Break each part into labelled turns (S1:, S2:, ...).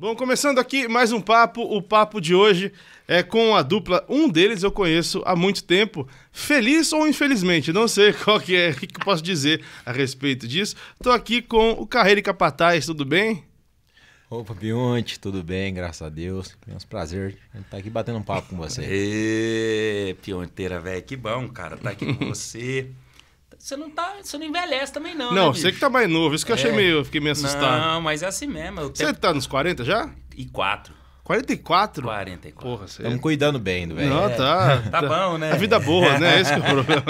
S1: Bom, começando aqui mais um papo. O papo de hoje é com a dupla. Um deles eu conheço há muito tempo. Feliz ou infelizmente, não sei qual que é, o que eu posso dizer a respeito disso. Tô aqui com o Carreira e Capataz, tudo bem?
S2: Opa, Pionte, tudo bem, graças a Deus. É um prazer estar aqui batendo um papo com você.
S3: Ê, Pionteira, velho, que bom, cara, tá aqui com você. Você não tá, você não envelhece também não,
S1: Não,
S3: né,
S1: você que tá mais novo, isso que eu achei
S3: É.
S1: meio, fiquei meio assustado.
S3: Não, mas é assim mesmo. Eu
S1: Você
S3: tenho...
S1: tá nos 40 já?
S3: E quatro.
S1: 44?
S3: 44.
S1: Porra, você...
S2: Estamos cuidando bem do velho.
S1: Não, tá.
S3: Tá bom, né?
S1: A vida boa, né? Esse que é o problema.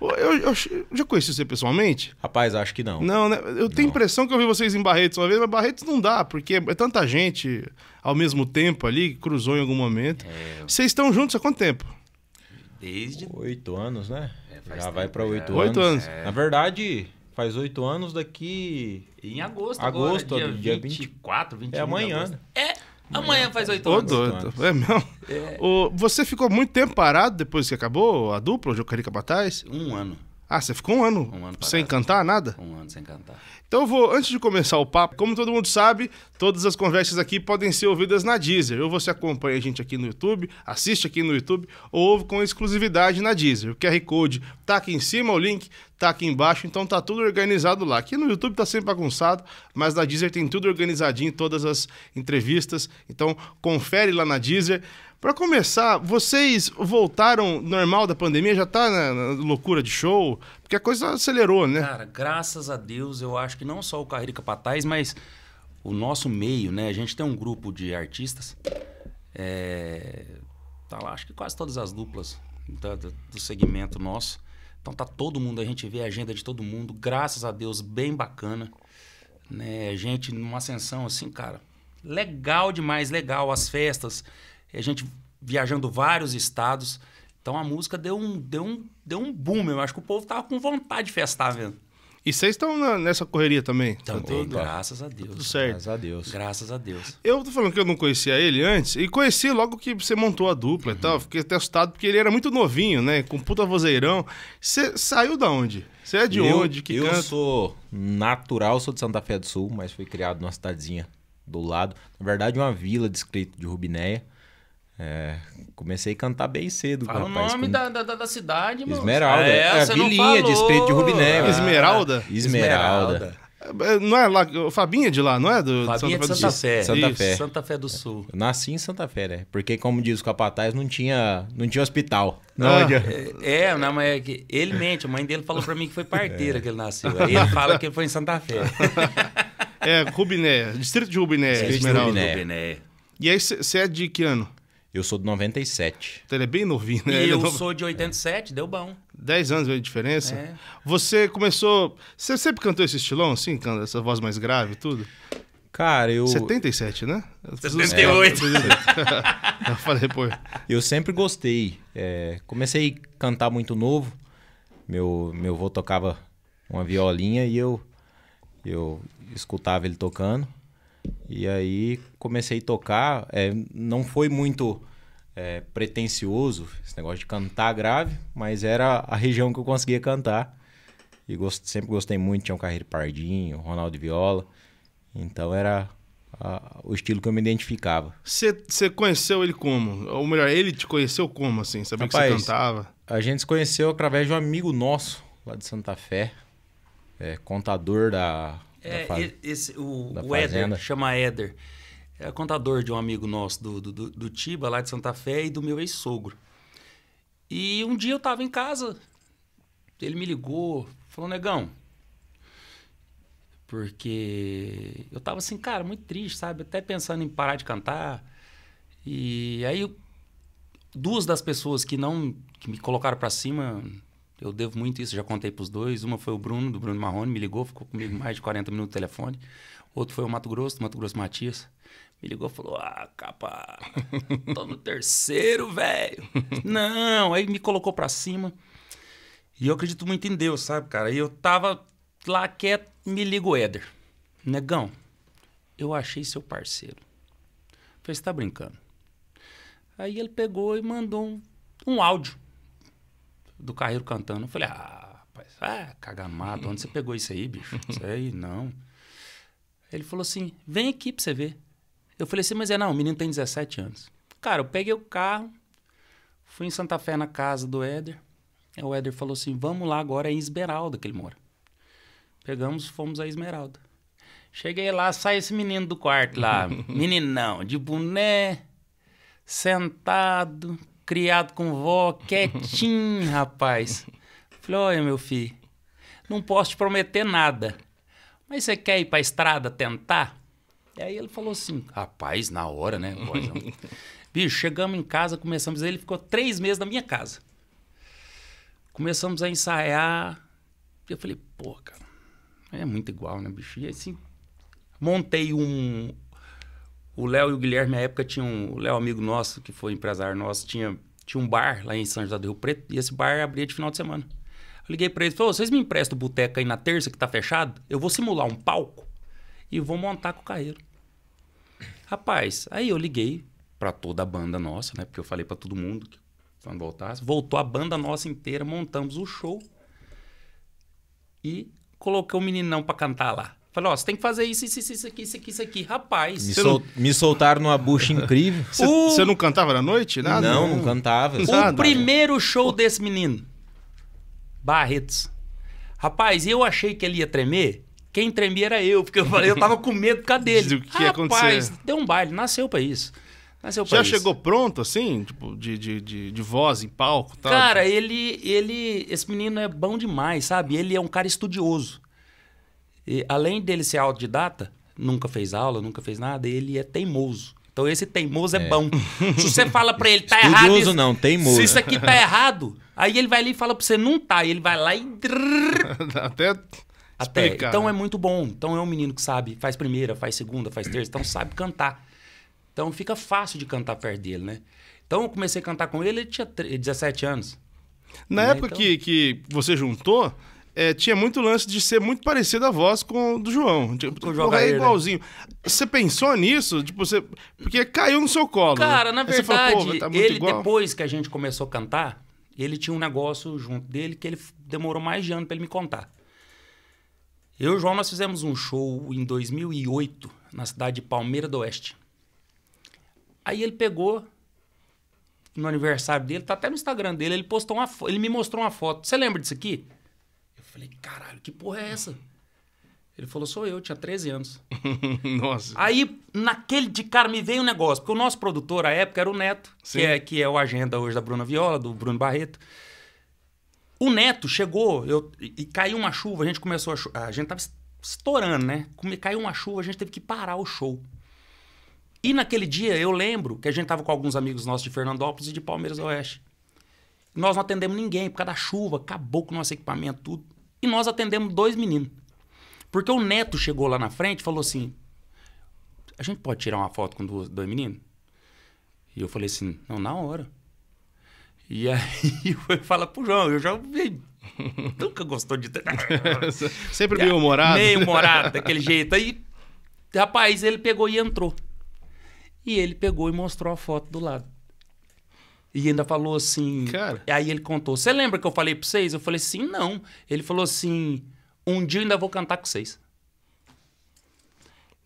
S1: Eu, eu- eu já conheci você pessoalmente?
S2: Rapaz, acho que não.
S1: Não, né? Eu tenho a impressão que eu vi vocês em Barretos uma vez, mas Barretos não dá, porque é tanta gente ao mesmo tempo ali que cruzou em algum momento.
S3: É,
S1: Vocês estão juntos há quanto tempo?
S3: Desde...
S2: Oito anos, né?
S3: faz
S2: já
S3: tempo,
S2: vai pra
S3: já.
S2: oito
S1: Oito
S2: anos.
S1: anos.
S2: Na verdade, faz oito anos daqui.
S3: Em agosto,
S2: Agosto,
S3: agora, dia,
S2: dia
S3: 24, 21
S2: É amanhã, né?
S3: É, amanhã faz oito
S1: Ô,
S3: anos.
S1: doido.
S2: anos.
S1: É mesmo?
S3: É,
S1: Ô, você ficou muito tempo parado depois que acabou a dupla, o Jocari Capataz?
S3: um ano.
S1: Ah, você ficou um ano,
S3: Um ano
S1: sem cantar nada?
S3: Um ano sem cantar.
S1: Então eu vou, antes de começar o papo, como todo mundo sabe, todas as conversas aqui podem ser ouvidas na Deezer. Ou você acompanha a gente aqui no YouTube, assiste aqui no YouTube, ou ouve com exclusividade na Deezer. O QR Code tá aqui em cima, o link tá aqui embaixo, então tá tudo organizado lá. Aqui no YouTube tá sempre bagunçado, mas na Deezer tem tudo organizadinho, todas as entrevistas. Então confere lá na Deezer. Pra começar, vocês voltaram normal da pandemia? Já tá na, na loucura de show? Porque a coisa acelerou, né?
S3: Cara, graças a Deus, eu acho que não só o Carreira Capataz, mas o nosso meio, né? A gente tem um grupo de artistas. é, Tá lá, acho que quase todas as duplas da- do, do segmento nosso. Então tá todo mundo, a gente vê a agenda de todo mundo, graças a Deus, bem bacana. Né? A gente numa ascensão assim, cara, legal demais, legal. As festas, a gente viajando vários estados. Então a música deu um, deu um, deu um boom, eu acho que o povo tava com vontade de festar, vendo?
S1: E vocês estão nessa correria também? Tá
S3: Também,
S1: tudo-
S3: graças a Deus.
S1: tudo certo.
S2: Graças a Deus.
S3: Graças a Deus.
S1: Eu tô falando que eu não conhecia ele antes, e conheci logo que você montou a dupla e tal. Fiquei até assustado porque ele era muito novinho, né? Com puta vozeirão. Você saiu da onde? Você é de
S2: eu,
S1: onde? Que
S2: eu
S1: canta?
S2: sou natural, sou de Santa Fé do Sul, mas fui criado numa cidadezinha do lado. Na verdade, uma vila distrito de Rubinéia. É, comecei a cantar bem cedo.
S3: Fala o
S2: rapaz,
S3: nome
S2: com
S3: da, da, da- da cidade, mano.
S2: Esmeralda. É, a
S3: você não
S2: vilinha,
S3: falou.
S2: distrito de Rubiné,
S3: Ah.
S1: Esmeralda?
S2: Esmeralda.
S1: É, Não é lá. o Fabinho é de lá, não é? Do,
S3: Fabinha de
S1: do
S3: Santa
S1: Sul?
S3: Fé.
S2: Santa
S1: Isso.
S2: Fé.
S3: Santa Fé do Sul.
S2: Eu nasci em Santa Fé, né? Porque, como diz o capataz, não tinha, não tinha hospital. Não,
S1: Ah.
S3: É, é, não, mas é que ele mente. A mãe dele falou pra mim que foi parteira que ele nasceu. Aí ele fala que ele foi em Santa Fé.
S1: É, Rubiné. Distrito de Rubiné,
S2: Distrito de. Rubiné.
S1: E aí você é de que ano?
S2: Eu sou de 97.
S1: Então ele é bem novinho, né?
S3: E
S1: Ele é
S3: eu
S1: novo.
S3: sou de 87, deu bom.
S1: 10 anos de diferença.
S3: É.
S1: Você começou. Você sempre cantou esse estilão, assim? canta Essa voz mais grave e tudo?
S2: Cara, eu,
S1: 77, né? Eu fiz os-
S3: 78.
S1: Eu falei, pô.
S2: eu sempre gostei. É, comecei a cantar muito novo. Meu, meu avô tocava uma violinha e eu, eu escutava ele tocando. E aí comecei a tocar. É, não foi muito é, pretencioso esse negócio de cantar grave, mas era a região que eu conseguia cantar. E gost- sempre gostei muito, tinha um Carreiro Pardinho, Ronaldo Viola. Então era a- o estilo que eu me identificava.
S1: Você conheceu ele como? Ou melhor, ele te conheceu como, assim? Sabia que
S2: Rapaz,
S1: você cantava?
S2: A gente se conheceu através de um amigo nosso, lá de Santa Fé, é, contador da,
S3: É,
S2: faz-
S3: esse, o, o Éder, chama Éder. É contador de um amigo nosso do, do, do- Tiba, lá de Santa Fé, e do meu ex-sogro. E um dia eu tava em casa, ele me ligou, falou, negão, porque eu tava assim, cara, muito triste, sabe? Até pensando em parar de cantar. E aí, duas das pessoas que não que me colocaram pra cima, eu devo muito isso, já contei pros dois. Uma foi o Bruno, do Bruno Marrone, me ligou, ficou comigo mais de 40 minutos no telefone. Outro foi o Mato Grosso, do Mato Grosso Matias. Me ligou e falou: Ah, capa, tô no terceiro, velho. Não, aí me colocou pra cima. E eu acredito muito em Deus, sabe, cara? E eu tava lá quieto, me liga o Éder. Negão, eu achei seu parceiro. Falei, você tá brincando? Aí ele pegou e mandou um, um áudio do Carreiro cantando. Eu falei, ah, rapaz, ah, caga mato, onde você pegou isso aí, bicho? Isso aí, não. Ele falou assim, vem aqui pra você ver. Eu falei assim, mas é não, o menino tem 17 anos. Cara, eu peguei o carro, fui em Santa Fé na casa do Éder. Aí o Éder falou assim: vamos lá agora é em Esmeralda que ele mora. Pegamos, fomos a Esmeralda. Cheguei lá, sai esse menino do quarto lá. Meninão, de boné, sentado, criado com vó, quietinho, rapaz. Falei, olha, meu filho, não posso te prometer nada. Mas você quer ir pra estrada tentar? E aí ele falou assim, rapaz, na hora, né? Bicho, chegamos em casa, começamos. Ele ficou três meses na minha casa. Começamos a ensaiar. Eu falei, pô, cara, é muito igual, né, bicho? E assim, montei um. O Léo e o Guilherme, na época, tinham. O Léo, amigo nosso, que foi empresário nosso, tinha, tinha um bar lá em São José do Rio Preto. E esse bar abria de final de semana. Eu liguei pra eles, falou, vocês me emprestam o boteco aí na terça que tá fechado? Eu vou simular um palco e vou montar com o carreiro. Rapaz, aí eu liguei pra toda a banda nossa, né? Porque eu falei pra todo mundo que quando voltasse. Voltou a banda nossa inteira, montamos o show e coloquei o meninão pra cantar lá. Falei, ó, você tem que fazer isso, isso, isso, isso aqui, isso aqui, isso aqui. Rapaz,
S2: Me,
S1: Você
S2: sol- me soltaram numa bucha incrível.
S1: Você
S3: O-
S1: não cantava na noite? Nada?
S2: não, não cantava.
S3: o
S1: Nada.
S3: primeiro show desse menino, Barretos. Rapaz, eu achei que ele ia tremer. Quem tremia era eu, porque eu falei, eu tava com medo por causa dele.
S1: Do que
S3: Rapaz, deu um baile, nasceu pra isso. Nasceu pra
S1: Já
S3: isso.
S1: chegou pronto, assim? Tipo, de, de, de, de voz em palco tal?
S3: Cara, ele, ele. Esse menino é bom demais, sabe? Ele é um cara estudioso. E, além dele ser autodidata, nunca fez aula, nunca fez nada, ele é teimoso. Então esse teimoso é, bom. Se você fala pra ele, tá errado.
S2: Estudioso
S3: isso-
S2: não, teimoso.
S3: Se isso aqui tá errado, aí ele vai ali e fala pra você, não tá. E ele vai lá e.
S1: Até,
S3: Até.
S1: explicar,
S3: Então
S1: né?
S3: é muito bom. Então é um menino que sabe, faz primeira, faz segunda, faz terça, então sabe cantar. Então fica fácil de cantar perto dele, né? Então eu comecei a cantar com ele, ele tinha tre- 17 anos.
S1: Na
S3: né,
S1: época
S3: então-
S1: que, que você juntou, é, tinha muito lance de ser muito parecido a voz com o do João. Tipo,
S3: Com o
S1: é igualzinho. Você pensou nisso? Tipo, você... Porque caiu no seu colo.
S3: Cara, na verdade,
S1: tá muito
S3: ele
S1: igual.
S3: depois que a gente começou a cantar, ele tinha um negócio junto dele que ele demorou mais de ano pra ele me contar. Eu e o João, nós fizemos um show em 2008 na cidade de Palmeira do Oeste. Aí ele pegou no aniversário dele, tá até no Instagram dele, ele postou uma ele me mostrou uma foto. Você lembra disso aqui? Falei, caralho, que porra é essa? Ele falou, sou eu, tinha 13 anos.
S1: Nossa.
S3: Aí, naquele de cara, me veio um negócio, porque o nosso produtor, à época, era o Neto,
S1: Sim.
S3: que é, que é o agenda hoje da Bruna Viola, do Bruno Barreto. O Neto chegou eu, e, caiu uma chuva, a gente começou a. A gente tava es- estourando, né? Caiu uma chuva, a gente teve que parar o show. E naquele dia, eu lembro que a gente tava com alguns amigos nossos de Fernandópolis e de Palmeiras Oeste. Nós não atendemos ninguém por causa da chuva, acabou com o nosso equipamento, tudo. E nós atendemos dois meninos. Porque o Neto chegou lá na frente e falou assim: a gente pode tirar uma foto com duas, dois meninos? E eu falei assim, não, na hora. E aí eu falo pro João, eu já vi- nunca gostou de...
S1: Sempre meio humorado.
S3: Meio humorado, daquele jeito. Aí, rapaz, ele pegou e entrou. E ele pegou e mostrou a foto do lado. E ainda falou assim...
S1: Cara.
S3: Aí ele contou, você lembra que eu falei pra vocês? Eu falei assim, não. Ele falou assim, um dia eu ainda vou cantar com vocês.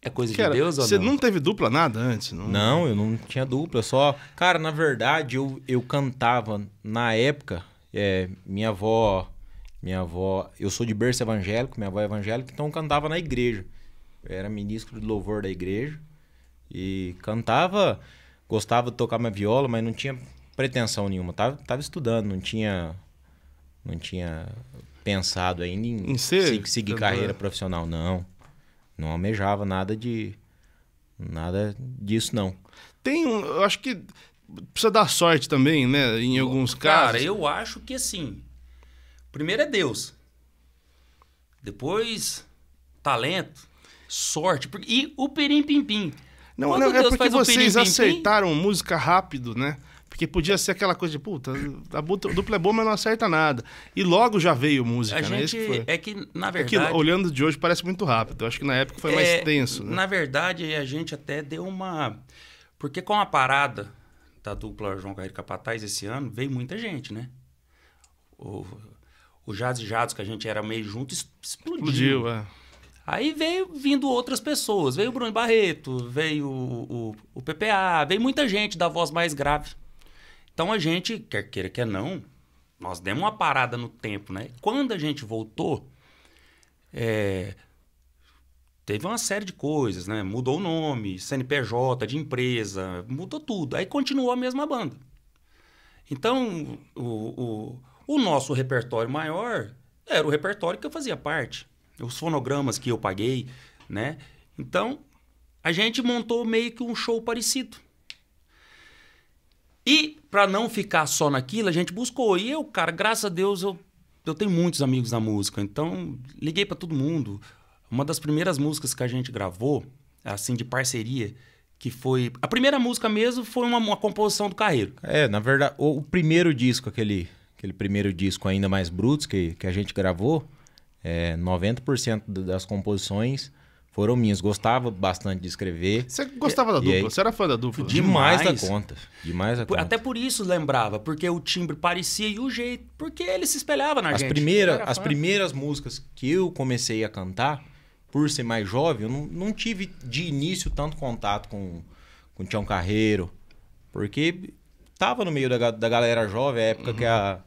S3: É coisa
S1: Cara,
S3: de Deus ou
S1: você
S3: não?
S1: não teve dupla nada antes? Não.
S2: Não, eu não tinha dupla, eu só... Cara, na verdade, eu, eu cantava, na época, é, minha avó... Minha avó... Eu sou de berço evangélico, minha avó é evangélica, então eu cantava na igreja. Eu era ministro de louvor da igreja. E cantava... Gostava de tocar minha viola, mas não tinha pretensão nenhuma. Tava, tava estudando, não tinha... Não tinha pensado ainda em,
S1: Em ser
S2: se- seguir carreira profissional, não. Não almejava nada de... Nada disso, não.
S1: Tem um. Eu acho que precisa dar sorte também, né? Em alguns
S3: Cara,
S1: casos.
S3: eu acho que assim. Primeiro é Deus. Depois, talento, sorte. E o perim pim pim.
S1: Não, não, é porque vocês
S3: pirim-pim-pim-
S1: acertaram música rápido, né? Porque podia ser aquela coisa de, puta, a dupla é boa, mas não acerta nada. E logo já veio música,
S3: A
S1: né?
S3: Gente.
S1: que.
S3: É que, na
S1: É que,
S3: verdade.
S1: olhando de hoje parece muito rápido. Eu acho que na época foi mais
S3: é,
S1: tenso, né?
S3: Na verdade, a gente até deu uma. Porque com a parada da dupla João Carreiro Capataz esse ano, veio muita gente, né? O, o Jazz e Jados, que a gente era meio junto, explodiu.
S1: Explodiu, é.
S3: Aí veio vindo outras pessoas. Veio o Bruno Barreto, veio o, o, o PPA, veio muita gente da voz mais grave. Então a gente, quer queira, quer não, nós demos uma parada no tempo, né? Quando a gente voltou, é, teve uma série de coisas, né? Mudou o nome, CNPJ de empresa, mudou tudo. Aí continuou a mesma banda. Então, o, o, o nosso repertório maior era o repertório que eu fazia parte os fonogramas que eu paguei, né? Então, a gente montou meio que um show parecido. E para não ficar só naquilo, a gente buscou. E eu, cara, graças a Deus, eu, eu tenho muitos amigos na música. Então, liguei para todo mundo. Uma das primeiras músicas que a gente gravou, assim, de parceria, que foi. A primeira música mesmo foi uma, uma composição do Carreiro.
S2: É, na verdade, o, o, primeiro disco, aquele, aquele primeiro disco ainda mais brutos que, que a gente gravou, é, 90% das composições foram minhas. Gostava bastante de escrever.
S1: Você gostava da dupla? Aí, Você era fã da dupla?
S2: Demais, demais da conta. Demais da
S3: conta. Até por isso lembrava, porque o timbre parecia e o jeito. Porque ele se espelhava na
S2: as
S3: gente.
S2: Primeira, as primeiras músicas que eu comecei a cantar, por ser mais jovem, eu não, não tive de início tanto contato com, com o Tião Carreiro. Porque tava no meio da, da galera jovem, a época uhum. que, a,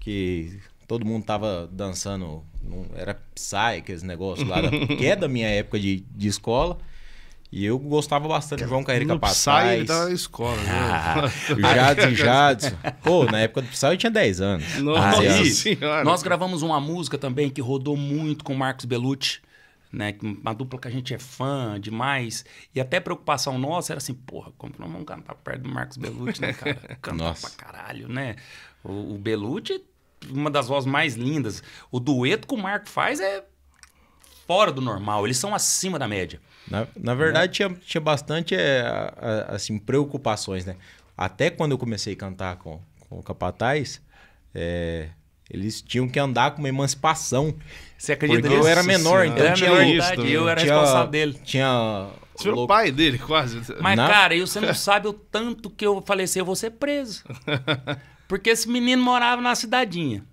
S2: que todo mundo tava dançando não, era Psy, aqueles negócios lá, da, que é da minha época de, de escola. E eu gostava bastante de João Carreira Capataz.
S1: Psy ele tava na escola. Né?
S2: Ah, Jadson e Jadson. Pô, na época do Psy eu tinha 10 anos.
S3: Nossa senhora. Nós gravamos uma música também que rodou muito com o Marcos Bellucci. Né, uma dupla que a gente é fã demais. E até preocupação nossa era assim, porra, como nós vamos cantar perto do Marcos Bellucci, né, cara? Canta nossa. pra caralho, né? O, o Bellucci uma das vozes mais lindas. O dueto que o Marco faz é fora do normal. Eles são acima da média.
S2: Na, na verdade, né? tinha, tinha bastante é, assim, preocupações, né? Até quando eu comecei a cantar com, com o Capataz, é, eles tinham que andar com uma emancipação.
S3: Você acredita
S2: Porque eu era menor, então
S3: era
S2: tinha...
S3: Verdade, isso, eu era tinha, responsável dele.
S2: Tinha...
S1: Você era o pai dele, quase.
S3: Mas, Na... cara, você não sabe o tanto que eu falei assim, eu vou ser preso. Porque esse menino morava na cidadinha.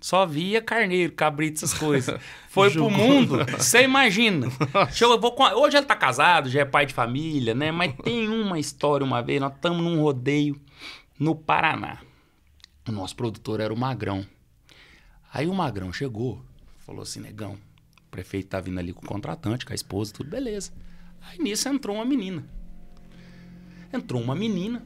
S3: Só via carneiro, cabrito, essas coisas. Foi pro mundo, você imagina. Eu vou, hoje ele tá casado, já é pai de família, né? Mas tem uma história uma vez, nós estamos num rodeio no Paraná. O nosso produtor era o Magrão. Aí o Magrão chegou, falou assim, negão, o prefeito tá vindo ali com o contratante, com a esposa, tudo beleza. Aí nisso entrou uma menina. Entrou uma menina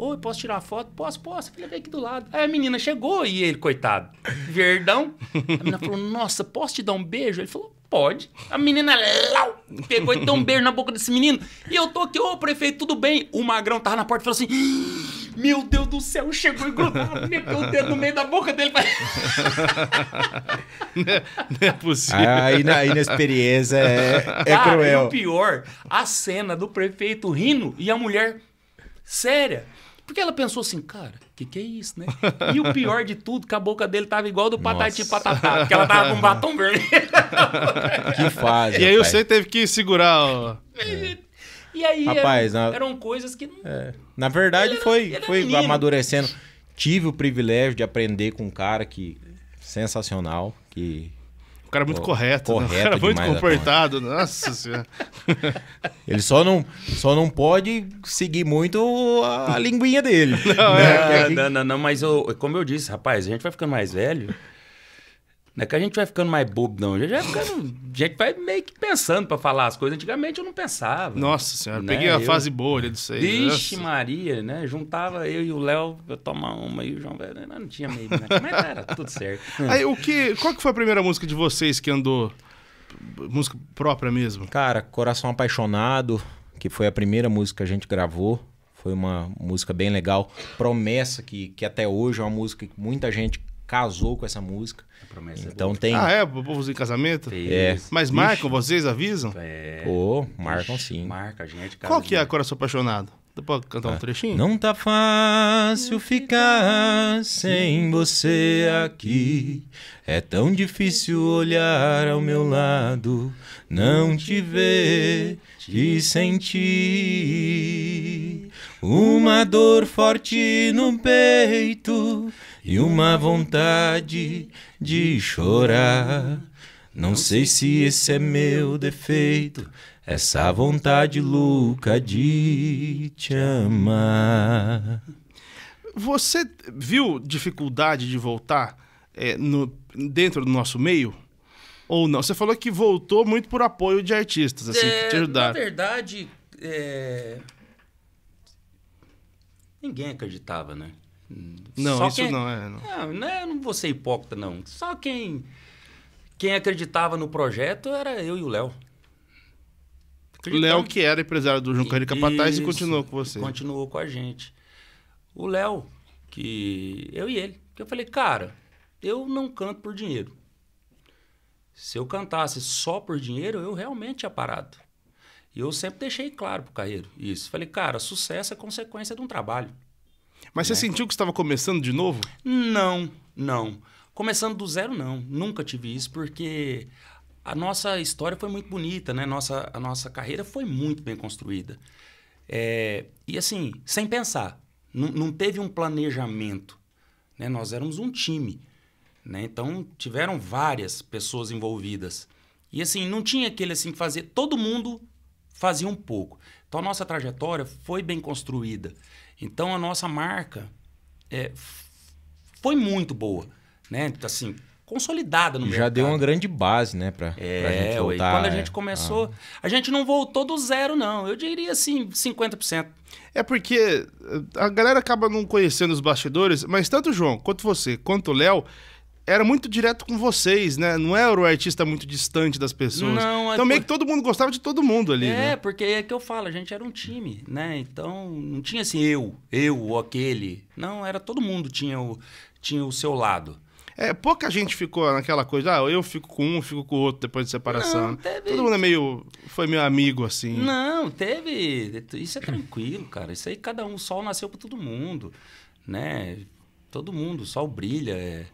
S3: Oi, posso tirar uma foto? Posso, posso. Filha, vem aqui do lado. Aí a menina chegou e ele, coitado, verdão. A menina falou, nossa, posso te dar um beijo? Ele falou, pode. A menina lau, pegou e deu um beijo na boca desse menino. E eu tô aqui, ô prefeito, tudo bem? O magrão tava na porta e falou assim, meu Deus do céu, chegou e grudou, meteu o dedo no meio da boca dele.
S1: não, é, não é possível.
S2: Aí na, aí na experiência é, é ah, cruel.
S3: E o pior, a cena do prefeito rindo e a mulher séria. Porque ela pensou assim, cara, o que, que é isso, né? E o pior de tudo, que a boca dele tava igual do Patati Patatá, porque ela tava com batom vermelho.
S2: que fase.
S1: E aí você teve que segurar o...
S3: É. E aí Rapaz, eram, na... eram coisas que...
S2: É. Na verdade, ele foi, era, foi amadurecendo. Tive o privilégio de aprender com um cara que... Sensacional, que
S1: o cara é muito correto, correto né? o cara é muito comportado. Nossa senhora.
S2: Ele só não, só não pode seguir muito a, a linguinha dele.
S3: Não, né? é, não, não, não, mas eu, como eu disse, rapaz, a gente vai ficando mais velho. Não é que a gente vai ficando mais bobo, não. A gente vai, ficando, a gente vai meio que pensando para falar as coisas. Antigamente eu não pensava.
S1: Nossa senhora, né? peguei a eu... fase bolha disso aí.
S3: Vixe Nossa. Maria, né? Juntava eu e o Léo, eu tomar uma e o João Velho. Não, não tinha meio, né? Mas era tudo certo.
S1: Aí, o que, qual que foi a primeira música de vocês que andou? Música própria mesmo?
S2: Cara, Coração Apaixonado, que foi a primeira música que a gente gravou. Foi uma música bem legal. Promessa, que, que até hoje é uma música que muita gente casou com essa música.
S3: É
S2: então tem.
S1: Ah, é? O povo em casamento?
S2: É.
S1: Mas marcam, vocês avisam?
S3: É.
S2: Pô, marcam sim.
S3: Marca, a gente.
S1: Qual que é a Coração Apaixonado? Pode cantar ah. um trechinho?
S2: Não tá fácil ficar sem você aqui. É tão difícil olhar ao meu lado, não te ver, te sentir. Uma dor forte no peito e uma vontade de chorar. Não sei se esse é meu defeito, essa vontade louca de te amar.
S1: Você viu dificuldade de voltar é, no, dentro do nosso meio? Ou não? Você falou que voltou muito por apoio de artistas, assim, que te
S3: É, na
S1: ajudaram.
S3: verdade, é, ninguém acreditava, né?
S1: Não,
S3: Só
S1: isso
S3: quem-
S1: não é. Não.
S3: Não, não, é- não vou ser hipócrita, não. Só quem, quem acreditava no projeto era eu e o Léo.
S1: Léo, que era empresário do Carreiro Capataz e
S3: Isso,
S1: continuou com você.
S3: Continuou com a gente. O Léo, que eu e ele. Que eu falei, cara, eu não canto por dinheiro. Se eu cantasse só por dinheiro, eu realmente tinha parado. E eu sempre deixei claro pro Carreiro isso. Falei, cara, sucesso é consequência de um trabalho.
S1: Mas
S3: né?
S1: você sentiu que estava começando de novo?
S3: Não, não. Começando do zero, não. Nunca tive isso, porque a nossa história foi muito bonita, né? Nossa, a nossa carreira foi muito bem construída. É, e assim, sem pensar. Não, não teve um planejamento. Né? Nós éramos um time. Né? Então, tiveram várias pessoas envolvidas. E assim, não tinha aquele assim que fazer. Todo mundo fazia um pouco. Então, a nossa trajetória foi bem construída. Então, a nossa marca é, foi muito boa. Né? Assim, consolidada no
S2: Já
S3: mercado.
S2: deu uma grande base, né, pra, pra gente
S3: É, ué, e
S2: voltar.
S3: quando a
S2: é.
S3: gente começou, a gente não voltou do zero, não. Eu diria assim, 50%.
S1: É porque eh, a galera acaba não conhecendo os bastidores, mas tanto o João quanto você, quanto o Léo, era muito direto com vocês, né? Não era o artista muito distante das pessoas.
S3: Não, é
S1: então meio
S3: por-
S1: que todo mundo gostava de todo mundo ali,
S3: É,
S1: né?
S3: porque é que eu falo, a gente era um time, né? Então, não tinha assim eu, eu ou aquele. Não, era todo mundo tinha o, tinha o seu lado.
S1: É, pouca gente ficou naquela coisa, ah, eu fico com um, fico com o outro depois de separação.
S3: Não, teve-
S1: Todo mundo é meio. Foi meu amigo, assim.
S3: Não, teve. Isso é tranquilo, cara. Isso aí cada um, o sol nasceu para todo mundo, né? Todo mundo, o sol brilha. é.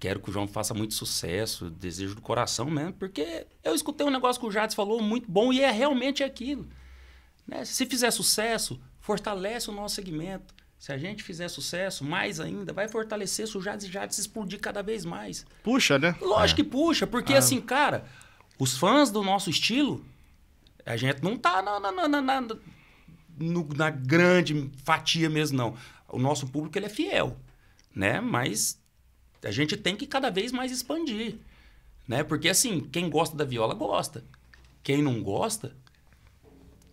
S3: Quero que o João faça muito sucesso, desejo do coração mesmo, porque eu escutei um negócio que o Jades falou muito bom e é realmente aquilo. Né? Se fizer sucesso, fortalece o nosso segmento. Se a gente fizer sucesso, mais ainda, vai fortalecer se o Jades e Jades explodir cada vez mais.
S1: Puxa, né?
S3: Lógico que puxa, porque assim, cara, os fãs do nosso estilo, a gente não tá na, na, na, na, na- no- na grande fatia mesmo, não. O nosso público ele é fiel, né? Mas a gente tem que cada vez mais expandir, né? Porque assim, quem gosta da viola gosta. Quem não gosta,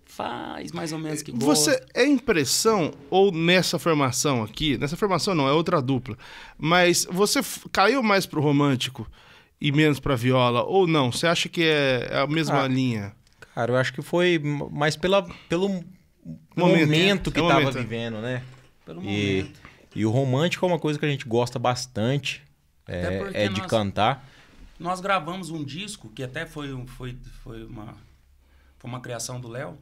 S3: faz mais ou menos que gosta.
S1: Você é impressão, ou nessa formação aqui, nessa formação não, é outra dupla, mas você caiu mais pro romântico e menos pra viola, ou não? Você acha que é é a mesma
S2: Ah,
S1: linha?
S2: Cara, eu acho que foi mais pela, pelo
S1: Momento.
S2: momento, que
S1: É
S2: tava
S1: momento, é.
S2: vivendo, né?
S3: Pelo
S2: E,
S3: momento.
S2: E o romântico é uma coisa que a gente gosta bastante. É, é de
S3: nós-
S2: cantar.
S3: Nós gravamos um disco que até foi, foi, foi, uma, foi uma criação do Léo.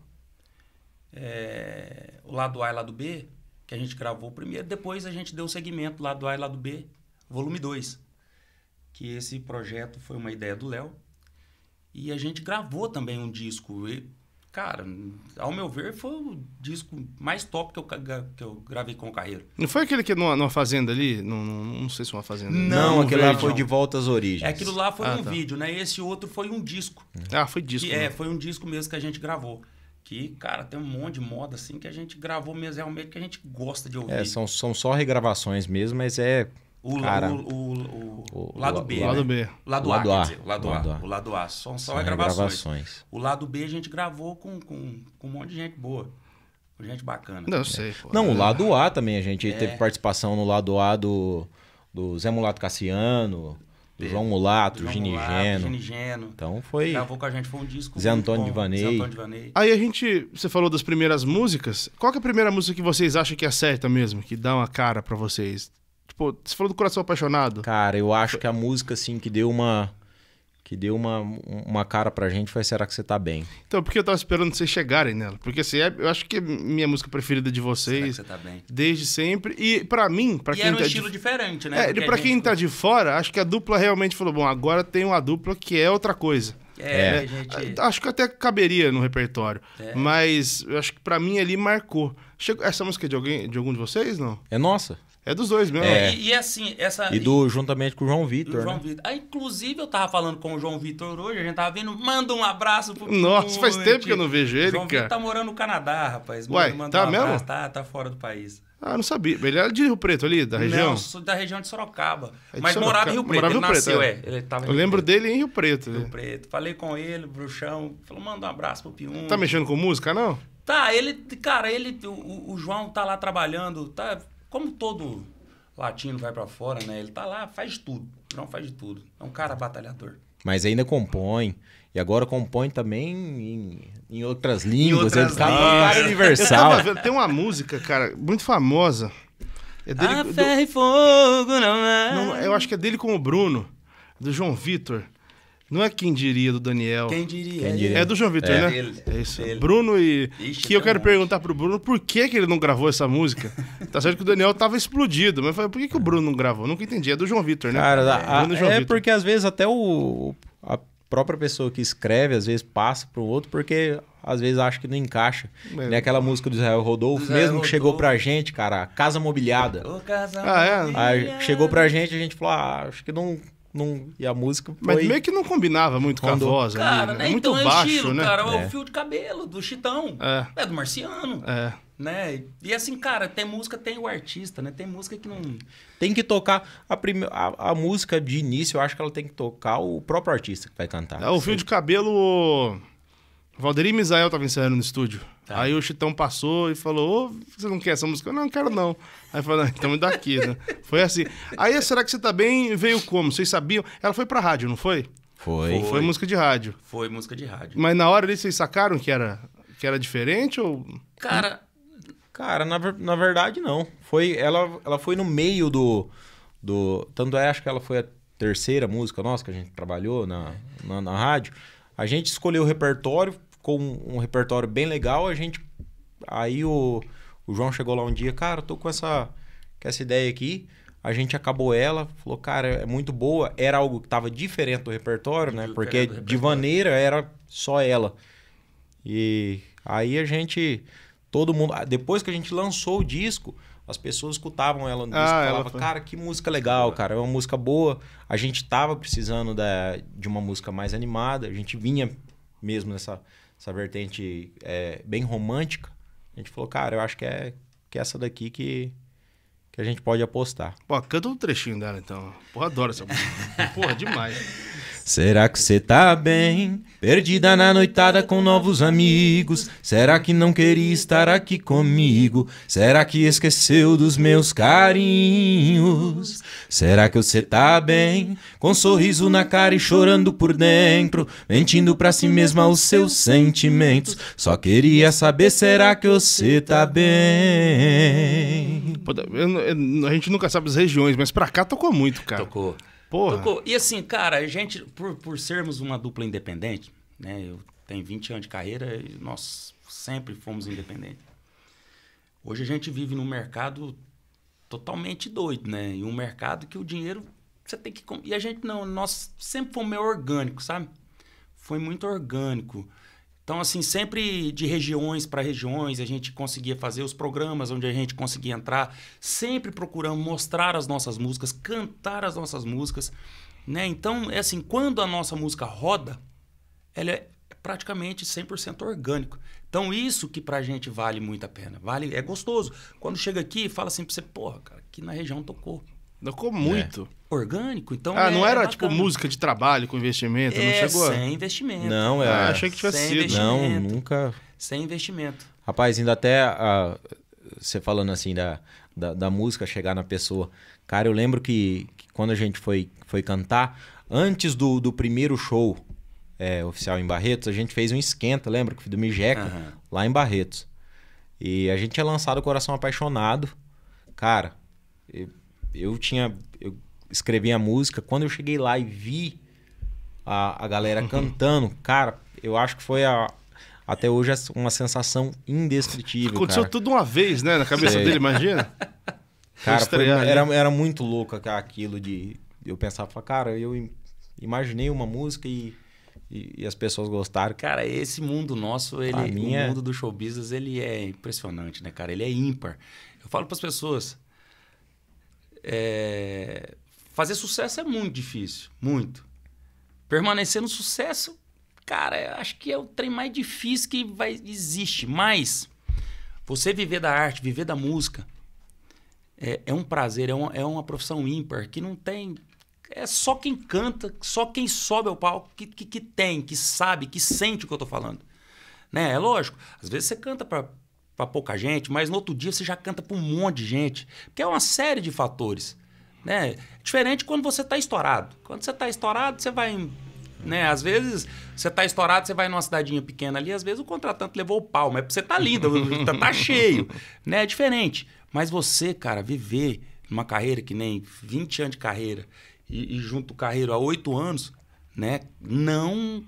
S3: É, o lado A e lado B, que a gente gravou primeiro. Depois a gente deu o segmento lado A e lado B, volume 2. Que esse projeto foi uma ideia do Léo. E a gente gravou também um disco. E, cara, ao meu ver, foi o disco mais top que eu, que eu gravei com o Carreiro.
S1: Não foi aquele que é numa, numa fazenda ali? Não, não, não sei se é uma fazenda.
S2: Não,
S3: Não,
S2: aquele lá
S3: verde,
S2: foi
S3: não.
S2: de volta às origens.
S3: É, aquilo lá foi
S1: Ah,
S3: um
S1: tá.
S3: vídeo, né? Esse outro foi um disco.
S1: Ah, foi disco.
S3: Que é,
S1: né?
S3: foi um disco mesmo que a gente gravou. Que, cara, tem um monte de moda assim que a gente gravou mesmo realmente que a gente gosta de ouvir.
S2: É, são, são só regravações mesmo, mas é.
S3: O,
S2: cara,
S3: o, o, o-
S2: o-
S3: o lado
S2: o
S3: B.
S1: O lado
S3: né?
S1: B.
S3: O lado,
S2: Lado
S3: A,
S2: A.
S3: quer dizer, o lado,
S2: Lado
S3: A.
S2: A.
S3: O lado A. São só
S2: são
S3: regravações.
S2: regravações.
S3: O lado B a gente gravou com, com, com um monte de gente boa. Com gente bacana.
S1: Não, eu sei. pô.
S2: Não, o lado A também. A gente
S3: É.
S2: teve participação no lado A do, do Zé Mulato Cassiano, do. João Mulato,
S3: João
S2: Gini
S3: Mulato,
S2: Geno.
S3: Gini Geno.
S2: Então foi.
S3: Gravou com a gente, foi um disco
S2: Zé Antônio. Divanei.
S3: Zé Antônio Divanei.
S1: Aí a gente. Você falou das primeiras músicas. Qual que é a primeira música que vocês acham que acerta mesmo? Que dá uma cara pra vocês? Tipo, você falou do Coração Apaixonado.
S2: Cara, eu acho que a música, assim, que deu uma. Que deu uma, uma cara pra gente foi Será que você tá bem?
S1: Então, porque eu tava esperando vocês chegarem nela. Porque assim, é- eu acho que é minha música preferida de
S3: Será que
S1: vocês
S3: você tá bem?
S1: desde sempre. E pra mim, pra
S3: e
S1: quem
S3: era um
S1: tá
S3: estilo
S1: de...
S3: diferente, né?
S1: É, pra
S3: gente
S1: quem tá de fora, acho que a dupla realmente falou: bom, agora tem uma dupla que é outra coisa.
S3: É, a gente...
S1: Acho que até caberia no repertório.
S3: É.
S1: Mas eu acho que pra mim ali marcou. Chegou... Essa música é de alguém, de algum de vocês, não?
S2: É nossa?
S1: É dos dois mesmo.
S3: É, e, e assim, essa.
S2: E do, juntamente com o João Vitor.
S3: João
S2: né?
S3: Vitor. Ah, inclusive, eu tava falando com o João Vitor hoje, a gente tava vendo, manda um abraço pro
S1: Nossa, faz tempo que eu não vejo ele,
S3: João
S1: cara.
S3: Vitor tá morando no Canadá, rapaz.
S1: Uai,
S3: Manda
S1: tá
S3: um
S1: mesmo?
S3: abraço, Tá, tá fora do país.
S1: Ah, não sabia. Ele era de Rio Preto ali, da região?
S3: Não, sou da região de Sorocaba.
S1: É de
S3: mas
S1: Sorocaba.
S3: morava em Rio Preto.
S1: Morava em
S3: ele
S1: Rio Preto,
S3: nasceu,
S1: é.
S3: é. Ele tava em
S1: Eu
S3: Rio
S1: lembro
S3: Preto.
S1: dele em Rio Preto.
S3: Rio Preto. Falei com ele, bruxão. Falou, manda um abraço pro Pium.
S1: Tá mexendo com música, não?
S3: Tá, ele, cara, ele, o, o João tá lá trabalhando, tá, como todo latino vai pra fora, né? Ele tá lá, faz de tudo. O João faz de tudo. É um cara batalhador.
S2: Mas ainda compõe. E agora compõe também em, em outras línguas.
S3: outras
S2: ele tá um
S3: línguas.
S2: cara
S1: Eu
S2: universal.
S1: vendo, tem uma música, cara, muito famosa. É dele,
S3: Ah,
S1: do-
S3: ferro e fogo não é.
S1: não, eu acho que é dele com o Bruno, do João Vitor. Não é quem diria do Daniel.
S3: Quem diria?
S2: Quem diria?
S1: É do João Vitor,
S2: É.
S1: né?
S3: Dele,
S1: é isso.
S3: dele.
S1: Bruno e.
S3: Ixi,
S1: que eu quero
S3: um
S1: perguntar pro Bruno por que, que ele não gravou essa música. tá certo que o Daniel tava explodido, mas eu falei, por que, que o Bruno não gravou? Nunca entendi. É do João Vitor, né?
S2: Cara, a- a-
S1: João
S2: é
S1: Vitor.
S2: porque às vezes até o, a própria pessoa que escreve, às vezes passa para o outro, porque às vezes acha que não encaixa.
S1: É.
S2: Nem aquela música do Israel Rodolfo,
S3: Do Israel
S2: mesmo que chegou
S3: Rodolfo.
S2: pra gente, cara, Casa Mobiliada.
S3: Ô, casa
S1: Ah, é?
S2: Aí chegou pra gente, a gente falou, ah, acho que não. Não... E a música
S1: Mas
S2: foi.
S1: meio que não combinava muito com a voz
S3: Cara,
S1: ali.
S3: né?
S1: É muito
S3: então é
S1: baixo,
S3: estilo,
S1: né?
S3: cara. É
S2: É.
S3: o fio de cabelo do Chitão.
S1: É.
S3: É do Marciano.
S1: É.
S3: Né? E assim, cara, tem música, tem o artista, né? Tem música que não.
S2: Tem que tocar. A, prime... a, a música de início, eu acho que ela tem que tocar o próprio artista que vai cantar.
S1: Ah, o fio de cabelo. O Valdeir Misael tava ensaiando no estúdio.
S3: Tá.
S1: Aí o Chitão passou e falou: Ô, você não quer essa música? Eu não, quero não. Aí falou: "Não, então me dá aqui, né? Foi assim. Aí, será que você tá bem? Veio como? Vocês sabiam? Ela foi pra rádio, não foi?
S2: Foi.
S1: Foi, música de rádio.
S3: Foi música de rádio.
S1: Mas na hora ali vocês sacaram que era, que era diferente ou.
S3: Cara,
S2: Cara, na, na verdade, não. Foi, ela, ela foi no meio do, do. Tanto é, acho que ela foi a terceira música nossa que a gente trabalhou na, na, na rádio. A gente escolheu o repertório, ficou um, um repertório bem legal. A gente. Aí o, o João chegou lá um dia, cara, eu tô com essa, com essa ideia aqui. A gente acabou ela, falou, cara, é muito boa. Era algo que tava diferente do repertório, né? Porque
S3: do
S2: de
S3: repertório.
S2: maneira era só ela. E aí a gente. Todo mundo. ah, Depois que a gente lançou o disco, as pessoas escutavam ela no disco
S1: Ah,
S2: e falavam,
S1: foi-
S2: cara, que música legal, cara. É uma música boa. A gente tava precisando da, de uma música mais animada. A gente vinha mesmo nessa essa vertente é, bem romântica. A gente falou, cara, eu acho que é, que é essa daqui que, que a gente pode apostar.
S1: Pô, canta um trechinho dela então. Porra, adoro essa música. Porra, demais.
S2: Será que você tá bem? Perdida na noitada com novos amigos. Será que não queria estar aqui comigo? Será que esqueceu dos meus carinhos? Será que você tá bem? Com sorriso na cara e chorando por dentro, mentindo pra si mesma os seus sentimentos. Só queria saber, será que você tá bem?
S1: Pô, eu não- eu- a gente nunca sabe as regiões, mas pra cá tocou muito, cara.
S3: tocou.
S1: Porra.
S3: Tocou. E assim, cara, a gente, por, por sermos uma dupla independente, né? Eu tenho 20 anos de carreira e nós sempre fomos independentes. Hoje a gente vive num mercado totalmente doido, né? E um mercado que o dinheiro você tem que. E a gente não, nós sempre fomos meio orgânico, sabe? Foi muito orgânico. Então, assim, sempre de regiões para regiões, a gente conseguia fazer os programas onde a gente conseguia entrar, sempre procurando mostrar as nossas músicas, cantar as nossas músicas, né? Então, é assim, quando a nossa música roda, ela é praticamente 100% orgânico. Então, isso que pra gente vale muito a pena. Vale, é gostoso. Quando chega aqui, fala assim pra você, porra, cara, aqui na região tocou.
S1: Tocou muito.
S3: Orgânico, então
S1: Ah,
S3: é-
S1: não era
S3: é
S1: tipo
S3: bacana.
S1: música de trabalho com investimento,
S3: é,
S1: não chegou?
S3: sem investimento.
S2: Não, é.
S1: Ah, achei que tivesse
S3: Sem
S1: sido.
S2: Não, nunca.
S3: Sem investimento.
S2: Rapaz, ainda até você falando assim da, da, da música chegar na pessoa. Cara, eu lembro que, que quando a gente foi, foi cantar, antes do, do primeiro show é, oficial em Barretos, a gente fez um esquenta, lembra? Que foi do Mijeca,
S3: Aham.
S2: lá em Barretos. E a gente tinha lançado Coração Apaixonado. Cara, eu, tinha. Eu escrevi a música. Quando eu cheguei lá e vi a, a galera cantando, cara, eu acho que foi a. Até hoje é uma sensação indescritível.
S1: Aconteceu
S2: cara.
S1: tudo uma vez, né? Na cabeça
S2: Sei.
S1: dele, imagina?
S2: Cara, foi- era, era muito louco aquilo de. Eu pensava, falava, cara, eu im- imaginei uma música e, e, e as pessoas gostaram.
S3: Cara, esse mundo nosso, ele, o
S2: é-
S3: mundo do show business, ele é impressionante, né, cara? Ele é ímpar. Eu falo para as pessoas, é, fazer sucesso é muito difícil, muito. Permanecer no sucesso, cara, acho que é o trem mais difícil que vai existe. Mas você viver da arte, viver da música, é, é um prazer, é uma, é uma profissão ímpar que não tem. É só quem canta, só quem sobe ao palco que, que, que tem, que sabe, que sente o que eu tô falando. Né? É lógico, às vezes você canta para pouca gente, mas no outro dia você já canta para um monte de gente, porque é uma série de fatores, né? Diferente quando você está estourado. Quando você está estourado, você vai, né? Às vezes você está estourado, você vai numa cidadinha pequena ali, às vezes o contratante levou o pau, mas você tá lindo, tá, tá cheio, né? É diferente. Mas você, cara, viver uma carreira que nem 20 anos de carreira e, e junto carreira há 8 anos, né? Não,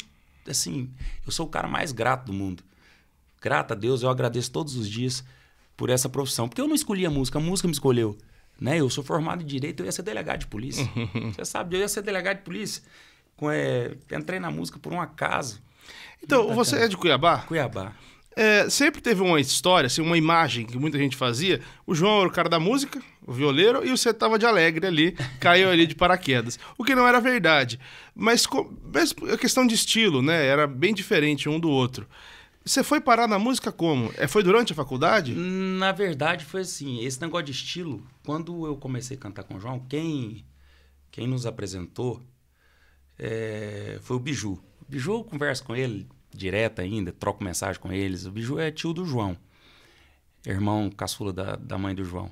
S3: assim, eu sou o cara mais grato do mundo. Grato a Deus, eu agradeço todos os dias por essa profissão. Porque eu não escolhi a música, a música me escolheu. Né? Eu sou formado em Direito, eu ia ser delegado de polícia. Você sabe, eu ia ser delegado de polícia. Com, é, entrei na música por um acaso.
S1: Então, você é de Cuiabá?
S3: Cuiabá.
S1: É, sempre teve uma história, assim, uma imagem que muita gente fazia. O João era o cara da música, o violeiro, e você tava de alegre ali, caiu ali de paraquedas. O que não era verdade. Mas, mas a questão de estilo, né? Era bem diferente um do outro. Você foi parar na música como? É, foi durante a faculdade?
S3: Na verdade, foi assim. Esse negócio de estilo, quando eu comecei a cantar com o João, quem, quem nos apresentou é, foi o Biju. O Biju, eu converso com ele direto ainda, troco mensagem com eles. O Biju é tio do João, irmão caçula da, da mãe do João.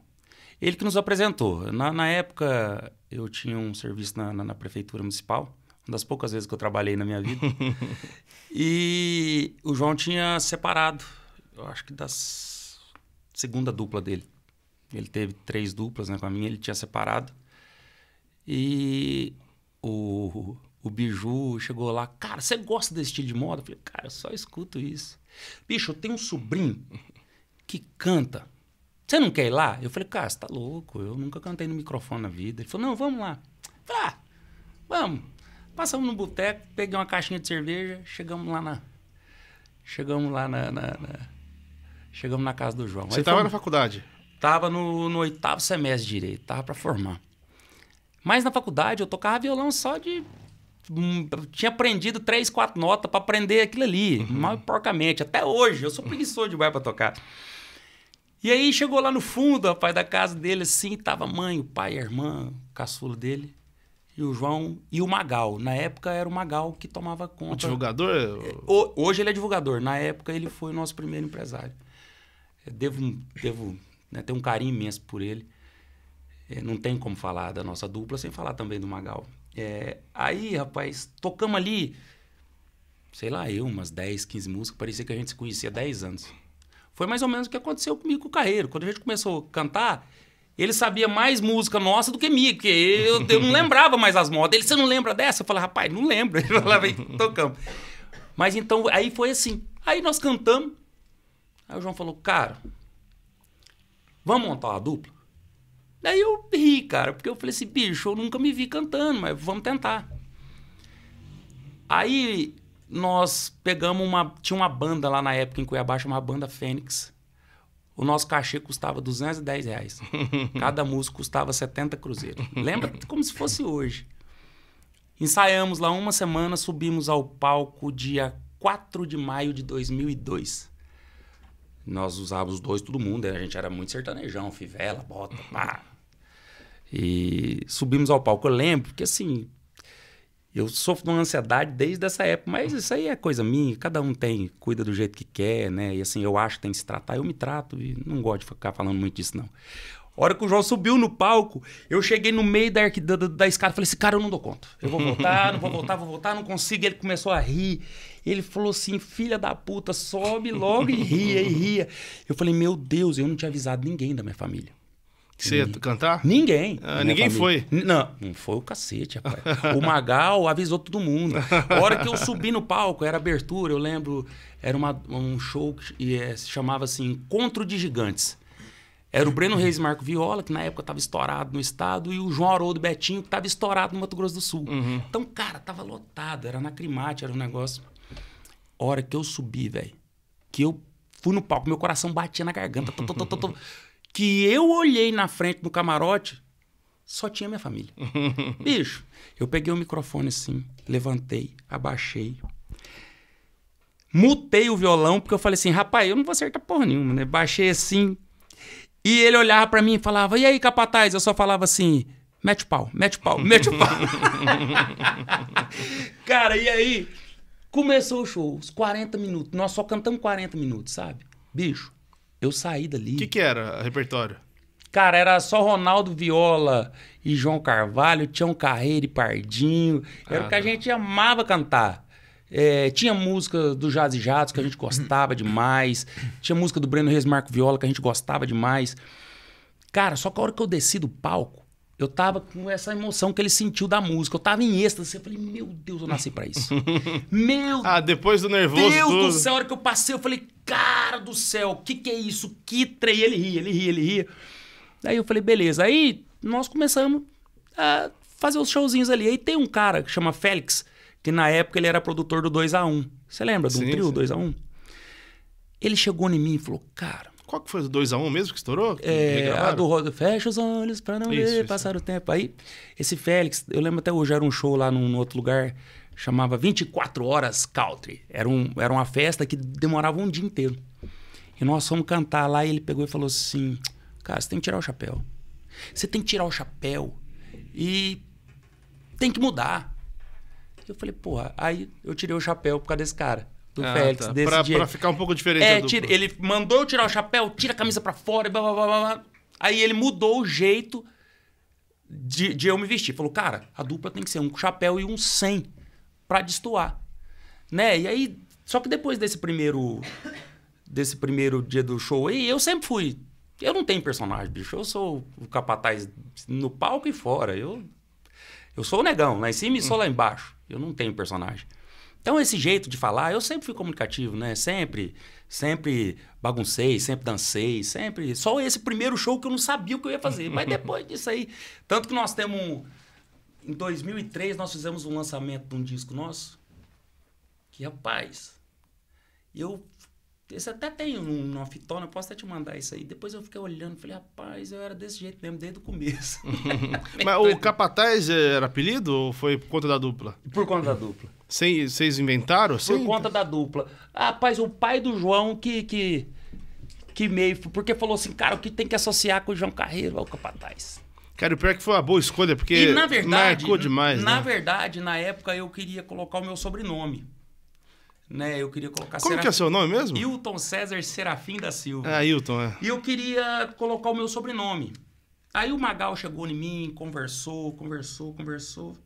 S3: Ele que nos apresentou. Na, na época, eu tinha um serviço na, na, na prefeitura municipal uma das poucas vezes que eu trabalhei na minha vida. e o João tinha separado, eu acho que da segunda dupla dele. Ele teve três duplas né, com a minha, ele tinha separado. E o, o Biju chegou lá, cara, você gosta desse estilo de moda? Eu falei, cara, eu só escuto isso. Bicho, eu tenho um sobrinho que canta. Você não quer ir lá? Eu falei, cara, você tá louco, eu nunca cantei no microfone na vida. Ele falou, não, vamos lá. Eu falei, ah, vamos. Passamos no boteco, peguei uma caixinha de cerveja, chegamos lá na. Chegamos lá na. na, na chegamos na casa do João.
S1: Você estava na faculdade?
S3: Tava no, no, oitavo semestre de direito, tava para formar. Mas na faculdade eu tocava violão só de. Hum, tinha aprendido três, quatro notas para aprender aquilo ali, uhum. mal e porcamente. Até hoje, eu sou preguiçoso demais para tocar. E aí chegou lá no fundo, rapaz, da casa dele, assim, tava a mãe, o pai, a irmã, o caçulo dele e o João e o Magal. Na época era o Magal que tomava conta. O
S1: divulgador?
S3: É, hoje ele é divulgador. Na época ele foi o nosso primeiro empresário. Eu devo, devo né, ter um carinho imenso por ele. É, não tem como falar da nossa dupla sem falar também do Magal. É, aí, rapaz, tocamos ali, sei lá, eu, umas 10, 15 músicas, parecia que a gente se conhecia há 10 anos. Foi mais ou menos o que aconteceu comigo com o Carreiro. Quando a gente começou a cantar, ele sabia mais música nossa do que minha, porque eu, eu não lembrava mais as modas. Ele, você não lembra dessa? Eu falei, rapaz, não lembro. Ele falava, tocamos. Mas então, aí foi assim. Aí nós cantamos. Aí o João falou, cara, vamos montar uma dupla? Daí eu ri, cara, porque eu falei assim, bicho, eu nunca me vi cantando, mas vamos tentar. Aí nós pegamos uma. Tinha uma banda lá na época em Cuiabá, chamada Banda Fênix o nosso cachê custava 210 reais. Cada músico custava 70 cruzeiros. Lembra? Como se fosse hoje. Ensaiamos lá uma semana, subimos ao palco dia 4 de maio de 2002. Nós usávamos os dois, todo mundo. A gente era muito sertanejão, fivela, bota, pá. E subimos ao palco. Eu lembro, porque assim, eu sofro de uma ansiedade desde essa época, mas isso aí é coisa minha, cada um tem, cuida do jeito que quer, né? E assim, eu acho que tem que se tratar, eu me trato e não gosto de ficar falando muito disso, não. A hora que o João subiu no palco, eu cheguei no meio da, da, da escada falei assim, cara, eu não dou conta. Eu vou voltar, não vou voltar, vou voltar, não consigo. Ele começou a rir. Ele falou assim, filha da puta, sobe logo e ria, e ria. Eu falei, meu Deus, eu não tinha avisado ninguém da minha família.
S1: Você ia cantar?
S3: Ninguém.
S1: Ah, ninguém família.
S3: foi? Não, não foi o cacete, rapaz. o Magal avisou todo mundo. A hora que eu subi no palco, era abertura, eu lembro, era uma, um show que é, se chamava assim, Encontro de Gigantes. Era o Breno Reis e Marco Viola, que na época estava estourado no estado, e o João Haroldo Betinho, que estava estourado no Mato Grosso do Sul. Uhum. Então, cara, tava lotado, era na Crimate, era um negócio. A hora que eu subi, velho, que eu fui no palco, meu coração batia na garganta. Tô, tô, tô, que eu olhei na frente do camarote, Só tinha minha família. Bicho, eu peguei o microfone assim, levantei, abaixei. Mutei o violão, porque eu falei assim, rapaz, eu não vou acertar porra nenhuma, né? Baixei assim. E ele olhava pra mim e falava, e aí, capataz? Eu só falava assim, mete o pau, mete o pau, mete o pau. Cara, e aí? Começou o show, os 40 minutos. Nós só cantamos 40 minutos, sabe? Bicho, eu saí dali.
S1: O que, que era repertório?
S3: Cara, era só Ronaldo Viola e João Carvalho, Tião Carreiro e Pardinho. Era
S1: Ah,
S3: o que a gente amava cantar. É, tinha música do Jazz e Jatos que a gente gostava demais. Tinha música do Breno Reis Marco Viola que a gente gostava demais. Cara, só que a hora que eu desci do palco, eu tava com essa emoção que ele sentiu da música. Eu tava em êxtase. Eu falei, meu Deus, eu nasci pra isso. meu
S1: Ah, depois do nervoso
S3: Deus
S1: tudo.
S3: do céu, a hora que eu passei, eu falei, cara do céu, o que que é isso? Que trem? Ele ria, ele ria, ele ria. Daí eu falei, beleza. Aí nós começamos a fazer os showzinhos ali. Aí tem um cara que chama Félix, que na época ele era produtor do 2x1. Você lembra do
S1: Sim,
S3: trio
S1: sim.
S3: 2x1? Ele chegou em mim e falou, cara,
S1: Qual que foi o 2x1 mesmo que estourou? Que
S3: é, a do Roda, fecha os olhos pra não
S1: Isso,
S3: ver
S1: isso.
S3: passar o tempo. Aí, esse Félix, eu lembro até hoje, era um show lá num, num outro lugar, chamava 24 Horas Country. Era, um, era uma festa que demorava um dia inteiro. E nós fomos cantar lá e ele pegou e falou assim: Cara, você tem que tirar o chapéu. Você tem que tirar o chapéu e tem que mudar. Eu falei, porra, aí eu tirei o chapéu por causa desse cara, do
S1: Ah,
S3: Félix,
S1: tá.
S3: desse
S1: pra, pra ficar um pouco diferente
S3: É, tira- ele mandou eu tirar o chapéu, tira a camisa pra fora, e blá, blá, blá, blá. Aí ele mudou o jeito de, de eu me vestir. Falou, cara, a dupla tem que ser um chapéu e um sem pra destoar. Né? E aí, só que depois desse primeiro desse primeiro dia do show aí, eu sempre fui. Eu não tenho personagem, bicho. Eu sou o capataz no palco e fora. Eu eu sou o negão, lá em cima e sou lá embaixo. Eu não tenho personagem. Então, esse jeito de falar, eu sempre fui comunicativo, né? Sempre, sempre baguncei, sempre dancei, sempre. Só esse primeiro show que eu não sabia o que eu ia fazer. Mas depois disso aí. Tanto que nós temos. um- Em 2003, nós fizemos um lançamento de um disco nosso. Que, rapaz. Eu. Esse até tem um- numa fitona, posso até te mandar isso aí. Depois eu fiquei olhando falei, rapaz, eu era desse jeito mesmo, desde o começo.
S1: Mas o Capataz era apelido ou foi por conta da dupla?
S3: Por conta da dupla.
S1: Cês- Vocês inventaram?
S3: Por
S1: Sim.
S3: conta da dupla. Rapaz, o pai do João que, que, que meio. Porque falou assim, cara, o que tem que associar com o João Carreiro é o Capataz.
S1: Cara, o pior é que foi uma boa escolha, porque
S3: E na verdade.
S1: marcou demais,
S3: Na
S1: né?
S3: verdade, na época eu queria colocar o meu sobrenome. Né? Eu queria colocar
S1: Como que é seu nome mesmo?
S3: Hilton César Serafim da Silva.
S1: Ah, Hilton, é.
S3: E eu queria colocar o meu sobrenome. Aí o Magal chegou em mim, conversou, conversou, conversou.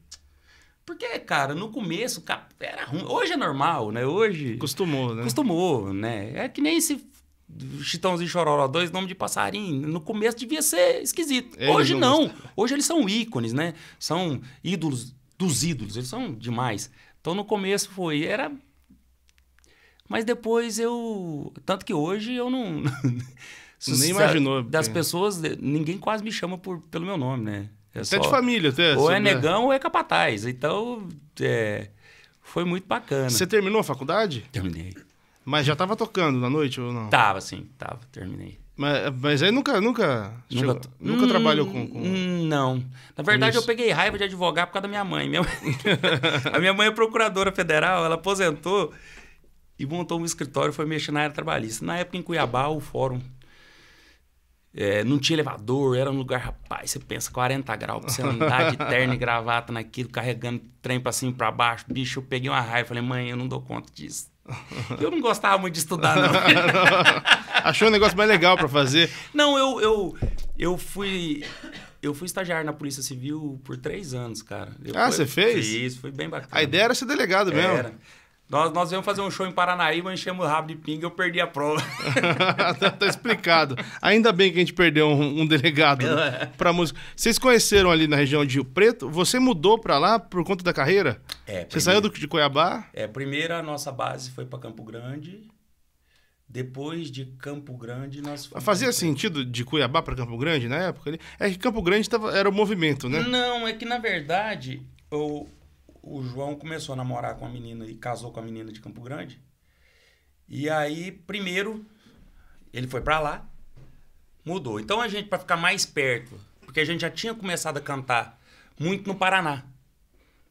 S3: Porque, cara, no começo era ruim. Hoje é normal, né? Hoje.
S1: Acostumou, né?
S3: Acostumou, né? É que nem esse Chitãozinho Chororó, dois nomes de passarinho. No começo devia ser esquisito.
S1: Eles
S3: Hoje
S1: não
S3: não. Hoje eles são ícones, né? São ídolos dos ídolos. Eles são demais. Então no começo foi. Era. Mas depois eu. Tanto que hoje eu não.
S1: Nem imaginou,
S3: Das
S1: porque-
S3: pessoas, ninguém quase me chama por, pelo meu nome, né? É
S1: Até
S3: só-
S1: de família, até.
S3: Ou é negão ou é capataz. Então, é, foi muito bacana.
S1: Você terminou a faculdade?
S3: Terminei.
S1: Mas já tava tocando na noite ou não?
S3: Tava, sim, tava, terminei.
S1: Mas, mas aí nunca, nunca, chegou- nunca,
S3: Hum,
S1: trabalhou com... com-
S3: Não. Na verdade, eu peguei raiva de advogar por causa da minha mãe. Minha mãe- a minha mãe é procuradora federal, ela aposentou e montou um escritório, foi mexer na área trabalhista. Na época, em Cuiabá, o fórum é, não tinha elevador, era um lugar, rapaz, você pensa, 40 graus, pra você andar de terno e gravata naquilo, carregando trem pra cima e pra baixo. Bicho, eu peguei uma raiva, falei, mãe, eu não dou conta disso. Eu não gostava muito de estudar, não.
S1: Achou um negócio mais legal pra fazer.
S3: Não, eu, eu, eu fui. Eu fui estagiário na Polícia Civil por três anos, cara. Eu
S1: Ah, você fez?
S3: Fiz, foi bem bacana.
S1: A ideia era ser delegado mesmo.
S3: Era. Nós, nós íamos fazer um show em Paranaíba, enchemos o rabo de pinga eu perdi a prova.
S1: tá, tá explicado. Ainda bem que a gente perdeu um, um delegado né, pra música. Vocês conheceram ali na região de Rio Preto? Você mudou pra lá por conta da carreira?
S3: É,
S1: Você saiu do, de Cuiabá?
S3: É, primeiro a nossa base foi para Campo Grande. Depois de Campo Grande, nós fomos
S1: Fazia sentido de Cuiabá pra Campo Grande na época? ali? É que Campo Grande tava, era o movimento, né?
S3: Não, é que na verdade o, o João começou a namorar com a menina e casou com a menina de Campo Grande. E aí, primeiro, ele foi pra lá, mudou. Então a gente, pra ficar mais perto, Porque a gente já tinha começado a cantar muito no Paraná.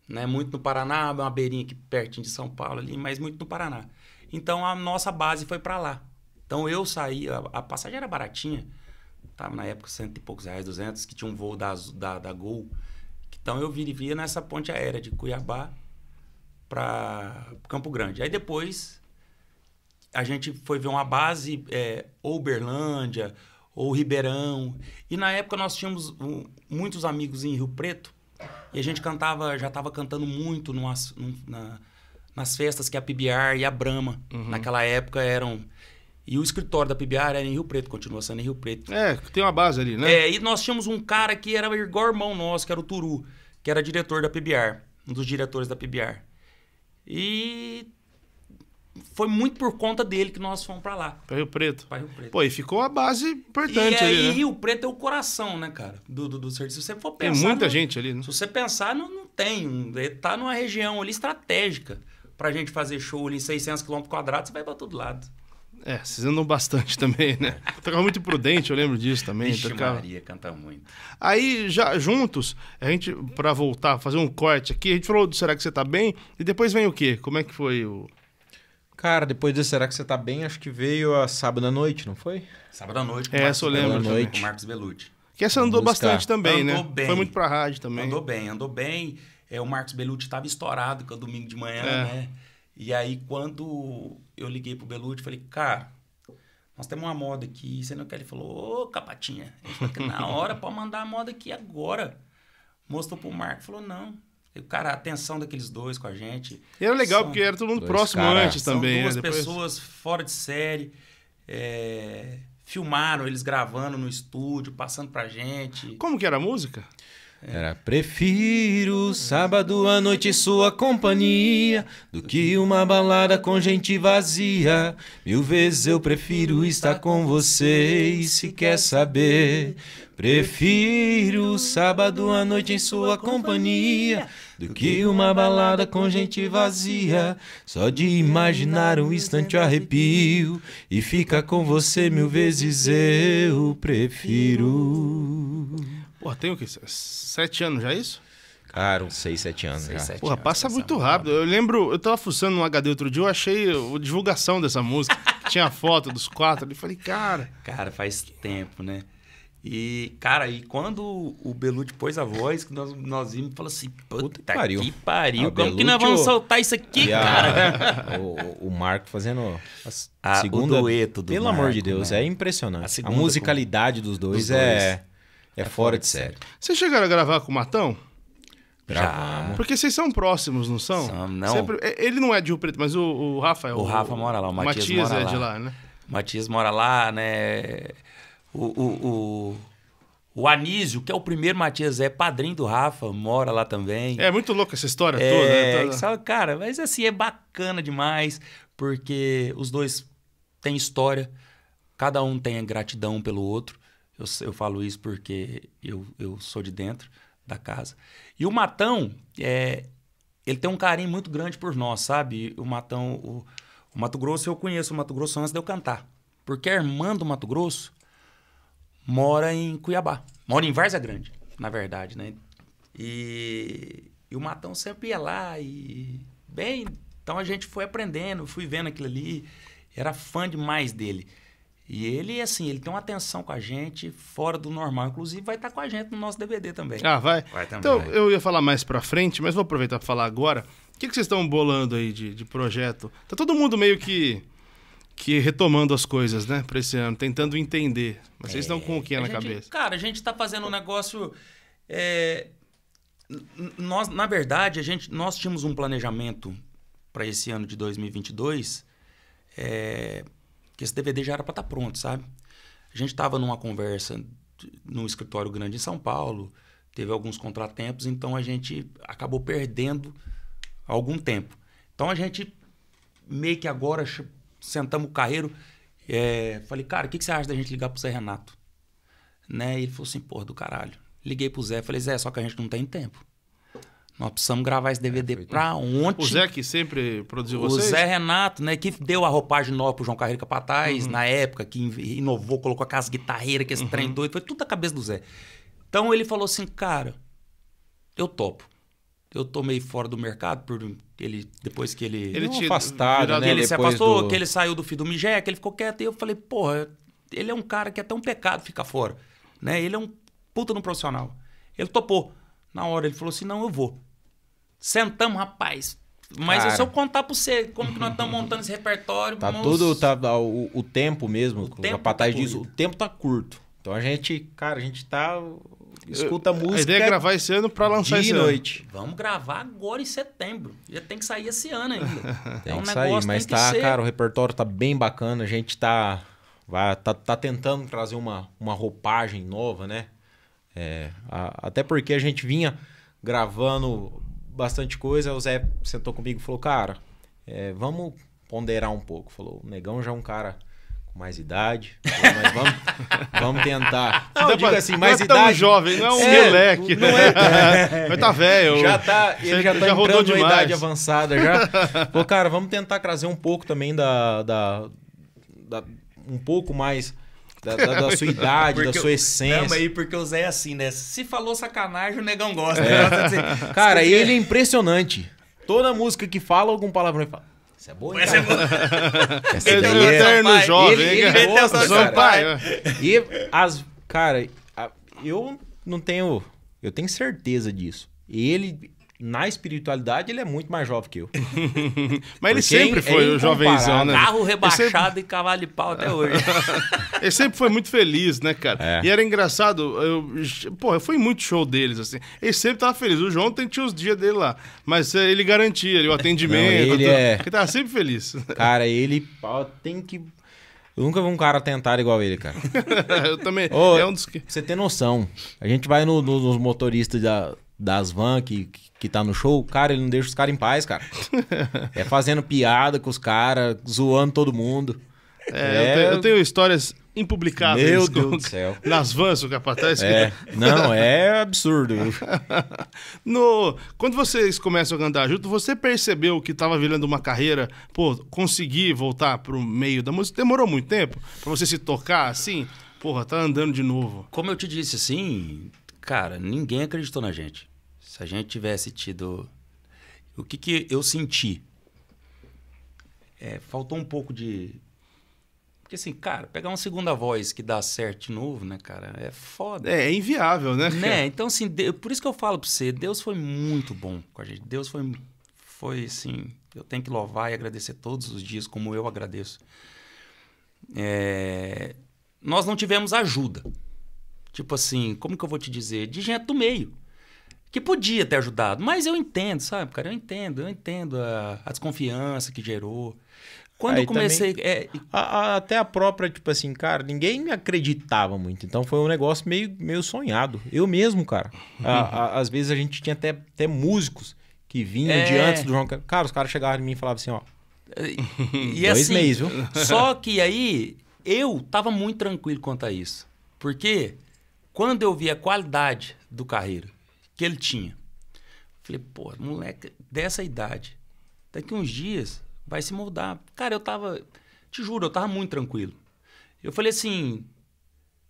S3: Né? Muito no Paraná, uma beirinha aqui pertinho de São Paulo ali, mas muito no Paraná. Então a nossa base foi para lá. Então eu saí, a, a, passagem era baratinha, tava na época cento e poucos reais, duzentos, que tinha um voo da, da, da Gol. Então eu vivia nessa ponte aérea de Cuiabá para Campo Grande. Aí depois a gente foi ver uma base, é, ou Berlândia, ou Ribeirão. E na época nós tínhamos um, muitos amigos em Rio Preto. E a gente cantava, já estava cantando muito numas, num, na, nas festas que a PBR e a Brahma, uhum. naquela época, eram. E o escritório da PBR era em Rio Preto, continua sendo em Rio Preto.
S1: É, tem uma base ali, né?
S3: É, e nós tínhamos um cara que era igual irmão nosso, que era o Turu, que era diretor da PBR, um dos diretores da PBR. E foi muito por conta dele que nós fomos para lá.
S1: Pra Rio Preto.
S3: Pra Rio Preto.
S1: Pô, e ficou a base importante
S3: e
S1: aí,
S3: aí,
S1: né?
S3: Rio Preto é o coração, né, cara, do, do, do serviço. Se você for pensar...
S1: Tem muita gente ali, né?
S3: Se você pensar, não, não tem. Tá numa região ali estratégica pra gente fazer show ali em 600 km quadrados, você vai pra todo lado.
S1: É, vocês andam bastante também, né? Tocava muito prudente, eu lembro disso também.
S3: Vixe
S1: tocava...
S3: Maria, canta muito.
S1: Aí, já juntos, a gente, pra voltar, fazer um corte aqui, a gente falou do Será que você tá bem? E depois vem o quê? Como é que foi o...
S2: Cara, depois de Será que você tá bem? Acho que veio a sábado à noite, não foi?
S3: Sábado à noite. com
S1: É,
S3: o Marcos
S1: essa eu lembro
S2: também.
S3: Com o Marcos Bellucci.
S1: Que essa andou bastante também, né?
S3: Andou bem.
S1: Foi muito pra rádio também.
S3: Andou bem, andou bem. É, o Marcos Bellucci estava estourado com o domingo de manhã,
S1: É.
S3: né? E aí, quando eu liguei pro Bellucci, falei, cara, nós temos uma moda aqui, você não quer? Ele falou, ô, capatinha, ele falou que na hora, pode mandar a moda aqui agora. Mostrou pro Marcos, falou, não. E, cara, a atenção daqueles dois com a gente.
S1: E era legal,
S3: São-
S1: porque era todo mundo próximo
S2: cara-
S1: antes
S3: São
S1: também.
S3: duas
S1: né? Depois-
S3: pessoas fora de série. é, filmaram eles gravando no estúdio, passando pra gente.
S1: Como que era a música?
S2: Era prefiro sábado à noite sua companhia do que uma balada com gente vazia. Mil vezes eu prefiro estar com você e se quer saber. Prefiro sábado à noite em sua companhia do que uma balada com gente vazia. Só de imaginar um instante eu arrepio e fica com você mil vezes eu prefiro.
S1: Pô, tem o quê? Sete anos já é isso?
S2: Cara, uns 6, 7 anos
S3: Seis,
S2: já.
S3: sete
S1: Porra,
S3: anos,
S1: passa muito
S3: moda.
S1: rápido. Eu lembro, eu tava fuçando no HD outro dia, eu achei a divulgação dessa música. Tinha a foto dos quatro ali. Falei, cara,
S3: Cara, faz tempo, né? E, cara, e quando o Belucci pôs a voz, que nós, nós vimos, falou assim, puta,
S2: Puta que pariu.
S3: que pariu.
S2: Ah, o
S3: Como que nós vamos
S2: o-
S3: soltar isso aqui,
S2: E a-
S3: cara?
S2: o, o Marco fazendo a
S3: Ah, o
S2: segunda.
S3: dueto do
S2: Pelo amor de
S3: Marco,
S2: Deus,
S3: né?
S2: é
S3: A
S2: impressionante. A,
S3: segunda
S2: musicalidade dos dois,
S3: dos dois.
S2: É, é, fora de série.
S1: vocês chegaram a gravar com o Matão?
S2: Gravamos.
S1: Porque vocês são próximos, não são?
S3: São, não.
S1: Sempre- ele não é de Rio Preto, mas o, o Rafa é
S3: O Rafa mora lá, o Matias mora
S1: é de
S3: lá.
S1: lá, né?
S3: O Matias mora lá, né? O, o, o, o Anísio, que é o primeiro Matias, é padrinho do Rafa, mora lá também.
S1: É muito louco essa história
S3: É,
S1: toda. né? Toda-
S3: cara, mas assim, é bacana demais, porque os dois têm história, cada um tem a gratidão pelo outro. Eu, eu falo isso porque eu, eu sou de dentro da casa. E o Matão, é, ele tem um carinho muito grande por nós, sabe? O Matão, o, o Mato Grosso, eu conheço o Mato Grosso antes de eu cantar. Porque a irmã do Mato Grosso mora em Cuiabá. Mora em Várzea Grande, na verdade, né? E, e o Matão sempre ia lá e... Bem, então a gente foi aprendendo, fui vendo aquilo ali. Era fã demais dele. E ele, assim, ele tem uma atenção com a gente fora do normal. Inclusive, vai estar com a gente no nosso DVD também.
S1: Ah, vai?
S3: Vai também,
S1: Então,
S3: vai.
S1: eu ia falar mais pra frente, mas vou aproveitar pra falar agora. O que, que vocês estão bolando aí de, de projeto? Tá todo mundo meio que, que retomando as coisas, né, pra esse ano, tentando entender. Mas vocês estão com o que
S3: A
S1: na
S3: gente-
S1: cabeça?
S3: Cara, a gente tá fazendo um negócio. é, nós, na verdade, a gente, nós tínhamos um planejamento para esse ano de 2022 é, que esse DVD já era para estar pronto, sabe? A gente estava numa conversa num escritório grande em São Paulo, teve alguns contratempos, então a gente acabou perdendo algum tempo. Então a gente meio que agora sentamos o carreiro, é, falei, cara, o que, que você acha da gente ligar pro Zé Renato? Né? E ele falou assim, porra do caralho. Liguei pro Zé, falei, Zé, só que a gente não tem tempo. Nós precisamos gravar esse DVD pra ontem.
S1: O Zé que sempre produziu
S3: O
S1: vocês?
S3: Zé Renato, né, que deu a roupagem nova pro João Carreiro Capataz,
S1: Uhum.
S3: na época, que in- inovou, colocou aquelas guitarreiras, que esse trem doido, foi tudo da cabeça do Zé. Então ele falou assim, cara, eu topo. Eu tô meio fora do mercado por ele depois que ele
S1: Ele tinha
S2: afastado, né?
S3: que ele se
S2: depois
S3: afastou,
S2: do-
S3: que ele saiu do filho do Mijé, que ele ficou quieto. E eu falei, porra, ele é um cara que é até um pecado ficar fora. Né? Ele é um puta no profissional. Ele topou. Na hora ele falou assim: não, eu vou. Sentamos, rapaz. Mas
S2: Cara.
S3: se eu contar pra você como que nós estamos montando esse repertório.
S2: Tá tudo, tá, o, o tempo mesmo, o,
S3: tempo tá
S2: diz, o tempo tá curto. Então a gente, cara, a gente tá, escuta música
S1: A ideia é gravar esse ano pra lançar esse
S2: e
S1: ano.
S2: noite.
S3: Vamos gravar agora em setembro. Já tem que sair esse ano ainda.
S2: Tem
S3: é um
S2: que
S3: negócio,
S2: sair, mas
S3: tem
S2: tá,
S3: ser.
S2: cara, o repertório tá bem bacana, a gente tá, vai, tá, tá tentando trazer uma, uma roupagem nova, né? É, a- até porque a gente vinha gravando bastante coisa, o Zé sentou comigo e falou, cara, é, vamos ponderar um pouco. Falou, o Negão já é um cara com mais idade, falou, mas vamos, vamos tentar. Não, eu digo assim,
S1: não
S2: mais
S1: é tão
S2: idade...
S1: jovem, não é um
S2: É,
S1: moleque.
S2: não é-
S1: Mas tá velho.
S2: Já tá, ele
S1: Você
S2: já tá
S1: rodou
S2: entrando numa idade avançada já. Pô, cara, vamos tentar trazer um pouco também da, da, da- um pouco mais da, da- da sua idade, da
S3: Porque
S2: sua
S3: eu-
S2: essência.
S3: Não, aí porque o Zé é assim, né? Se falou sacanagem, o negão gosta.
S2: É.
S3: Dizer,
S2: Cara,
S3: "Se
S2: ele é impressionante. Toda música que fala algum palavrão, ele fala. Isso é boa, hein,
S3: Essa é boa."
S2: Essa
S1: Ele
S2: é
S1: é
S2: boa."
S1: eterno jovem.
S2: Ele- ele
S1: cara?
S2: gosta, cara.
S1: Sampaio.
S2: E as. Cara, a- eu não tenho. Eu tenho certeza disso. Ele, na espiritualidade, ele é muito mais jovem que eu.
S1: Mas ele
S2: Porque
S1: sempre
S2: é
S1: foi o jovenzão, né?
S3: Carro rebaixado e cavalo de pau até hoje.
S1: Ele sempre foi muito feliz, né, cara?
S2: É.
S1: E era engraçado, eu, pô, eu fui em muito show deles, assim. Ele sempre tava feliz. O João tem, tinha os dias dele lá. Mas eh, ele garantia ali, o atendimento.
S2: Não, ele
S1: tudo.
S2: é-
S1: Ele tava sempre feliz.
S2: Cara, ele tem que. Eu nunca vi um cara tentar igual ele, cara.
S1: eu também.
S2: Ô,
S1: é um dos que.
S2: Você ter noção, a gente vai no- no- nos motoristas da- das van que, que, que tá no show, cara, ele não deixa os caras em paz, cara. É fazendo piada com os caras, zoando todo mundo.
S1: É, eu, tenho, eu tenho histórias impublicáveis.
S2: Meu
S1: com-
S2: Deus do céu.
S1: Nas vans, o capataz.
S2: É, não, é absurdo.
S1: No, quando vocês começam a cantar junto, você percebeu que tava virando uma carreira, pô, conseguir voltar pro meio da música? Demorou muito tempo pra você se tocar assim? Porra, tá andando de novo.
S3: Como eu te disse assim, cara, ninguém acreditou na gente. Se a gente tivesse tido. O que, que eu senti? É, faltou um pouco de. Porque assim, cara, pegar uma segunda voz que dá certo de novo, né, cara, é foda.
S1: É, é inviável, né?
S3: Né? Então, assim, de- por isso que eu falo pra você, Deus foi muito bom com a gente. Deus foi, foi assim, eu tenho que louvar e agradecer todos os dias, como eu agradeço. É, nós não tivemos ajuda. Tipo assim, como que eu vou te dizer? De gente do meio. Que podia ter ajudado, mas eu entendo, sabe, cara? Eu entendo, eu entendo a, a desconfiança que gerou. Quando
S2: Aí
S3: eu comecei. é,
S2: A- a- até a própria, tipo assim, cara, ninguém acreditava muito. Então foi um negócio meio, meio sonhado. Eu mesmo, cara. A- a- às vezes a gente tinha até, até músicos que vinham
S3: É.
S2: de antes do João. Cara, os caras chegavam em mim e falavam assim, ó.
S3: E
S2: Dois
S3: assim,
S2: meses, viu?
S3: Só que aí eu tava muito tranquilo quanto a isso. Porque quando eu vi a qualidade do carreiro que ele tinha, falei, pô, moleque dessa idade, daqui uns dias vai se moldar. Cara, eu tava, te juro, eu tava muito tranquilo. Eu falei assim,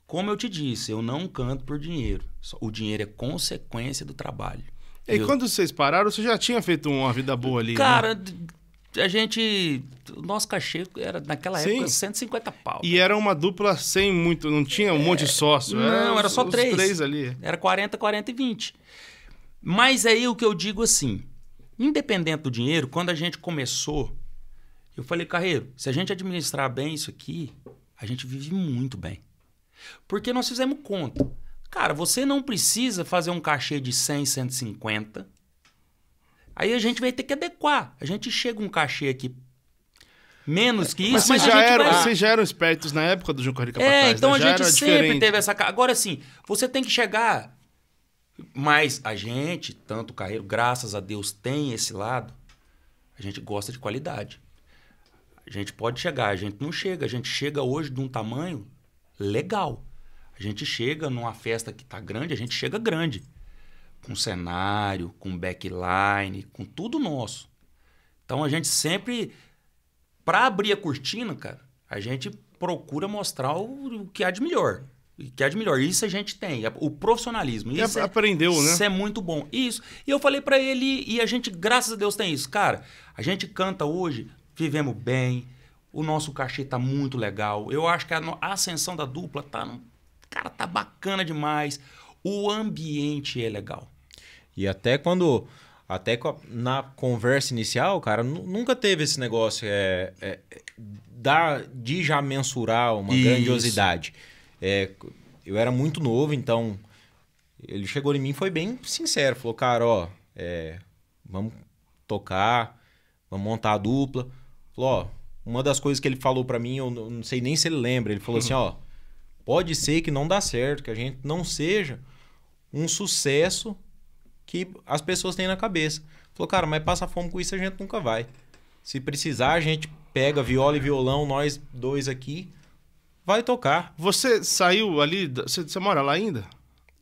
S3: como eu te disse, eu não canto por dinheiro. O dinheiro é consequência do trabalho.
S1: E
S3: Eu-
S1: quando vocês pararam, você já tinha feito uma vida boa ali, né?
S3: Cara, d- a gente. O nosso cachê era, naquela
S1: Sim.
S3: época, 150 pau.
S1: E era uma dupla sem muito, não tinha um monte de sócio.
S3: Não, era
S1: os-
S3: só
S1: os
S3: três.
S1: três ali.
S3: Era 40, 40 e 20. Mas aí o que eu digo assim, independente do dinheiro, quando a gente começou, eu falei, Carreiro, se a gente administrar bem isso aqui, a gente vive muito bem. Porque nós fizemos conta. Cara, você não precisa fazer um cachê de 100, 150. Aí a gente vai ter que adequar. A gente chega um cachê aqui menos que isso,
S1: Mas,
S3: mas,
S1: já eram,
S3: vai...
S1: vocês já eram espertos na época do João Correia Capataz,
S3: É, então
S1: né?
S3: a gente sempre
S1: diferente.
S3: teve essa. Agora sim, você tem que chegar. Mas a gente, tanto o carreiro, graças a Deus, tem esse lado. A gente gosta de qualidade. A gente pode chegar, a gente não chega. A gente chega hoje de um tamanho legal. A gente chega numa festa que tá grande, a gente chega grande. Com cenário, com backline, com tudo nosso. Então a gente sempre Pra abrir a cortina, cara, a gente procura mostrar o, o que há de melhor. que é de melhor. Isso a gente tem, o profissionalismo.
S1: E
S3: isso
S1: aprendeu,
S3: é,
S1: né?
S3: Isso é muito bom. Isso. E eu falei para ele, e a gente, graças a Deus, tem isso. Cara, a gente canta hoje, vivemos bem, o nosso cachê tá muito legal. Eu acho que a, a ascensão da dupla tá. Cara, tá bacana demais. O ambiente é legal.
S2: E até quando. Até na conversa inicial, cara, nunca teve esse negócio é, é, da, de já mensurar uma Isso. grandiosidade. É, eu era muito novo, então ele chegou em mim foi bem sincero. Falou, cara, ó, é, vamos tocar, vamos montar a dupla. Falou, ó, uma das coisas que ele falou para mim, eu não sei nem se ele lembra, ele falou assim, ó, pode ser que não dá certo, que a gente não seja um sucesso que as pessoas têm na cabeça. Falou, cara, mas passa fome com isso a gente nunca vai. Se precisar, a gente pega viola e violão, nós dois aqui, vai tocar.
S1: Você saiu ali, você, você mora lá ainda?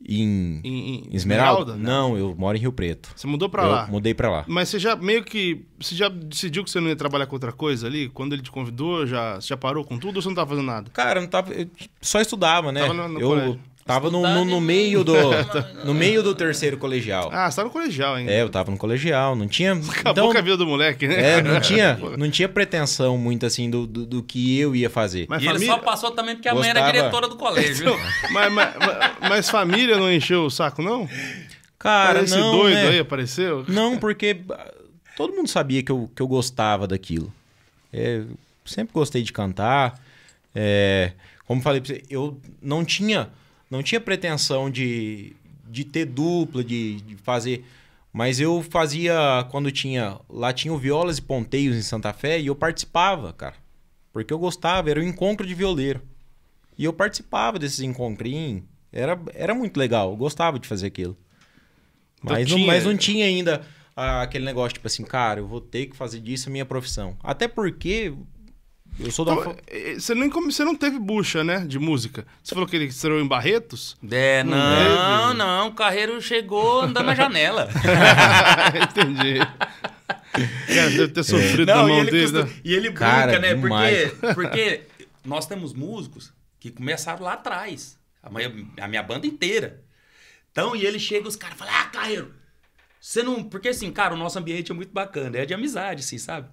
S2: Em, em, em Esmeralda? Não, eu moro em Rio Preto.
S1: Você mudou para lá?
S2: Mudei para lá.
S1: Mas você já meio que. Você já decidiu que você não ia trabalhar com outra coisa ali? Quando ele te convidou, já, já parou com tudo ou você não tava fazendo nada?
S2: Cara, não tava. só estudava, né? Tava no, no eu colégio. Tava no, no, no, meio do no meio do terceiro colegial.
S1: Ah, você tava no colegial ainda.
S2: É, eu tava no colegial, não tinha
S1: Acabou então, com a vida do moleque, né?
S2: É, não tinha, não tinha pretensão muito assim do, do, do que eu ia fazer.
S3: Mas e família... ele só passou também porque a Gostava... mãe era diretora do colégio. Então,
S1: mas, mas, mas, família não encheu o saco não?
S2: Cara,
S1: Parece
S2: não,
S1: doido
S2: né?
S1: aí apareceu?
S2: Não, porque todo mundo sabia que eu, que eu gostava daquilo. É, sempre gostei de cantar. É, como falei pra você, eu não tinha não tinha pretensão de, de ter dupla, de, de fazer. Mas eu fazia quando tinha. Lá tinha o Violas e Ponteios em Santa Fé e eu participava, cara. Porque eu gostava, era um encontro de violeiro. E eu participava desses encontrinhos. Era, era muito legal, eu gostava de fazer aquilo. Então mas, não, mas não tinha ainda ah, aquele negócio, tipo assim, cara, eu vou ter que fazer disso a minha profissão. Até porque eu sou da. Então,
S1: eh, você, nem, você não teve bucha, né? De música. Você falou que ele estreou em Barretos?
S3: É, não, não, não. O Carreiro chegou andando na janela.
S1: Entendi. Cara, deve ter sofrido é. na mão
S3: e
S1: dele.
S3: Custa... Né? E ele brinca, Cara, né? Porque, porque nós temos músicos que começaram lá atrás. A minha, a minha banda inteira. Então, e ele chega, os caras falam, ah, Carreiro, você não. Porque assim, cara, o nosso ambiente é muito bacana, é de amizade, assim, sabe?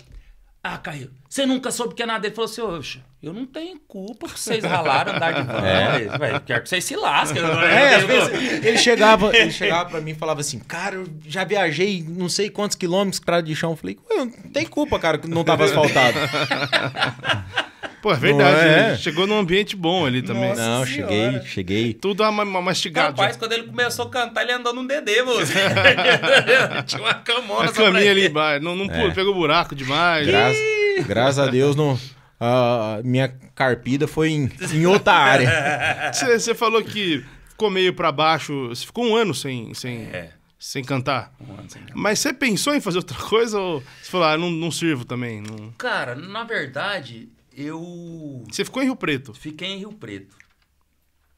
S3: Ah, Caio, você nunca soube que é nada. Ele falou assim, oxa, eu não tenho culpa que vocês ralaram andar de van. É. quero que vocês se lasquem.
S2: É, às vezes ele chegava, ele chegava pra mim e falava assim, cara, eu já viajei não sei quantos quilômetros pra de chão. Eu falei, não tem culpa, cara, que não tava asfaltado.
S1: Pô, é verdade. É. Chegou num ambiente bom ali também.
S2: Nossa não, senhora. cheguei, cheguei.
S1: Tudo mastigado.
S3: Rapaz, quando ele começou a cantar, ele andou num Dedê, moço. Tinha uma camona.
S1: A caminha ali embaixo. Não, não é. pegou buraco demais.
S2: Graças, graças a Deus, não. A minha carpida foi em, em outra área.
S1: Você falou que ficou meio para baixo. Você ficou um ano sem, sem, é. sem cantar. Um ano sem cantar. Mas você pensou em fazer outra coisa ou você falou, ah, não, não sirvo também? Não...
S3: Cara, na verdade, eu.
S1: Você ficou em Rio Preto?
S3: Fiquei em Rio Preto.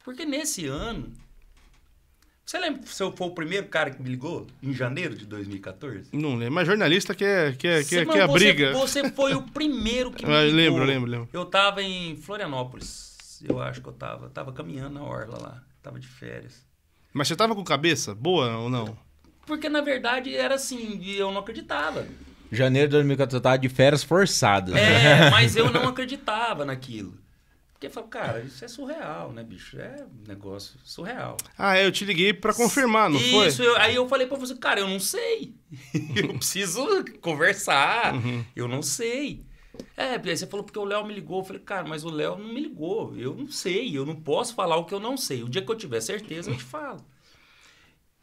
S3: Porque nesse ano. Você lembra se eu for o primeiro cara que me ligou em janeiro de 2014?
S1: Não lembro, mas jornalista que é, que é, que é, que é a briga.
S3: Você foi o primeiro que me
S1: ligou. lembro, lembro, lembro.
S3: Eu tava em Florianópolis. Eu acho que eu tava. Tava caminhando na orla lá. Tava de férias.
S1: Mas você tava com cabeça boa ou não?
S3: Porque na verdade era assim, eu não acreditava.
S2: Janeiro de 2014 eu tava de férias forçadas.
S3: É, mas eu não acreditava naquilo. Porque eu falo, cara, isso é surreal, né, bicho? É um negócio surreal.
S1: Ah, é, eu te liguei para confirmar, não
S3: isso,
S1: foi?
S3: Isso, aí eu falei pra você, cara, eu não sei. eu preciso conversar. Uhum. Eu não sei. É, aí você falou porque o Léo me ligou. Eu falei, cara, mas o Léo não me ligou. Eu não sei, eu não posso falar o que eu não sei. O dia que eu tiver certeza, eu te falo.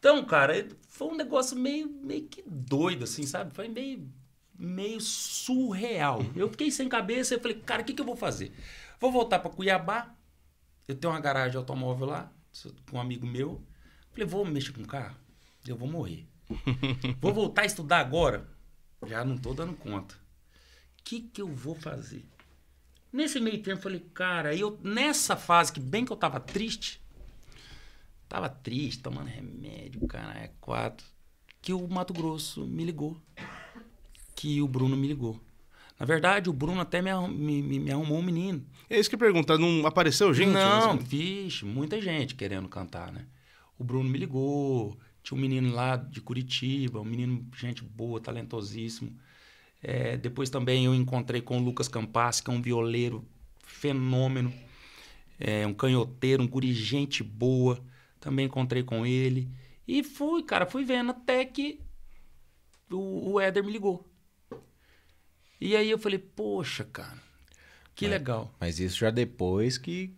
S3: Então, cara, foi um negócio meio, meio que doido, assim, sabe? Foi meio, meio surreal. Eu fiquei sem cabeça e falei, cara, o que, que eu vou fazer? Vou voltar para Cuiabá. Eu tenho uma garagem de automóvel lá, com um amigo meu. Falei, vou mexer com o carro? Eu vou morrer. vou voltar a estudar agora? Já não tô dando conta. O que, que eu vou fazer? Nesse meio tempo, eu falei, cara, eu, nessa fase que bem que eu tava triste, Tava triste, tomando remédio, cara, é quatro. Que o Mato Grosso me ligou. Que o Bruno me ligou. Na verdade, o Bruno até me, me, me- arrumou um menino.
S1: É isso que pergunta, não apareceu gente?
S3: Não,
S1: Mas-
S3: vixe, muita gente querendo cantar, né? O Bruno me ligou, tinha um menino lá de Curitiba, um menino, gente boa, talentosíssimo. É, depois também eu encontrei com o Lucas Campassi, que é um violeiro fenômeno, é, um canhoteiro, um guri gente boa. Também encontrei com ele. E fui, cara, fui vendo até que o, o Éder me ligou. E aí eu falei, poxa, cara, que legal.
S2: Mas isso já depois que,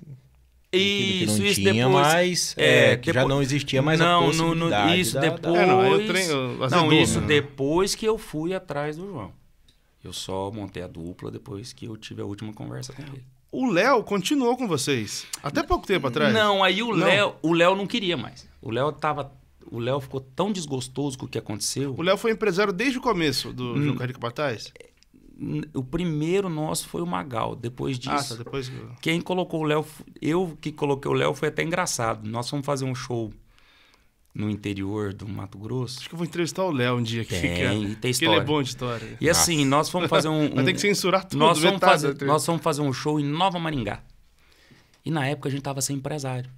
S2: que
S3: Isso,
S2: não
S3: isso
S2: tinha
S3: depois.
S2: mais, é, que já
S3: depois-
S2: não existia mais
S3: não,
S2: a
S3: no-
S2: possibilidade
S3: isso
S2: da- da-
S3: depois.
S1: É, não, aí o trem, o- azedou,
S3: não, isso
S1: né?
S3: depois que eu fui atrás do João. Eu só montei a dupla depois que eu tive a última conversa com ele.
S1: O Léo continuou com vocês. Até pouco tempo atrás.
S3: Não, aí o
S1: Não.
S3: Léo, o Léo não queria mais. O Léo tava, o Léo ficou tão desgostoso com o que aconteceu.
S1: O Léo foi empresário desde o começo do
S3: Hum.
S1: João Carlos?
S3: N- O primeiro nosso foi o Magal. Depois disso,
S1: Ah, tá, depois...
S3: quem colocou o Léo, eu que coloquei o Léo foi até engraçado. Nós fomos fazer um show no interior do Mato Grosso.
S1: Acho que eu vou entrevistar o Léo um dia aqui,
S3: Tem,
S1: cara.
S3: tem
S1: Porque ele
S3: história.
S1: é bom de história.
S3: E assim, nós fomos fazer um. Um-
S1: ter que censurar tudo,
S3: nós fomos, fazer, nós fomos fazer um show em Nova Maringá. E na época a gente tava sem empresário.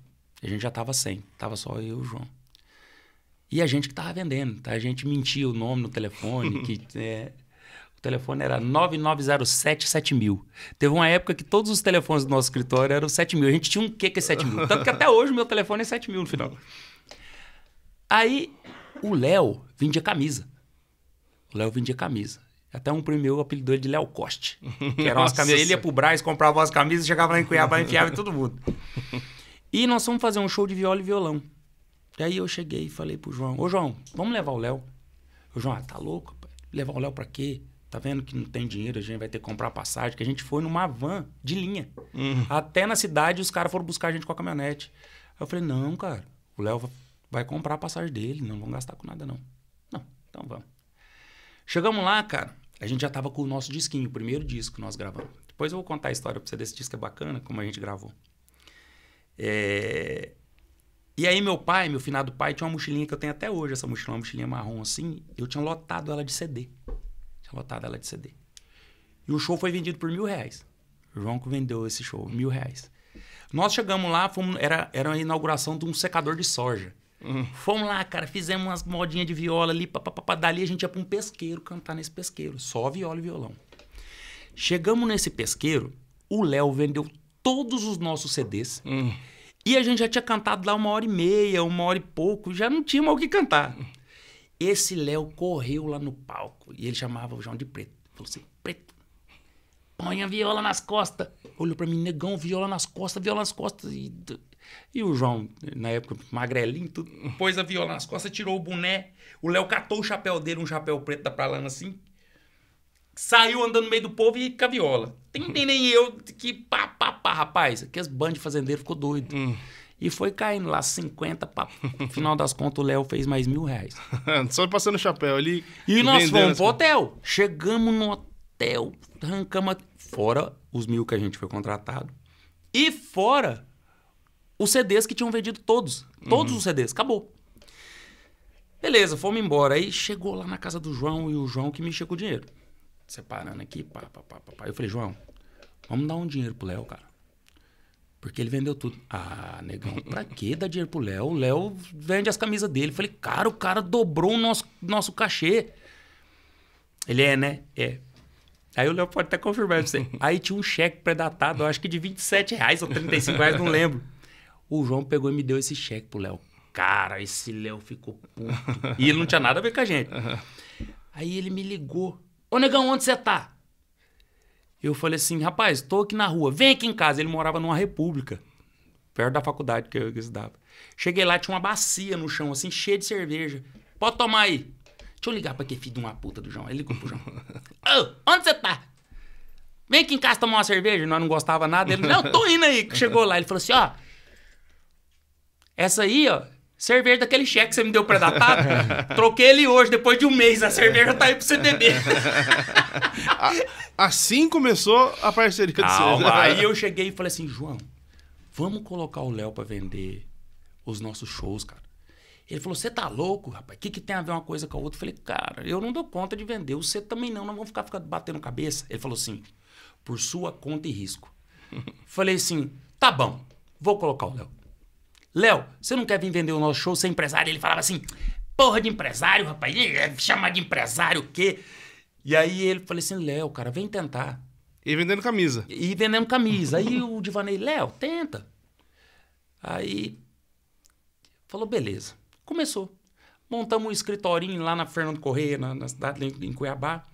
S3: A gente já tava sem. Tava só eu e o João. E a gente que tava vendendo. Tá? A gente mentia o nome no telefone. que, é, o telefone era 9907-7000. Teve uma época que todos os telefones do nosso escritório eram 7000. A gente tinha um quê que é 7000. Tanto que até hoje o meu telefone é 7000 no final. Aí o Léo vendia camisa. O Léo vendia camisa. Até um primo meu apelidou ele de Léo Coste. Que eram umas
S1: Nossa
S3: camisas. Ele ia pro Braz, comprava umas camisas, chegava lá em Cuiabá, enfiava em todo mundo. E nós fomos fazer um show de viola e violão. E aí eu cheguei e falei pro João, ô João, vamos levar o Léo. O João, ah, tá louco? pai? Levar o Léo pra quê? Tá vendo que não tem dinheiro, a gente vai ter que comprar passagem, que a gente foi numa van de linha. Até na cidade os caras foram buscar a gente com a caminhonete. Aí eu falei, não, cara, o Léo vai comprar a passagem dele, não vão gastar com nada, não. Não, então vamos. Chegamos lá, cara, a gente já tava com o nosso disquinho, o primeiro disco que nós gravamos. Depois eu vou contar a história pra você desse disco, é bacana, como a gente gravou. É, E aí meu pai, meu finado pai, tinha uma mochilinha que eu tenho até hoje, essa mochila, uma mochilinha marrom assim, eu tinha lotado ela de CD. Tinha lotado ela de CD. E o show foi vendido por mil reais. O João que vendeu esse show, mil reais. Nós chegamos lá, fomos, era, era a inauguração de um secador de soja. Fomos lá, cara, fizemos umas modinhas de viola ali, papapá. Dali a gente ia pra um pesqueiro cantar nesse pesqueiro. Só viola e violão. Chegamos nesse pesqueiro, o Léo vendeu todos os nossos CDs. E a gente já tinha cantado lá uma hora e meia, uma hora e pouco, já não tinha mais o que cantar. Esse Léo correu lá no palco e ele chamava o João de Preto. Falou assim: Preto, põe a viola nas costas. Olhou pra mim, negão, viola nas costas, viola nas costas. E, e o João, na época, magrelinho, tudo, pôs a viola nas costas, tirou o boné. O Léo catou o chapéu dele, um chapéu preto da Pralana assim, saiu andando no meio do povo e com a viola. Tem tem nem eu que pá, pá, pá, rapaz. Aqui as bandas de fazendeiro ficou doido. E foi caindo lá 50, pá. No final das contas, o Léo fez mais mil reais.
S1: Só passando o chapéu ali.
S3: E nós fomos pro hotel. Chegamos no hotel, arrancamos, fora os mil que a gente foi contratado. E fora os CDs que tinham vendido todos. Todos os CDs, acabou. Beleza, fomos embora. Aí chegou lá na casa do João e o João que mexia com o dinheiro. Separando aqui, pá, pá, pá, pá, pá. Eu falei, João, vamos dar um dinheiro pro Léo, cara. Porque ele vendeu tudo. Ah, negão, pra que dar dinheiro pro Léo? O Léo vende as camisas dele. Eu falei, cara, o cara dobrou o nosso, nosso cachê. Ele é, né? É. Aí o Léo pode até confirmar pra você. Aí tinha um cheque predatado, eu acho que de 27 reais ou 35 reais, não lembro. O João pegou e me deu esse cheque pro Léo. Cara, esse Léo ficou puto. E ele não tinha nada a ver com a gente. Aí ele me ligou. Ô, negão, onde você tá? Eu falei assim, rapaz, tô aqui na rua, vem aqui em casa. Ele morava numa república, perto da faculdade que eu que estudava. Cheguei lá, tinha uma bacia no chão, assim, cheia de cerveja. Pode tomar aí. Deixa eu ligar pra aquele filho de uma puta do João. Ele ligou pro João. Ô, onde você tá? Vem aqui em casa tomar uma cerveja. Nós não gostava nada. Ele, não, tô indo aí. Chegou lá, ele falou assim, ó. Essa aí, ó, cerveja daquele cheque que você me deu predatado. Troquei ele hoje, depois de um mês. A cerveja tá aí pra você beber.
S1: Assim começou a parceria de vocês.
S3: Aí eu cheguei e falei assim, João, vamos colocar o Léo pra vender os nossos shows, cara. Ele falou, você tá louco, rapaz? O que, que tem a ver uma coisa com a outra? Eu falei, cara, eu não dou conta de vender. Você também não, não vamos ficar, ficar batendo cabeça. Ele falou assim, por sua conta e risco. falei assim, tá bom, vou colocar o Léo. Léo, você não quer vir vender o nosso show ser empresário? Ele falava assim, porra de empresário, rapaz, chama de empresário o quê? E aí ele falou assim, Léo, cara, vem tentar.
S1: E vendendo camisa.
S3: E vendendo camisa. Aí o Divanei, Léo, tenta. Aí falou, beleza. Começou. Montamos um escritorinho lá na Fernando Correia, na, na cidade em Cuiabá.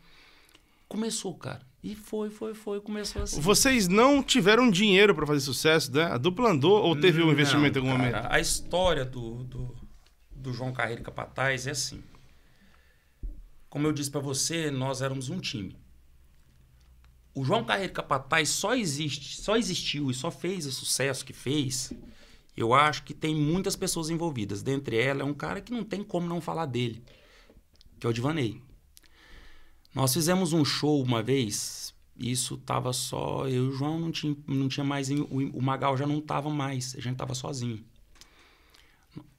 S3: Começou, cara. E foi, foi, foi, começou assim.
S1: Vocês não tiveram dinheiro para fazer sucesso, né? A dupla andou ou teve um investimento
S3: não,
S1: em algum
S3: cara,
S1: momento?
S3: A história do, do, do João Carreiro Capataz é assim. Como eu disse para você, nós éramos um time. O João Carreiro Capataz só existe, só existiu e só fez o sucesso que fez. Eu acho que tem muitas pessoas envolvidas. Dentre elas é um cara que não tem como não falar dele, que é o Divanei. Nós fizemos um show uma vez, isso tava só eu e o João não tinha, não tinha mais o, Magal já não tava mais, a gente tava sozinho.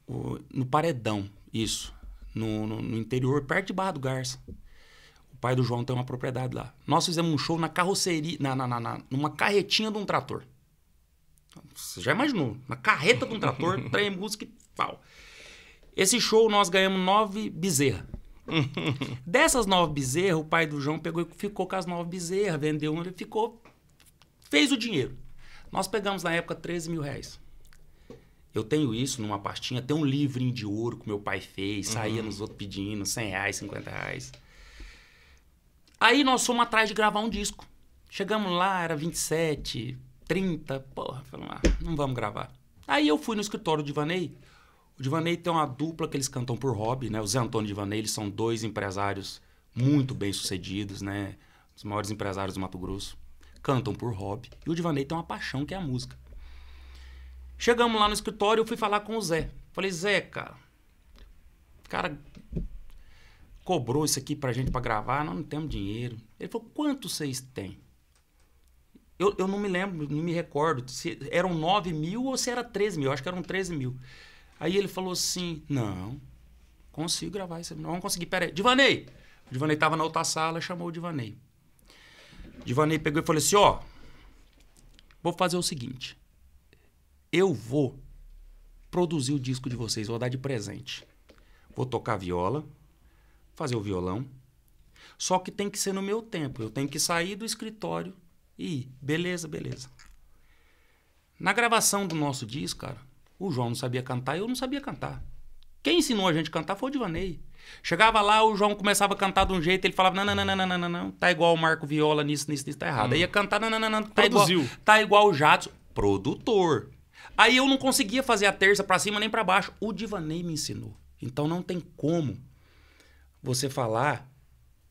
S3: O, no paredão, isso, no, no, no interior, perto de Barra do Garça. O pai do João tem uma propriedade lá. Nós fizemos um show na carroceria, na, na, na, numa carretinha de um trator. Você já imaginou? Na carreta de um trator, trem, música e pau. Esse show nós ganhamos nove bezerras. Dessas nove bezerras, o pai do João pegou e ficou com as nove bezerras, vendeu uma, ele ficou. fez o dinheiro. Nós pegamos na época 13 mil reais. Eu tenho isso numa pastinha, tem um livrinho de ouro que meu pai fez, saía nos outros pedindo 100 reais, 50 reais. Aí nós fomos atrás de gravar um disco. Chegamos lá, era 27, 30, porra, falamos, ah, não vamos gravar. Aí eu fui no escritório do Divanei. O Divanei tem uma dupla que eles cantam por hobby, né? O Zé Antônio e Divanei, eles são dois empresários muito bem sucedidos, né? Os maiores empresários do Mato Grosso. Cantam por hobby. E o Divanei tem uma paixão que é a música. Chegamos lá no escritório, eu fui falar com o Zé. Falei, Zé, cara, o cara cobrou isso aqui pra gente pra gravar, nós não temos dinheiro. Ele falou, quanto vocês têm? Eu, eu não me lembro, não me recordo se eram 9 mil ou se era 13 mil. Eu acho que eram 13 mil. Aí ele falou assim: Não, consigo gravar isso. Não vamos conseguir. Pera aí. Divanei! O Divanei estava na outra sala, chamou o Divanei. Divanei pegou e falou assim: Ó, vou fazer o seguinte. Eu vou produzir o disco de vocês, vou dar de presente. Vou tocar viola, fazer o violão. Só que tem que ser no meu tempo. Eu tenho que sair do escritório e beleza, beleza. Na gravação do nosso disco, cara, o João não sabia cantar e eu não sabia cantar. Quem ensinou a gente a cantar foi o Divanei. Chegava lá, o João começava a cantar de um jeito, ele falava: não, não, não, não, não, não, não, tá igual o Marco Viola nisso, nisso, nisso, tá errado. Aí ia cantar: não, não, não, não, tá igual,
S1: Produziu.
S3: tá igual o Jadson, produtor. Aí eu não conseguia fazer a terça pra cima nem pra baixo. O Divanei me ensinou. Então não tem como você falar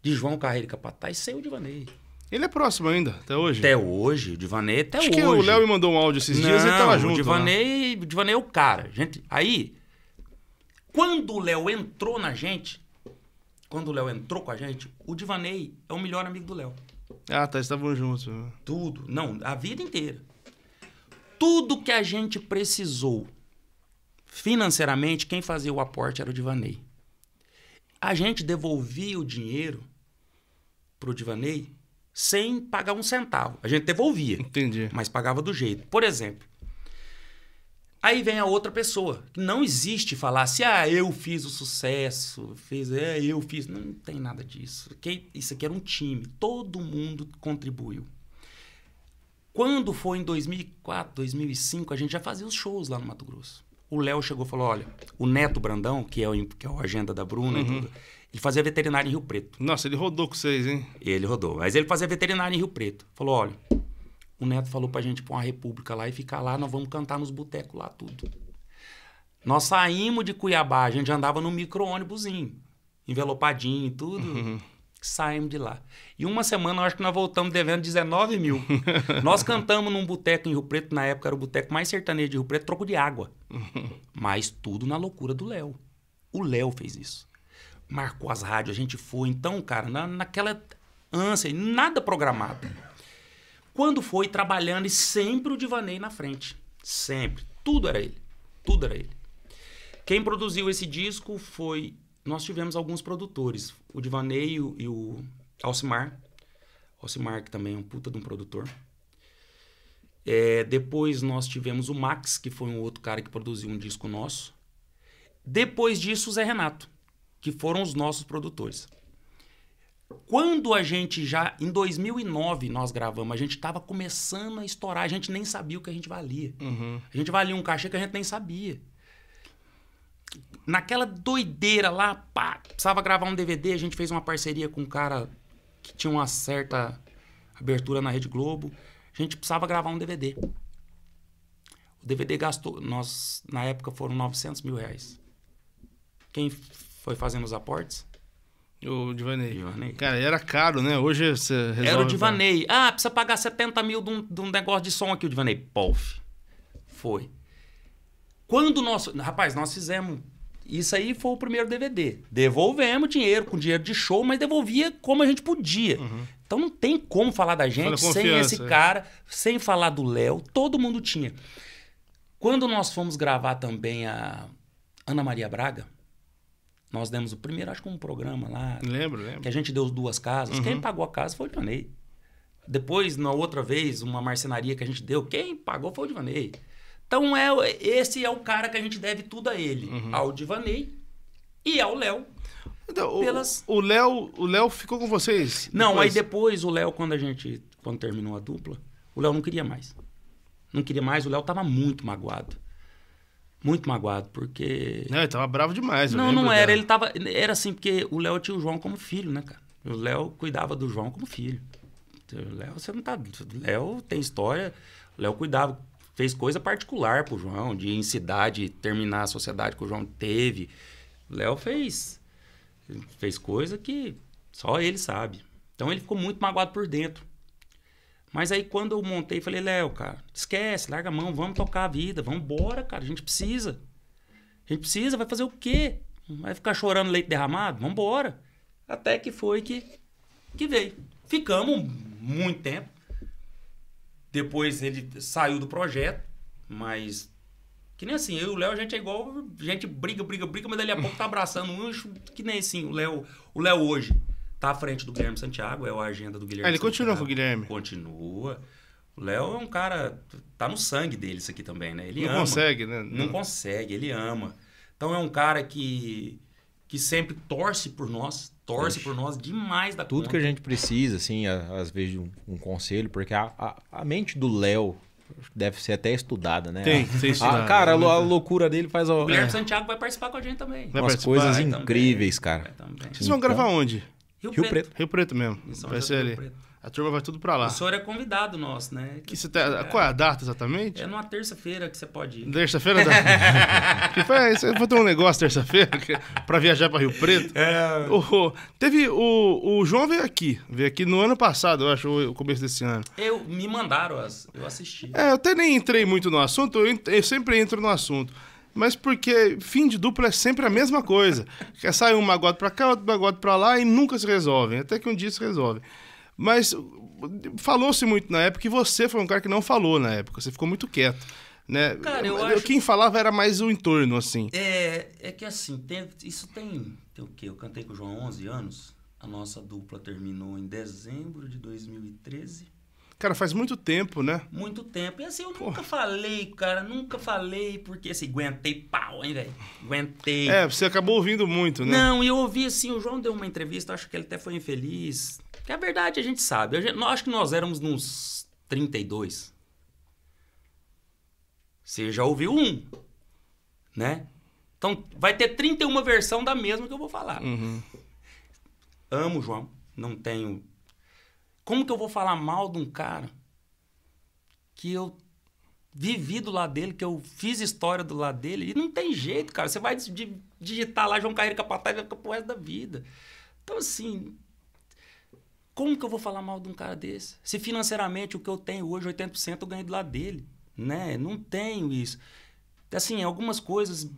S3: de João Carreiro Capataz sem o Divanei.
S1: Ele é próximo ainda, até hoje.
S3: Até hoje, o Divanei até
S1: Acho
S3: hoje.
S1: que o Léo me mandou um áudio esses dias e ele tava junto.
S3: O
S1: lá.
S3: Divanei, o Divanei é o cara. Gente, aí, quando o Léo entrou na gente, quando o Léo entrou com a gente, o Divanei é o melhor amigo do Léo.
S1: Ah, tá, estavam juntos.
S3: Tudo. Não, a vida inteira. Tudo que a gente precisou financeiramente, quem fazia o aporte era o Divanei. A gente devolvia o dinheiro pro Divanei sem pagar um centavo. A gente devolvia
S1: Entendi.
S3: mas pagava do jeito. Por exemplo, aí vem a outra pessoa. Não existe falar assim, ah, eu fiz o sucesso, fiz, é, eu fiz. Não tem nada disso. Isso aqui era um time. Todo mundo contribuiu. Quando foi em 2004, 2005, a gente já fazia os shows lá no Mato Grosso. O Léo chegou e falou: olha, o Neto Brandão, que é o, que é o agenda da Bruna, e tudo, ele fazia veterinário em Rio Preto.
S1: Nossa, ele rodou com vocês, hein?
S3: Ele rodou. Mas ele fazia veterinário em Rio Preto. Falou: olha, o Neto falou pra gente ir pra uma república lá e ficar lá, nós vamos cantar nos botecos lá, tudo. Nós saímos de Cuiabá, a gente andava no micro-ônibusinho, envelopadinho e tudo. Saímos de lá. E uma semana, eu acho que nós voltamos devendo 19 mil. nós cantamos num boteco em Rio Preto, na época era o boteco mais sertanejo de Rio Preto, troco de água. Mas tudo na loucura do Léo. O Léo fez isso. Marcou as rádios, a gente foi. Então, cara, na, naquela ânsia, nada programado. Quando foi trabalhando e sempre o Divanei na frente. Sempre. Tudo era ele. Tudo era ele. Quem produziu esse disco foi. Nós tivemos alguns produtores. O Divanei e o, Alcimar. Alcimar, que também é um puta de um produtor. É, depois nós tivemos o Max, que foi um outro cara que produziu um disco nosso. Depois disso, o Zé Renato, que foram os nossos produtores. Quando a gente já, em 2009, nós gravamos, a gente estava começando a estourar, a gente nem sabia o que a gente valia.
S1: Uhum.
S3: A gente valia um cachê que a gente nem sabia. Naquela doideira lá, pá, precisava gravar um DVD, a gente fez uma parceria com um cara que tinha uma certa abertura na Rede Globo. A gente precisava gravar um DVD. O DVD gastou, nós, na época, foram 900 mil reais. Quem foi fazendo os aportes?
S1: O Divanei.
S3: Divanei.
S1: Cara, era caro, né? Hoje você resolve...
S3: Era o Divanei. Ah, precisa pagar 70 mil de um, de um negócio de som aqui, o Divanei. Pof. Foi. Quando nós. Rapaz, nós fizemos. Isso aí foi o primeiro DVD. Devolvemos dinheiro com dinheiro de show, mas devolvia como a gente podia. Então não tem como falar da gente sem esse
S1: é.
S3: cara, sem falar do Léo. Todo mundo tinha. Quando nós fomos gravar também a Ana Maria Braga, nós demos o primeiro, acho que um programa lá,
S1: Lembro, lembro.
S3: que a gente deu duas casas. Quem pagou a casa foi o Divanei. Depois, na outra vez, uma marcenaria que a gente deu, quem pagou foi o Divanei. Então, é, esse é o cara que a gente deve tudo a ele. Ao Divanei e ao Léo.
S1: Então, o-
S3: pelas-
S1: o Léo o Léo ficou com vocês?
S3: Não, aí
S1: depois?
S3: depois o Léo, quando a gente. Quando terminou a dupla, o Léo não queria mais. Não queria mais, o Léo tava muito magoado. Muito magoado, porque.
S1: Não, ele tava bravo demais.
S3: Não, não era. Ele tava. Era assim, porque o Léo tinha o João como filho, né, cara? O Léo cuidava do João como filho. O Léo, você não tá. O Léo tem história. O Léo cuidava, fez coisa particular pro João, de ir em cidade, terminar a sociedade que o João teve. O Léo fez. Fez coisa que só ele sabe. Então ele ficou muito magoado por dentro. Mas aí quando eu montei, falei, Léo, cara, esquece, larga a mão, vamos tocar a vida, vamos embora, cara, a gente precisa. A gente precisa, vai fazer o quê? Vai ficar chorando leite derramado? Vamos embora. Até que foi que, que veio. Ficamos muito tempo. Depois ele saiu do projeto, mas que nem assim, eu e o Léo, a gente é igual, a gente briga, briga, briga, mas dali a pouco tá abraçando um, que nem assim, o Léo, o Léo hoje tá à frente do Guilherme Santiago, é a agenda do Guilherme
S1: Ah, ele continua
S3: Santiago.
S1: com o Guilherme?
S3: Continua. O Léo é um cara, tá no sangue dele isso aqui também, né? Ele
S1: Não
S3: ama.
S1: consegue, né?
S3: Não consegue, ele ama. Então é um cara que, que sempre torce por nós, torce por nós demais da
S2: Tudo
S3: conta.
S2: que a gente precisa, assim, às vezes um, um conselho, porque a, a, a mente do Léo deve ser até estudada, né?
S1: Tem,
S2: A-
S1: tem estudado,
S2: a, Cara, a, a loucura dele faz
S3: O Guilherme
S2: é,
S3: Santiago vai participar com a gente também.
S1: Vai
S2: umas
S1: participar,
S2: coisas
S3: Vai também.
S2: incríveis, cara.
S3: Vai também.
S1: Vocês vão
S2: Então-
S1: gravar onde?
S3: Rio,
S2: Rio
S3: Preto.
S2: Preto.
S1: Rio Preto mesmo. Vai ser ali. A turma vai tudo pra lá.
S3: O senhor é convidado nosso, né?
S1: Que você tá- Qual é a data exatamente?
S3: É numa terça-feira que você pode ir.
S1: Terça-feira da... que foi, eu vou ter um negócio terça-feira que- pra viajar pra Rio Preto.
S3: É.
S1: O- teve o, o João veio aqui, veio aqui no ano passado, eu acho, o começo desse ano.
S3: Eu, me mandaram, as- eu assisti.
S1: É, eu até nem entrei muito no assunto, eu, eu sempre entro no assunto. Mas porque fim de dupla é sempre a mesma coisa. Que sai um magoado pra cá, outro magoado pra lá e nunca se resolvem. Até que um dia se resolve. Mas falou-se muito na época e você foi um cara que não falou na época. Você ficou muito quieto. Né?
S3: Cara, eu acho-
S1: Quem falava era mais o entorno, assim.
S3: É, é que assim, tem- isso tem, tem o quê? Eu cantei com o João há 11 anos. A nossa dupla terminou em dezembro de 2013.
S1: Cara, faz muito tempo, né?
S3: Muito tempo. E assim, eu nunca falei, cara, nunca falei, porque assim, aguentei pau, hein, velho? Aguentei.
S1: É, você acabou ouvindo muito, né?
S3: Não, e eu ouvi assim, o João deu uma entrevista, acho que ele até foi infeliz. Que a verdade a gente sabe. A gente, nós- acho que nós éramos nos 32. Você já ouviu um, né? Então vai ter 31 versão da mesma que eu vou falar.
S1: Uhum.
S3: Amo o João, não tenho. Como que eu vou falar mal de um cara que eu vivi do lado dele, que eu fiz história do lado dele? E não tem jeito, cara. Você vai di- digitar lá João Carreira Capataz e vai ficar pro resto da vida. Então, assim. Como que eu vou falar mal de um cara desse? Se financeiramente o que eu tenho hoje, 80% eu ganhei do lado dele. Né? Não tenho isso. Assim, algumas coisas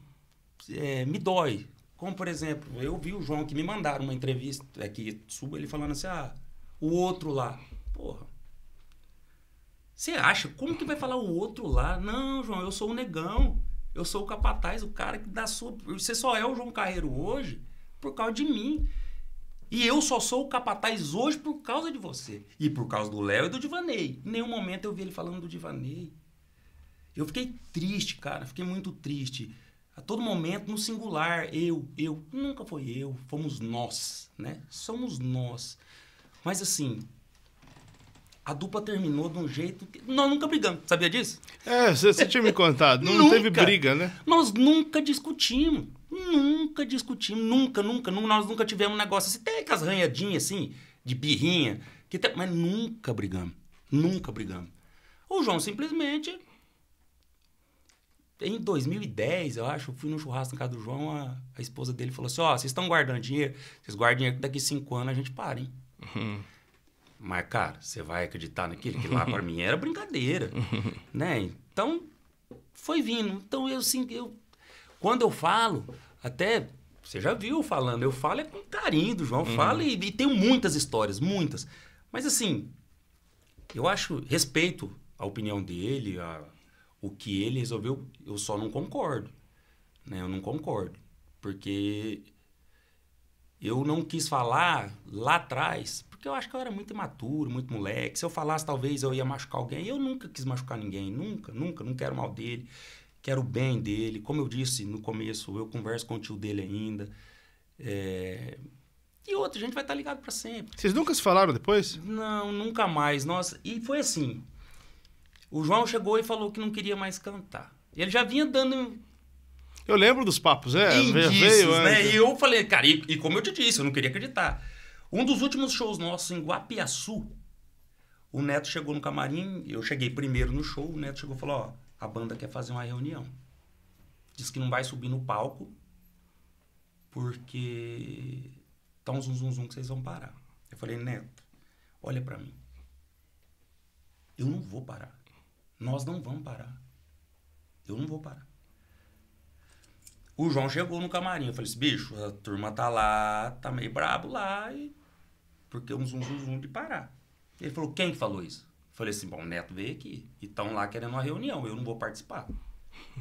S3: é, me dói. Como, por exemplo, eu vi o João que me mandaram uma entrevista aqui, suba ele falando assim, ah, o outro lá. Porra. Você acha? Como que vai falar o outro lá? Não, João, eu sou o negão. Eu sou o capataz, o cara que dá sua. Você só é o João Carreiro hoje por causa de mim. E eu só sou o capataz hoje por causa de você. E por causa do Léo e do Divanei. Em nenhum momento eu vi ele falando do Divanei. Eu fiquei triste, cara. Fiquei muito triste. A todo momento, no singular, eu, eu. Nunca foi eu. Fomos nós, né? Somos nós. Mas assim, a dupla terminou de um jeito que nós nunca brigamos. Sabia disso?
S1: É, você, você tinha me contado. Não
S3: Nunca.
S1: teve briga, né?
S3: Nós nunca discutimos. Nunca discutimos. Nunca, nunca. nu- Nós nunca tivemos um negócio assim. Tem aquelas ranhadinhas assim, de birrinha. Que tem- mas nunca brigamos. Nunca brigamos. O João simplesmente. Em 2010, eu acho, eu fui no churrasco na casa do João, a, a esposa dele falou assim: Ó, vocês estão guardando dinheiro? Vocês guardam dinheiro que daqui cinco anos a gente para, hein? Mas, cara, você vai acreditar naquilo? Que lá pra mim era brincadeira, né? Então, foi vindo. Então, eu, assim, eu... Quando eu falo, até... Você já viu falando, eu falo é com carinho do João, falo e, e tenho muitas histórias, muitas. Mas, assim, eu acho, respeito a opinião dele, a- o que ele resolveu, eu só não concordo, né? Eu não concordo, porque eu não quis falar lá atrás, porque eu acho que eu era muito imaturo, muito moleque. Se eu falasse, talvez eu ia machucar alguém. Eu nunca quis machucar ninguém, nunca, nunca. Não quero mal dele, quero o bem dele. Como eu disse no começo, eu converso com o tio dele ainda. É, E outra, a gente vai estar ligado para sempre.
S1: Vocês nunca se falaram depois?
S3: Não, nunca mais. Nossa, e foi assim. O João chegou e falou que não queria mais cantar. Ele já vinha dando
S1: Eu lembro dos papos, é. veio-
S3: indícios,
S1: veio
S3: né?
S1: antes.
S3: E eu falei, cara, e, e como eu te disse, eu não queria acreditar. Um dos últimos shows nossos em Guapiaçu, o Neto chegou no camarim, eu cheguei primeiro no show, o Neto chegou e falou, ó, a banda quer fazer uma reunião. Diz que não vai subir no palco, porque tá um zum zum zum que vocês vão parar. Eu falei, Neto, olha pra mim. Eu não vou parar. Nós não vamos parar. Eu não vou parar. O João chegou no camarim. Eu falei assim, bicho, a turma tá lá, tá meio brabo lá, e... porque um zum zum zum de parar. Ele falou, quem que falou isso? Eu falei assim, bom, o Neto veio aqui. E estão lá querendo uma reunião, eu não vou participar.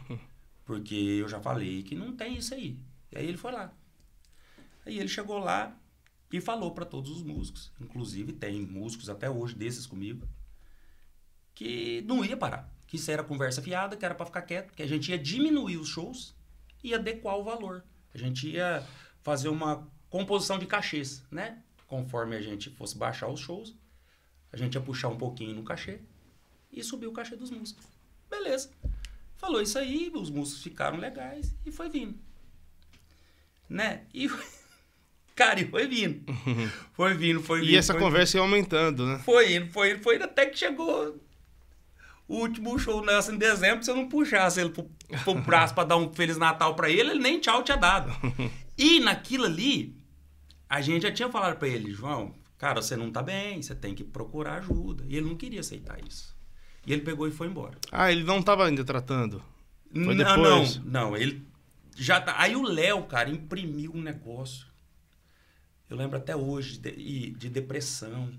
S3: Porque eu já falei que não tem isso aí. E aí ele foi lá. Aí ele chegou lá e falou para todos os músicos. Inclusive, tem músicos até hoje desses comigo que não ia parar. Que isso era conversa fiada, que era para ficar quieto, que a gente ia diminuir os shows e adequar o valor. A gente ia fazer uma composição de cachês, né? Conforme a gente fosse baixar os shows, a gente ia puxar um pouquinho no cachê e subir o cachê dos músicos. Beleza. Falou isso aí, os músicos ficaram legais e foi vindo. Né? E cara, e foi vindo. Foi vindo, foi vindo.
S1: E essa conversa ia aumentando, né?
S3: foi indo, foi indo, foi indo, até que chegou o último show nosso em dezembro. Se eu não puxasse ele pro, pro braço pra dar um Feliz Natal pra ele, ele nem tchau tinha dado. E naquilo ali, a gente já tinha falado pra ele, João, cara, você não tá bem, você tem que procurar ajuda. E ele não queria aceitar isso. E ele pegou e foi embora.
S1: Ah, ele não tava ainda tratando. Foi
S3: não,
S1: depois.
S3: não, não, ele já tá. Aí o Léo, cara, imprimiu um negócio. Eu lembro até hoje de, de depressão.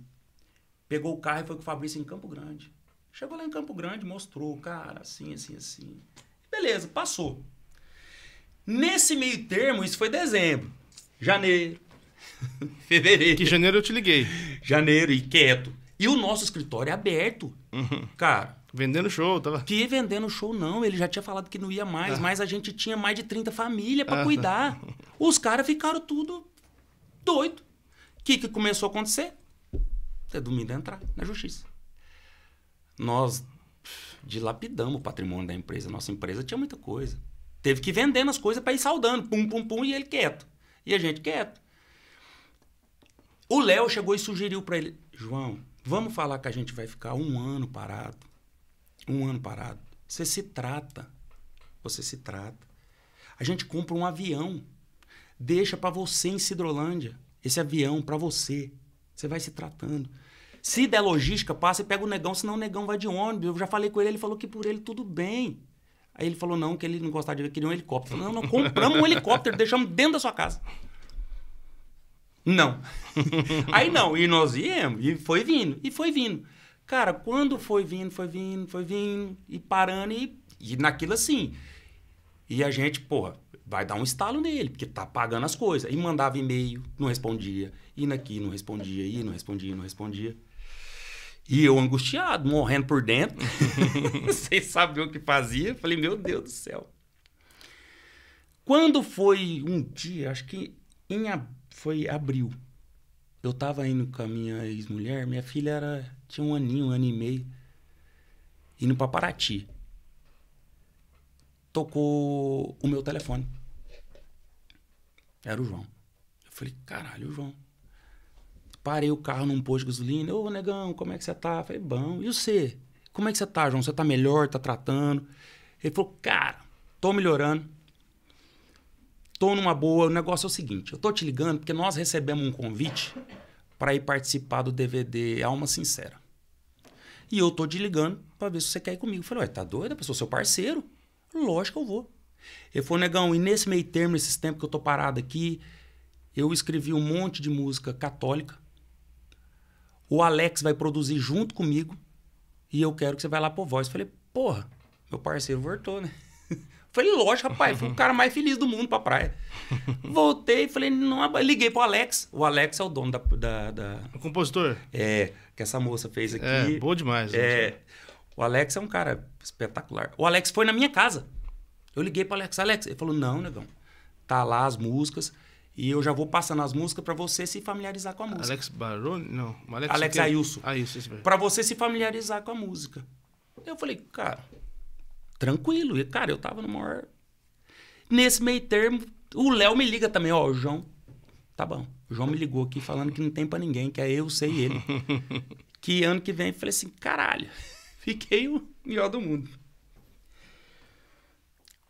S3: Pegou o carro e foi com o Fabrício em Campo Grande. Chegou lá em Campo Grande, mostrou, cara, assim, assim, assim. Beleza, passou. Nesse meio termo, isso foi dezembro, janeiro, fevereiro.
S1: Que janeiro eu te liguei.
S3: Janeiro e quieto. E o nosso escritório é aberto. Cara,
S1: Vendendo show, tava.
S3: que vendendo show não, ele já tinha falado que não ia mais, mas a gente tinha mais de 30 famílias pra
S1: Ah.
S3: cuidar. Os caras ficaram tudo doido. O que, que começou a acontecer? Até domingo entrar na justiça. Nós dilapidamos o patrimônio da empresa. Nossa empresa tinha muita coisa. Teve que vendendo as coisas pra ir saudando. Pum, pum, pum, e ele quieto. E a gente quieto. O Léo chegou e sugeriu pra ele: João, vamos falar que a gente vai ficar um ano parado. Um ano parado. Você se trata. Você se trata. A gente compra um avião. Deixa pra você em Cidrolândia. Esse avião pra você. Você vai se tratando. Se der logística, passa e pega o negão, senão o negão vai de ônibus. Eu já falei com ele, ele falou que por ele tudo bem. Aí ele falou não, que ele não gostava de ver, queria um helicóptero. Falei, não, não, compramos um helicóptero, deixamos dentro da sua casa. Não. Aí não, e nós íamos, e foi vindo, e foi vindo. Cara, quando foi vindo, foi vindo, foi vindo, e parando, e, e naquilo assim. E a gente, porra, vai dar um estalo nele, porque tá pagando as coisas. E mandava e-mail, não respondia. Indo aqui, não respondia. E não respondia, não respondia. E eu angustiado, morrendo por dentro, sem saber o que fazia. Falei, meu Deus do céu. Quando foi um dia, acho que em, foi abril, eu tava indo com a minha ex-mulher, minha filha era, tinha um aninho, um ano e meio, indo pra Paraty. Tocou o meu telefone. Era o João. Eu falei, caralho, o João. Parei o carro num posto de gasolina. Ô, negão, como é que você tá? Eu falei, bom. E você? Como é que você tá, João? Você tá melhor? Tá tratando? Ele falou, cara, tô melhorando. Tô numa boa. O negócio é o seguinte: eu tô te ligando porque nós recebemos um convite para ir participar do DVD Alma Sincera. E eu tô te ligando para ver se você quer ir comigo. Eu falei, ué, tá doido? Eu sou seu parceiro. Lógico que eu vou. Ele falou, negão, e nesse meio termo, nesses tempos que eu tô parado aqui, eu escrevi um monte de música católica o Alex vai produzir junto comigo e eu quero que você vá lá por voz. Falei, porra, meu parceiro voltou, né? Falei, lógico, rapaz, fui o cara mais feliz do mundo pra praia. Voltei, falei, não, liguei pro Alex. O Alex é o dono da. da, da...
S1: O compositor?
S3: É, que essa moça fez aqui.
S1: É, boa demais.
S3: É. Né? O Alex é um cara espetacular. O Alex foi na minha casa. Eu liguei pro Alex. Alex, ele falou, não, negão. Tá lá as músicas. E eu já vou passando as músicas para você se familiarizar com a música.
S1: Alex Baroni? Não.
S3: Alex, Alex Ailson.
S1: Ailson, mesmo.
S3: Pra você se familiarizar com a música. Eu falei, cara, tranquilo. E, cara, eu tava no maior... Nesse meio termo, o Léo me liga também. Ó, o João... Tá bom. O João me ligou aqui falando que não tem pra ninguém, que é eu, sei ele. que ano que vem, eu falei assim, caralho. Fiquei o melhor do mundo.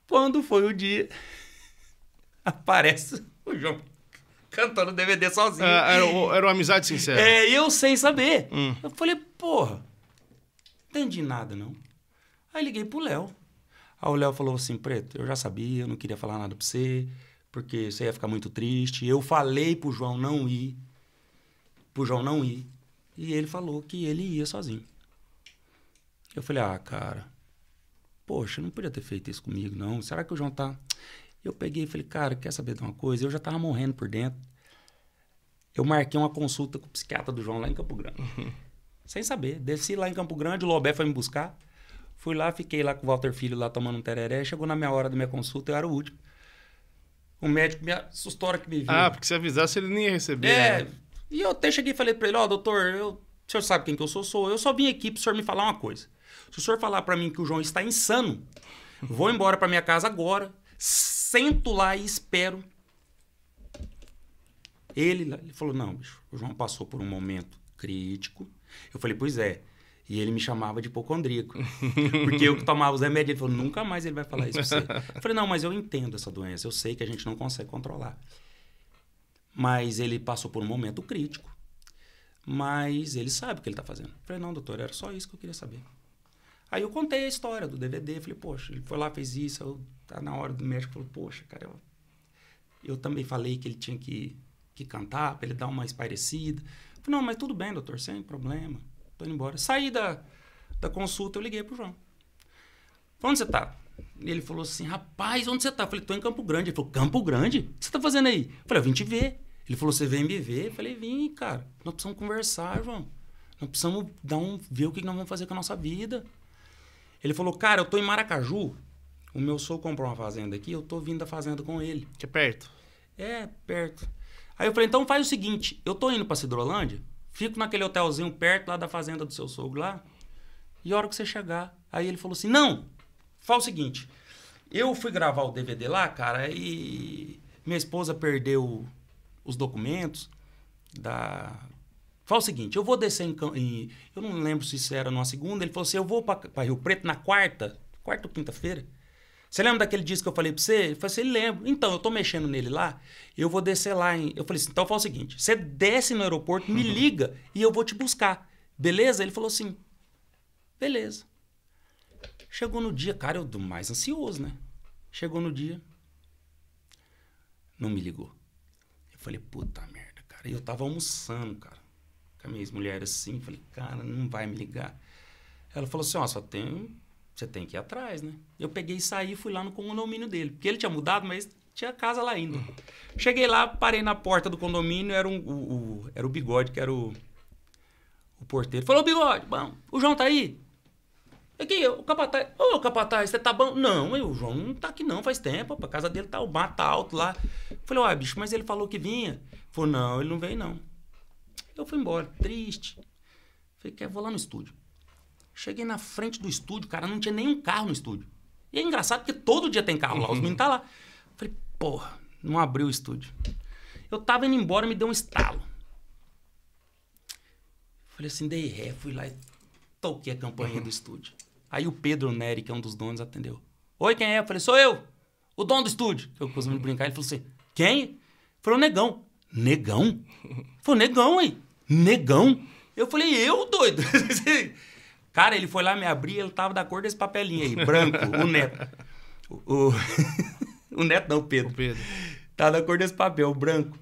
S3: Quando foi o dia... Aparece o João cantando DVD sozinho.
S1: É, era, era uma amizade sincera.
S3: É, eu sem saber. Hum. Eu falei, porra, não entendi nada, não. Aí liguei pro Léo. Aí o Léo falou assim, Preto, eu já sabia, eu não queria falar nada pra você, porque você ia ficar muito triste. Eu falei pro João não ir, pro João não ir. E ele falou que ele ia sozinho. Eu falei, ah, cara, poxa, não podia ter feito isso comigo, não. Será que o João tá... Eu peguei e falei, cara, quer saber de uma coisa? Eu já tava morrendo por dentro. Eu marquei uma consulta com o psiquiatra do João lá em Campo Grande. Uhum. Sem saber. Desci lá em Campo Grande, o Lobé foi me buscar. Fui lá, fiquei lá com o Walter Filho lá tomando um tereré. Chegou na minha hora da minha consulta, eu era o último. O médico me assustou hora que me viu.
S1: Ah, porque se avisasse ele nem ia receber.
S3: É. Né? E eu até cheguei e falei pra ele, ó, oh, doutor, eu, o senhor sabe quem que eu sou? Sou eu só vim aqui pro senhor me falar uma coisa. Se o senhor falar para mim que o João está insano, vou embora para minha casa agora sento lá e espero. Ele, ele falou: Não, bicho, o João passou por um momento crítico. Eu falei: Pois é. E ele me chamava de hipocondríaco. Porque eu que tomava os remédios. Ele falou: Nunca mais ele vai falar isso pra você. Eu falei: Não, mas eu entendo essa doença. Eu sei que a gente não consegue controlar. Mas ele passou por um momento crítico. Mas ele sabe o que ele está fazendo. Eu falei: Não, doutor, era só isso que eu queria saber. Aí eu contei a história do DVD, falei, poxa, ele foi lá, fez isso, eu, tá na hora do médico, falou, poxa, cara, eu, eu também falei que ele tinha que, que cantar, para ele dar uma espairecida. Falei, não, mas tudo bem, doutor, sem problema, tô indo embora. Saí da, da consulta, eu liguei pro João. Onde você tá? Ele falou assim, rapaz, onde você tá? Eu falei, tô em Campo Grande. Ele falou, Campo Grande? O que você tá fazendo aí? Eu falei, eu vim te ver. Ele falou, você vem me ver? Eu falei, vim, cara, nós precisamos conversar, João. Nós precisamos dar um, ver o que nós vamos fazer com a nossa vida. Ele falou, cara, eu tô em Maracaju. O meu sogro comprou uma fazenda aqui, eu tô vindo da fazenda com ele.
S1: Que é perto?
S3: É, perto. Aí eu falei, então faz o seguinte, eu tô indo pra Cidrolândia, fico naquele hotelzinho perto lá da fazenda do seu sogro lá, e a hora que você chegar. Aí ele falou assim, não, faz o seguinte, eu fui gravar o DVD lá, cara, e minha esposa perdeu os documentos da, Fala o seguinte, eu vou descer em, em, Eu não lembro se isso era numa segunda. Ele falou assim: eu vou para Rio Preto na quarta, quarta ou quinta-feira. Você lembra daquele disco que eu falei para você? Ele falou assim: lembro. Então, eu tô mexendo nele lá, eu vou descer lá. Em... Eu falei assim: então fala o seguinte: você desce no aeroporto, me liga e eu vou te buscar. Beleza? Ele falou assim: beleza. Chegou no dia, cara, eu do mais ansioso, né? Chegou no dia, não me ligou. Eu falei: puta merda, cara. E eu tava almoçando, cara com a minha ex-mulher assim. Falei, cara, não vai me ligar. Ela falou assim: ó, só tem você tem que ir atrás, né? Eu peguei e saí e fui lá no condomínio dele. Porque ele tinha mudado, mas tinha casa lá ainda. Cheguei lá, parei na porta do condomínio, era, um, o, o- era o Bigode, que era o, o porteiro. Falou, Bigode, bom, o João tá aí? Aqui, o capataz. Ô, capataz, você tá bom? Não, o João não tá aqui não, faz tempo. A casa dele tá, o mar tá alto lá. Falei, ué, bicho, mas ele falou que vinha. Falou, não, ele não veio não. Eu fui embora, triste. Falei, quer, vou lá no estúdio. Cheguei na frente do estúdio, cara, não tinha nenhum carro no estúdio. E é engraçado porque todo dia tem carro lá, os meninos tá lá. Falei, porra, não abriu o estúdio. Eu tava indo embora, me deu um estalo. Falei assim, dei ré, fui lá e toquei a campainha do estúdio. Aí o Pedro Neri, que é um dos donos, atendeu. Oi, quem é? Eu falei, sou eu, o dono do estúdio. Eu costumo brincar, ele falou assim, quem? Falou, negão. Negão? Falou, negão, aí. Negão? Eu falei, eu, doido? Cara, ele foi lá me abrir, ele tava da cor desse papelinho aí, branco, o neto. O, o, o neto não, o Pedro.
S1: O Pedro.
S3: Tá da cor desse papel, branco.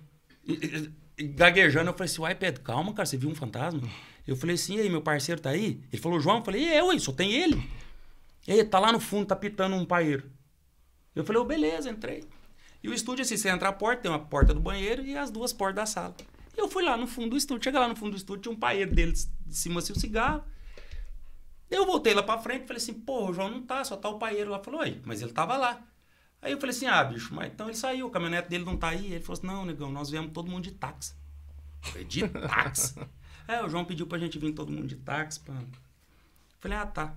S3: E, e- e gaguejando, eu falei assim, uai, Pedro, calma, cara, você viu um fantasma? Eu falei assim, e aí, meu parceiro tá aí? Ele falou, João, eu falei, é, ué, só tem ele. E aí, tá lá no fundo, tá pitando um paeiro. Eu falei, ô, beleza, entrei. E o estúdio, assim, você entra a porta, tem uma porta do banheiro e as duas portas da sala. E eu fui lá no fundo do estúdio, chega lá no fundo do estúdio, tinha um paeiro dele de cima, assim, um cigarro. Eu voltei lá pra frente, falei assim, pô, o João não tá, só tá o paeiro lá. Falou, oi, mas ele tava lá. Aí eu falei assim, ah, bicho, mas então ele saiu, a caminhonete dele não tá aí. Ele falou assim, não, negão, nós viemos todo mundo de táxi. Eu falei, de táxi? é, o João pediu pra gente vir todo mundo de táxi. Eu falei, ah, tá.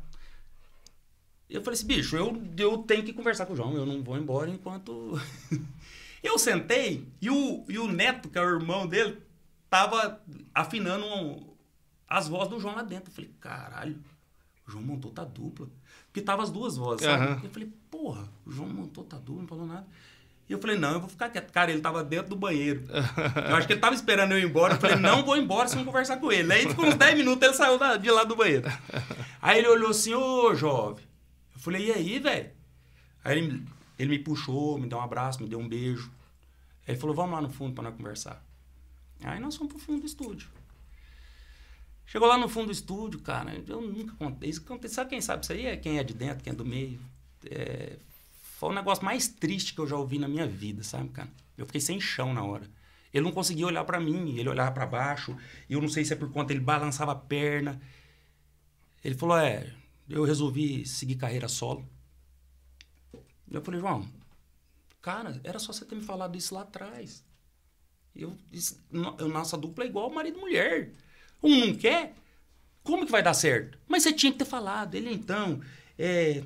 S3: Eu falei assim, bicho, eu, eu tenho que conversar com o João, eu não vou embora enquanto... eu sentei e o, e o Neto, que é o irmão dele, tava afinando um- as vozes do João lá dentro. Eu falei, caralho, o João montou tá dupla. Porque tava as duas vozes, sabe?
S1: Aham.
S3: Eu falei, porra, o João montou tá dupla, não falou nada. E eu falei, não, eu vou ficar quieto. Cara, ele tava dentro do banheiro. Eu acho que ele tava esperando eu ir embora. Eu falei, não vou embora sem conversar com ele. Aí ficou uns 10 minutos, ele saiu da- de lá do banheiro. Aí ele olhou assim, ô jovem. Eu falei, e aí, velho? Aí ele, ele me puxou, me deu um abraço, me deu um beijo. Aí ele falou, vamos lá no fundo pra nós conversar. Aí nós fomos pro fundo do estúdio. Chegou lá no fundo do estúdio, cara, eu nunca contei. Isso acontece, sabe quem sabe isso aí? É quem é de dentro, quem é do meio. É, foi o negócio mais triste que eu já ouvi na minha vida, sabe, cara? Eu fiquei sem chão na hora. Ele não conseguia olhar pra mim, ele olhava pra baixo. E eu não sei se é por conta, ele balançava a perna. Ele falou: É, eu resolvi seguir carreira solo. Eu falei: João, cara, era só você ter me falado isso lá atrás. Eu, nossa dupla é igual marido e mulher. Um não quer, como que vai dar certo? Mas você tinha que ter falado. Ele, então, é,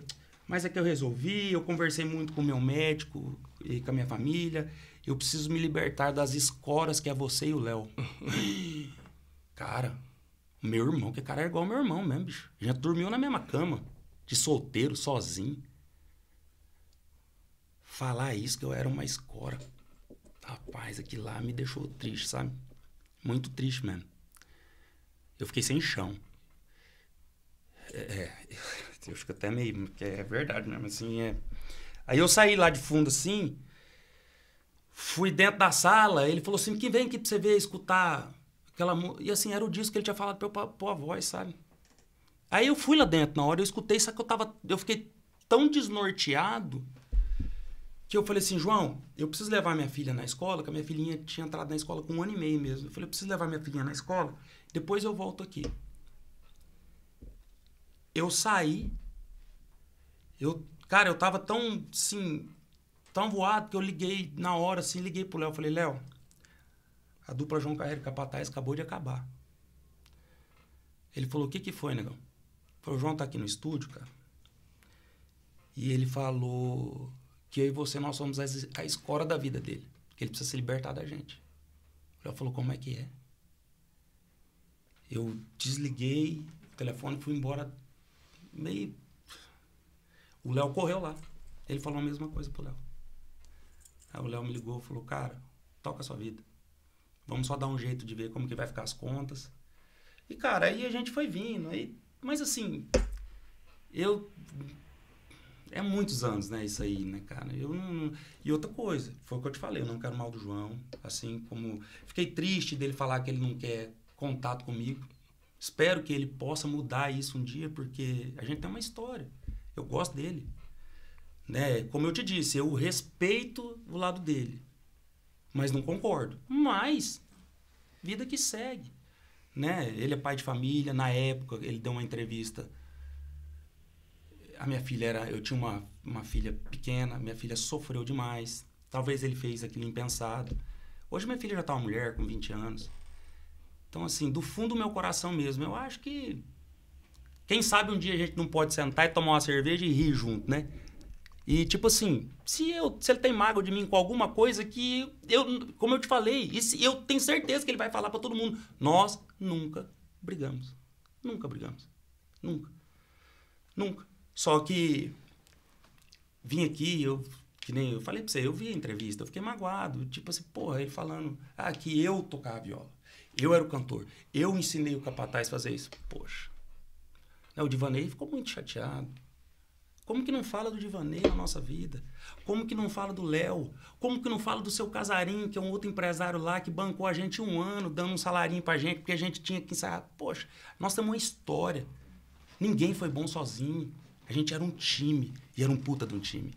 S3: mas é que eu resolvi, eu conversei muito com o meu médico e com a minha família. Eu preciso me libertar das escoras que é você e o Léo. cara, meu irmão, que cara é igual meu irmão mesmo, bicho. Gente dormiu na mesma cama, de solteiro, sozinho. Falar isso que eu era uma escora. Rapaz, aquilo lá me deixou triste, sabe? Muito triste mesmo. Eu fiquei sem chão. É, é, eu fico até meio. Porque é verdade mesmo, assim. É. Aí eu saí lá de fundo assim. Fui dentro da sala. Ele falou assim: que vem aqui pra você ver, escutar aquela música. E assim, era o disco que ele tinha falado pra eu pôr a voz, sabe? Aí eu fui lá dentro na hora, eu escutei, só que eu tava. Eu fiquei tão desnorteado que eu falei assim, João, eu preciso levar minha filha na escola, que a minha filhinha tinha entrado na escola com um ano e meio mesmo. Eu falei, eu preciso levar minha filhinha na escola, depois eu volto aqui. Eu saí, eu, cara, eu tava tão, assim, tão voado que eu liguei na hora, assim, liguei pro Léo, falei, Léo, a dupla João Carreiro Capataz acabou de acabar. Ele falou, o que que foi, negão? Falei, o João tá aqui no estúdio, cara. E ele falou que eu e você nós somos a escora da vida dele. Que ele precisa se libertar da gente. Léo falou, como é que é? Eu desliguei o telefone fui embora meio... O Léo correu lá. Ele falou a mesma coisa pro Léo. Aí o Léo me ligou e falou, cara, toca a sua vida. Vamos só dar um jeito de ver como que vai ficar as contas. E, cara, aí a gente foi vindo. Aí, mas assim, eu é muitos anos, né, isso aí, né, cara? Eu não... E outra coisa, foi o que eu te falei, eu não quero mal do João, assim como... Fiquei triste dele falar que ele não quer contato comigo. Espero que ele possa mudar isso um dia, porque a gente tem uma história. Eu gosto dele. Né? Como eu te disse, eu respeito o lado dele. Mas não concordo. Mas, vida que segue. Né? Ele é pai de família. Na época, ele deu uma entrevista. A minha filha era. Eu tinha uma, uma filha pequena. Minha filha sofreu demais. Talvez ele fez aquilo impensado. Hoje minha filha já tá uma mulher com 20 anos. Então, assim, do fundo do meu coração mesmo, eu acho que. Quem sabe um dia a gente não pode sentar e tomar uma cerveja e rir junto, né? E tipo assim, se, eu, se ele tem mágoa de mim com alguma coisa que eu, como eu te falei, e eu tenho certeza que ele vai falar para todo mundo, nós nunca brigamos. Nunca brigamos. Nunca. Nunca. Só que vim aqui, eu que nem eu falei pra você, eu vi a entrevista, eu fiquei magoado, tipo assim, porra, ele falando, ah, que eu tocava viola. Eu era o cantor. Eu ensinei o Capataz a fazer isso. Poxa. O Divanei ficou muito chateado. Como que não fala do Divanei na nossa vida? Como que não fala do Léo? Como que não fala do seu Casarim, que é um outro empresário lá que bancou a gente um ano, dando um salarinho pra gente, porque a gente tinha que ensaiar. Poxa, nós temos uma história. Ninguém foi bom sozinho. A gente era um time. E era um puta de um time.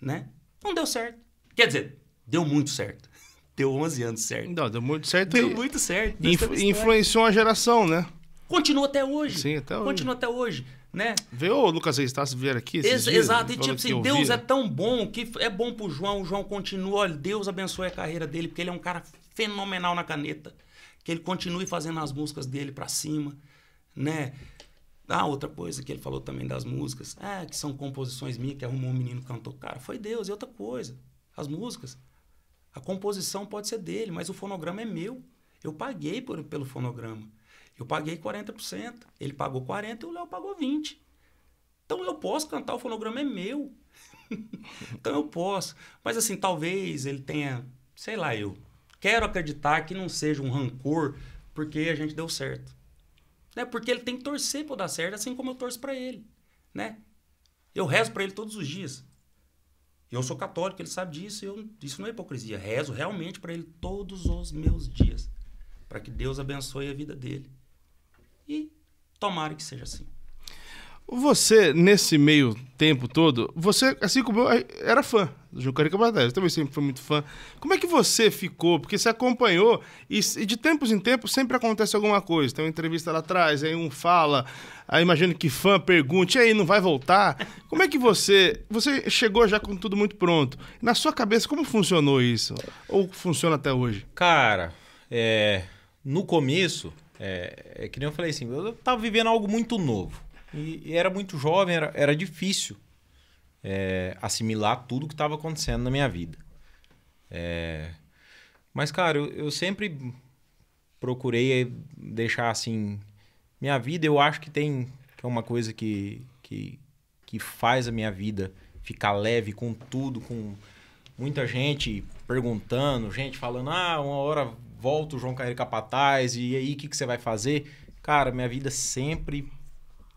S3: Né? Não deu certo. Quer dizer, deu muito certo. Deu 11 anos certo.
S1: Não, deu muito certo.
S3: Deu
S1: e
S3: muito certo.
S1: influ- influenciou uma geração, né?
S3: Continua até hoje.
S1: Sim, até hoje.
S3: Continua até hoje, né?
S1: Vê o Lucas Estácio vier aqui
S3: Ex-
S1: dias,
S3: exato. E tipo assim,
S1: eu
S3: Deus é tão bom que é bom pro João. O João continua. Olha, Deus abençoe a carreira dele, porque ele é um cara fenomenal na caneta. Que ele continue fazendo as músicas dele pra cima, né? Ah, outra coisa que ele falou também das músicas. É, que são composições minhas, que arrumou um menino que cantou. Cara, foi Deus. E outra coisa. As músicas. A composição pode ser dele, mas o fonograma é meu. Eu paguei por, pelo fonograma. Eu paguei 40%. Ele pagou 40% e o Léo pagou 20%. Então eu posso cantar, o fonograma é meu. então eu posso. Mas assim, talvez ele tenha, sei lá, eu quero acreditar que não seja um rancor porque a gente deu certo. Né? Porque ele tem que torcer para dar certo, assim como eu torço para ele, né? Eu rezo para ele todos os dias. Eu sou católico, ele sabe disso, eu, isso não é hipocrisia. Rezo realmente para ele todos os meus dias, para que Deus abençoe a vida dele. E tomara que seja assim.
S1: Você, nesse meio tempo todo, você, assim como eu, era fã do João Carica Batalha. Eu também sempre fui muito fã. Como é que você ficou? Porque você acompanhou e, e de tempos em tempos sempre acontece alguma coisa. Tem uma entrevista lá atrás, aí um fala, aí imagino que fã pergunte, e aí, não vai voltar? Como é que você... Você chegou já com tudo muito pronto. Na sua cabeça, como funcionou isso? Ou funciona até hoje?
S2: Cara, é, no começo, é, é que nem eu falei assim, eu tava vivendo algo muito novo. E, e era muito jovem, era, era difícil é, assimilar tudo que estava acontecendo na minha vida. É, mas, cara, eu, eu sempre procurei deixar assim. Minha vida, eu acho que tem que é uma coisa que, que, que faz a minha vida ficar leve com tudo, com muita gente perguntando, gente falando, ah, uma hora volta o João Cair Capataz, e aí o que, que você vai fazer? Cara, minha vida sempre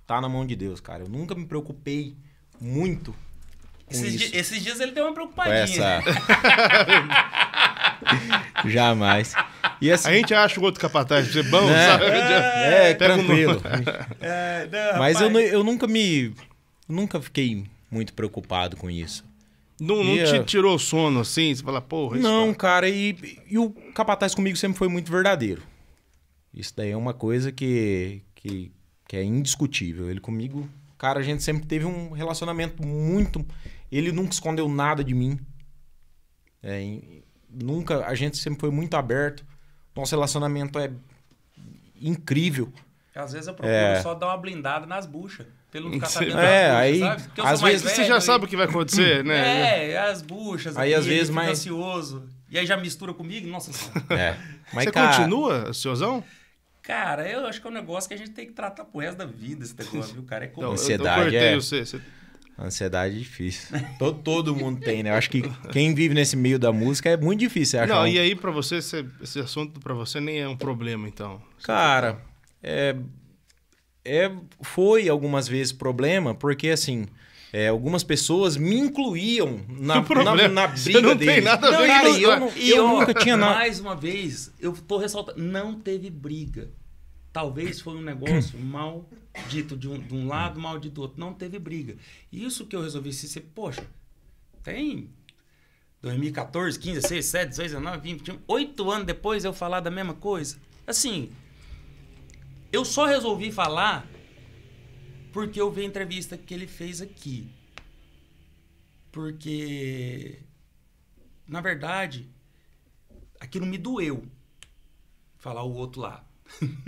S2: tá na mão de Deus, cara. Eu nunca me preocupei muito com
S3: Esses,
S2: isso.
S3: di- esses dias ele deu uma
S2: Com
S3: preocupadinha.
S2: essa... Jamais. E assim,
S1: A gente acha o outro capataz de ser bom,
S2: Né?
S1: sabe?
S2: é,
S1: um-
S2: tranquilo.
S3: É, não,
S2: Mas eu, eu nunca me... Nunca fiquei muito preocupado com isso.
S1: Não, não
S2: E,
S1: te
S2: é-
S1: tirou o sono assim? Você fala, porra, isso
S2: Não, cara, e, e o Capataz comigo sempre foi muito verdadeiro. Isso daí é uma coisa que, que, que é indiscutível. Ele comigo, cara, a gente sempre teve um relacionamento muito. Ele nunca escondeu nada de mim. É, nunca, a gente sempre foi muito aberto. Nosso relacionamento é incrível.
S3: Às vezes eu procuro
S2: É.
S3: só dar uma blindada nas buchas. Pelo não ficar
S2: É,
S3: buchas,
S2: aí,
S3: eu
S2: às vezes
S1: Você já
S3: e-
S1: sabe o que vai acontecer, né?
S3: É, as buchas.
S2: Aí, às vezes, mais-
S3: ansioso. E aí já mistura comigo, nossa senhora.
S2: É. Mas,
S1: Você
S2: cara,
S1: continua, senhorzão?
S3: Cara, eu acho que é um negócio que a gente tem que tratar pro resto da vida, esse negócio, viu, cara? É
S1: Então,
S3: como...
S1: eu-
S2: Ansiedade,
S1: eu, cortei
S2: é.
S1: você. você-
S2: Ansiedade é difícil. todo, todo mundo tem, né? Eu acho que quem vive nesse meio da música é muito difícil.
S1: Não,
S2: um-
S1: e aí pra você, esse, esse assunto pra você nem é um problema, então.
S2: Cara, é, é, foi algumas vezes problema, porque assim, é, algumas pessoas me incluíam na, na, na briga
S1: não tem
S2: deles.
S1: nada a ver
S2: cara,
S1: com isso,
S2: eu,
S1: né?
S2: não-
S3: E,
S2: eu
S3: ó,
S2: nunca tinha nada.
S3: Mais uma vez, eu tô ressaltando, não teve briga. talvez foi um negócio mal dito de um, de um lado, mal dito do outro. Não teve briga. Isso que eu resolvi ser, poxa, tem 2014, 15, 16, 17, 18, 19, 20, 21, oito anos depois eu falar da mesma coisa. Assim, eu só resolvi falar porque eu vi a entrevista que ele fez aqui. Porque, na verdade, aquilo me doeu. Falar o outro lá.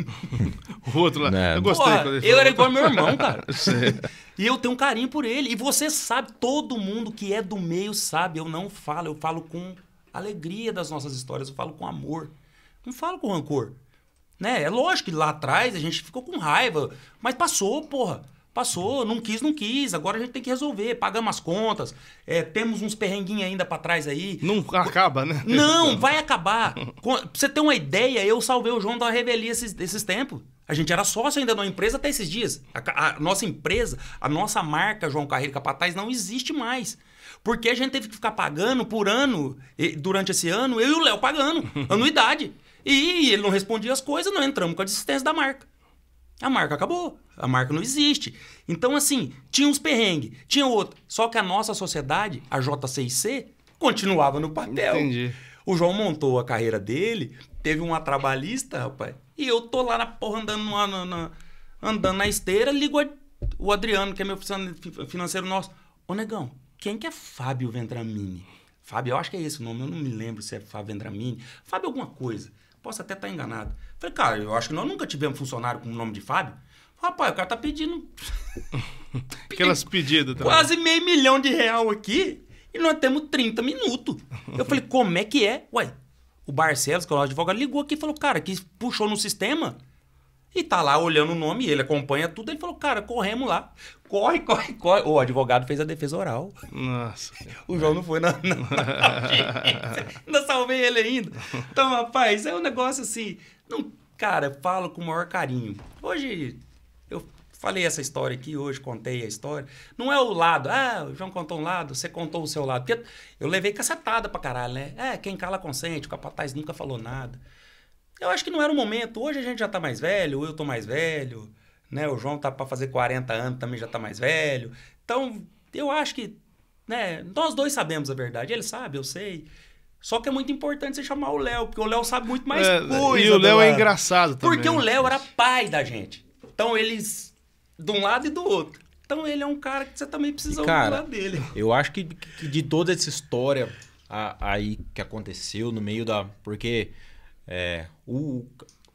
S1: o outro lá.
S2: Né?
S1: Eu gostei
S3: Porra,
S1: quando ele
S3: eu era igual meu irmão, cara. e eu tenho um carinho por ele. E você sabe, todo mundo que é do meio sabe. Eu não falo, eu falo com alegria das nossas histórias, eu falo com amor. Não falo com rancor. Né? É lógico que lá atrás a gente ficou com raiva, mas passou, porra. Passou, não quis, não quis. Agora a gente tem que resolver. Pagamos as contas, é, temos uns perrenguinhos ainda pra trás aí.
S1: Não acaba, né?
S3: Não, vai acabar. Pra você ter uma ideia, eu salvei o João da revelia esses, esses tempos. A gente era sócio ainda numa empresa até esses dias. A, a nossa empresa, a nossa marca João Carreiro Capataz não existe mais. Porque a gente teve que ficar pagando por ano, e- durante esse ano, eu e o Léo pagando, anuidade. E ele não respondia as coisas, não entramos com a desistência da marca. A marca acabou. A marca não existe. Então, assim, tinha uns perrengues, tinha outro. Só que a nossa sociedade, a J6C, continuava no papel.
S1: Entendi.
S3: O João montou a carreira dele, teve uma trabalhista, rapaz, e eu tô lá na porra andando, numa- na, na- andando na esteira, ligo a- o Adriano, que é meu finan- fi- financeiro nosso. Ô, negão, quem que é Fábio Vendramini? Fábio, eu acho que é esse o nome, eu não me lembro se é Fábio Vendramini. Fábio alguma coisa. Posso até estar enganado. Falei, cara, eu acho que nós nunca tivemos funcionário com o nome de Fábio. Rapaz, o cara tá pedindo
S1: Aquelas pedidas também.
S3: quase meio milhão de real aqui e nós temos 30 minutos. Eu falei, como é que é? Ué, o Barcelos, que é o nosso advogado, ligou aqui e falou, cara, que puxou no sistema e tá lá olhando o nome, ele acompanha tudo. Ele falou, cara, corremos lá. Corre, corre, corre. O advogado fez a defesa oral.
S1: Nossa.
S3: O João não foi na, na, na audiência. Ainda salvei ele ainda. Então, rapaz, é um negócio assim. Não, cara, falo com o maior carinho. Hoje, eu falei essa história aqui, hoje contei a história. Não é o lado, ah, o João contou um lado, você contou o seu lado. Porque eu levei cacetada pra caralho, né? É, quem cala consente, o capataz nunca falou nada. Eu acho que não era o momento. Hoje a gente já tá mais velho, eu tô mais velho, né? O João tá para fazer 40 anos, também já tá mais velho. Então, eu acho que, né, nós dois sabemos a verdade. Ele sabe, eu sei. Só que é muito importante você chamar o Léo, porque o Léo sabe muito mais
S1: É,
S3: coisa.
S1: e o Léo é engraçado também.
S3: Porque o
S1: né?
S3: Léo era pai da gente. Então eles de um lado e do outro. Então ele é um cara que você também precisa ouvir
S2: cara,
S3: o lado dele.
S2: Eu acho que, que de toda essa história a- aí que aconteceu no meio da. Porque é, o,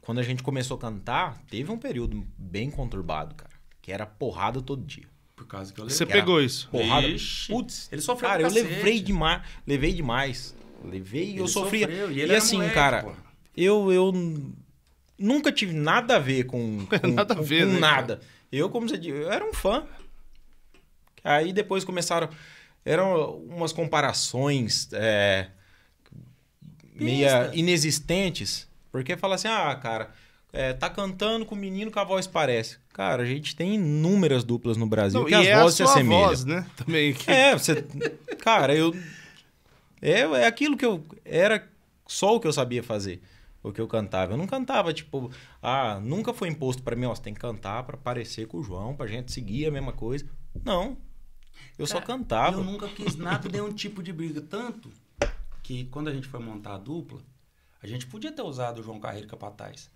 S2: quando a gente começou a cantar, teve um período bem conturbado, cara. Que era porrada todo dia.
S3: Por causa que eu
S1: Você
S2: Era-
S1: pegou isso.
S2: Porrada.
S3: Ixi,
S2: Putz,
S3: ele sofreu
S2: Cara, eu
S3: cacete.
S2: levei demais. Levei demais. Levei e eu sofria.
S3: sofreu, e
S2: e assim,
S3: moleque,
S2: cara,
S3: pô.
S2: eu, eu nunca tive nada a ver com, com,
S1: Nada a ver,
S2: com
S1: né,
S2: nada. Eu, como você disse, eu era um fã. Aí depois começaram. Eram umas comparações é, meia inexistentes. Porque fala assim, ah, cara, é, tá cantando com o menino que a voz parece. Cara, a gente tem inúmeras duplas no Brasil
S1: Não,
S2: que
S1: e
S2: as
S1: é a
S2: vozes se assemelham.
S1: voz, né? Também. que-
S2: É, você. Cara, eu. É, é aquilo que eu. Era só o que eu sabia fazer. O que eu cantava. Eu não cantava, tipo, ah, nunca foi imposto pra mim, ó, você tem que cantar pra parecer com o João, pra gente seguir a mesma coisa. Não. Eu só
S3: Cara,
S2: cantava.
S3: Eu nunca quis nada, nenhum tipo de briga. Tanto que quando a gente foi montar a dupla, a gente podia ter usado o João Carreiro Capataz.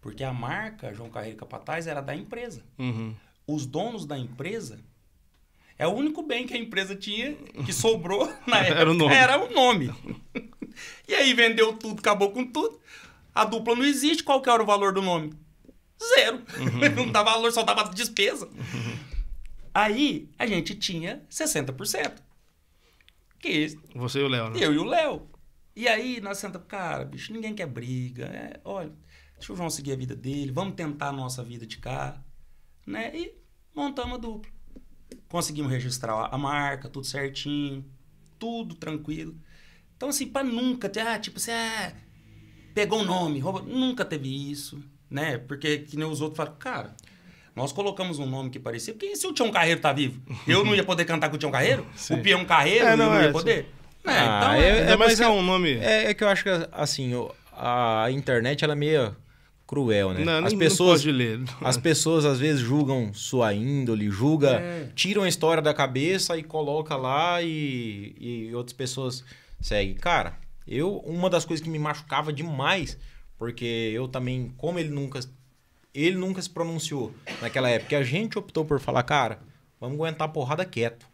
S3: Porque a marca João Carreiro Capataz era da empresa.
S1: Uhum.
S3: Os donos da empresa. É o único bem que a empresa tinha que sobrou na época.
S1: Era o nome.
S3: Era o nome. E aí vendeu tudo, acabou com tudo. A dupla não existe. Qual que era o valor do nome? Zero. Não dá valor, só dava despesa. Aí a gente tinha 60%. Que
S1: Você e o Léo, né?
S3: eu e o Léo. E aí nós sentamos, cara, bicho, ninguém quer briga. é, olha, deixa o João seguir a vida dele, vamos tentar a nossa vida de cá. Né? E montamos a dupla. Conseguimos registrar a marca, tudo certinho, tudo tranquilo. Então, assim, pra nunca ter, ah, tipo, você ah, pegou um nome, rouba. Nunca teve isso, né? Porque que nem os outros falam, cara, nós colocamos um nome que parecia, porque se o Tião Carreiro tá vivo, eu não ia poder cantar com o Tião Carreiro?
S1: Sim.
S3: O Peão Carreiro,
S1: É,
S3: eu
S1: não,
S3: não
S1: é,
S3: ia poder? É,
S2: Ah,
S3: então,
S2: é-
S1: Ainda mais
S2: mas
S1: é um nome.
S2: É, é que eu acho que, assim, o- a internet, ela é meio cruel, né?
S1: Não,
S2: as
S1: nem-
S2: pessoas,
S1: não pode ler.
S2: as pessoas às vezes julgam sua índole, julga,
S3: É.
S2: tiram a história da cabeça e coloca lá e, e outras pessoas seguem. Cara, eu uma das coisas que me machucava demais, porque eu também, como ele nunca ele nunca se pronunciou naquela época, a gente optou por falar, cara, vamos aguentar a porrada quieto.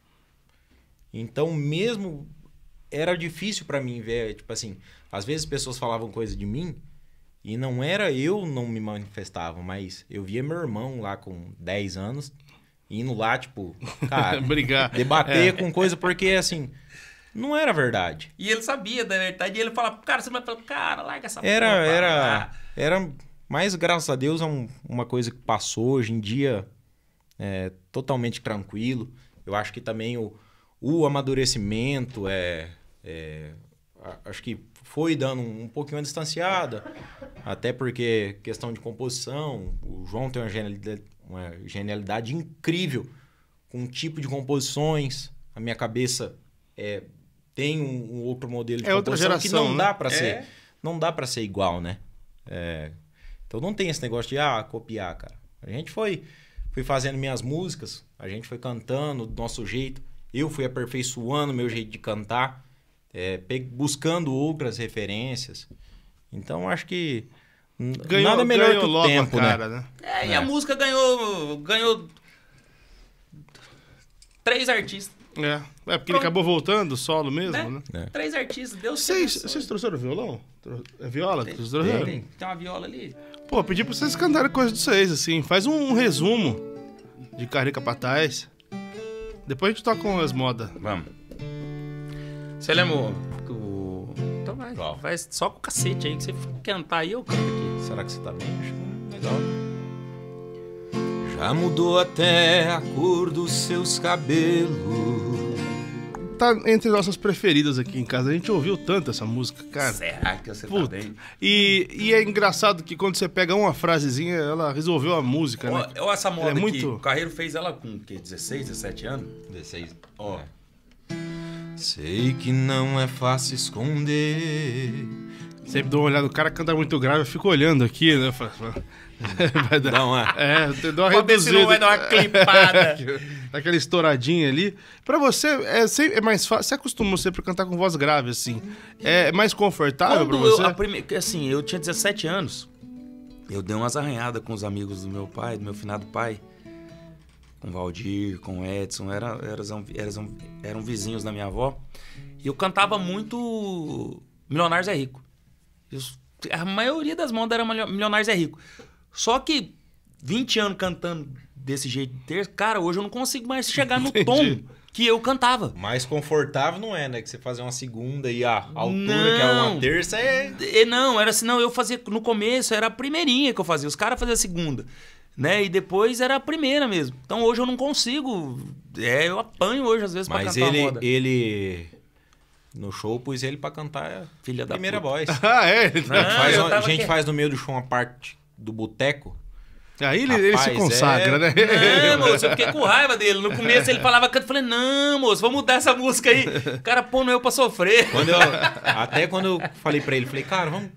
S2: Então, mesmo era difícil pra mim ver, tipo assim, às vezes pessoas falavam coisa de mim e não era eu não me manifestava, mas eu via meu irmão lá com 10 anos indo lá, tipo, cara,
S1: Brigar.
S2: debater com coisa porque assim, não era verdade.
S3: E ele sabia da verdade. E ele fala, cara, você vai falar, cara, larga essa
S2: Era
S3: porra
S2: era
S3: lá."
S2: era mas graças a Deus é um- uma coisa que passou hoje em dia é totalmente tranquilo. Eu acho que também o, o amadurecimento é, é, acho que foi dando um, um pouquinho uma distanciada, até porque questão de composição, o João tem uma genialidade, uma genialidade incrível com um tipo de composições. A minha cabeça é, tem um, um outro modelo de
S1: É outra
S2: composição que
S1: geração,
S2: não
S1: né?
S2: dá para
S3: É.
S2: ser, não dá para ser igual, né? É, então não tem esse negócio de ah, copiar, cara. A gente foi fui fazendo minhas músicas, a gente foi cantando do nosso jeito. Eu fui aperfeiçoando meu jeito de cantar, é, buscando outras referências. Então acho que
S1: Ganhou,
S2: nada melhor
S1: ganhou
S2: que o
S1: logo
S2: tempo,
S1: a cara, né?
S3: É, e
S2: É.
S3: a música ganhou. ganhou. Três artistas.
S1: É, é porque ele
S3: Pronto.
S1: acabou voltando solo mesmo,
S3: Né?
S1: né?
S2: É.
S3: Três artistas, Deus te
S1: Vocês, trouxeram violão? É viola?
S3: Tem,
S1: trouxeram?
S3: tem, tem uma viola ali.
S1: Pô, pedi pra vocês cantarem coisa de vocês, assim. Faz um, resumo de Carreira Capataz. Depois a gente toca umas modas.
S3: Vamos. Você lembra o. o- Então vai.
S2: Qual?
S3: Vai só com o cacete aí, que você cantar aí, eu canto aqui.
S2: Será que você tá bem? Acho que legal. Já mudou até a cor dos seus cabelos.
S1: Tá entre nossas preferidas aqui em casa. A gente ouviu tanto essa música, cara.
S3: Será que você
S1: Puta.
S3: tá bem?
S1: E, e é engraçado que quando você pega uma frasezinha, ela resolveu a música, né?
S3: Ó, ó essa moda
S1: Ela é
S3: aqui.
S1: muito-
S3: O Carreiro fez ela com o quê? 16, 17 anos?
S2: 16.
S3: Ó.
S2: Sei que não é fácil esconder.
S1: Sempre dou uma olhada, o cara canta muito grave, eu fico olhando aqui, né? Vai dar...
S2: Dá uma.
S1: É, eu dou uma
S3: Pra ver se não
S1: reduzida.
S3: vai dar uma clipada.
S1: Aquela estouradinha ali. Pra você, é, se- é mais fácil. Você acostumou sempre a cantar com voz grave, assim. É mais confortável pra
S3: Quando eu,
S1: você?
S3: a prime... assim, eu tinha 17 anos. Eu dei umas arranhadas com os amigos do meu pai, do meu finado pai. Com o Valdir, com o Edson. Era, eram, eram, eram vizinhos da minha avó. E eu cantava muito Milionários é Rico. Eu- a maioria das modas era Milio- Milionários é Rico. Só que 20 anos cantando desse jeito cara, hoje eu não consigo mais chegar no
S1: Entendi.
S3: tom que eu cantava.
S2: Mais confortável não é, né? Que você fazer uma segunda e a altura,
S3: Não.
S2: que é uma terça, é.
S3: E não, era assim, não, eu fazia no começo era a primeirinha que eu fazia, os caras faziam a segunda, né? E depois era a primeira mesmo. Então hoje eu não consigo, é, eu apanho hoje às vezes pra
S2: Mas
S3: cantar
S2: ele,
S3: moda.
S2: ele. No show, pus ele pra cantar a
S3: Filha da
S2: primeira
S3: puta.
S2: voz.
S1: Ah, é?
S3: Não,
S2: faz a gente
S3: aqui.
S2: faz no meio do show uma parte do boteco.
S1: Aí ele, ele se
S2: Rapaz,
S1: consagra,
S2: é-
S1: né?
S3: Não, moço, eu fiquei com raiva dele. No começo ele falava canto, eu falei, não, moço, vamos mudar essa música aí. O cara pondo eu pra sofrer.
S2: Quando eu, até quando eu falei pra ele, falei, cara, vamos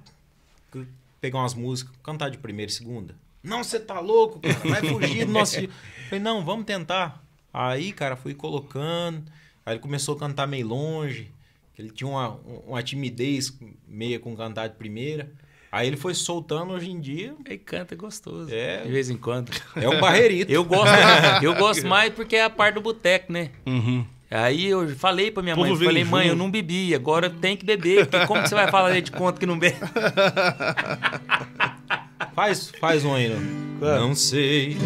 S2: pegar umas músicas, cantar de primeira e segunda. Não, você tá louco, cara, vai fugir do nosso. Falei, não, vamos tentar. Aí, cara, fui colocando. Aí ele começou a cantar meio longe. Ele tinha uma, uma timidez meia com cantar de primeira. Aí ele foi soltando hoje em dia.
S3: Ele canta gostoso.
S2: É.
S3: De vez em quando.
S2: É um barreirito.
S3: Eu gosto, eu gosto mais porque é a parte do boteco, né?
S1: Uhum.
S3: Aí eu falei pra minha
S1: Povo
S3: mãe, falei, mãe, eu não bebi, agora tem que beber, porque como que você vai falar de conta que não bebe?
S2: Faz, faz um aí, não. Não sei.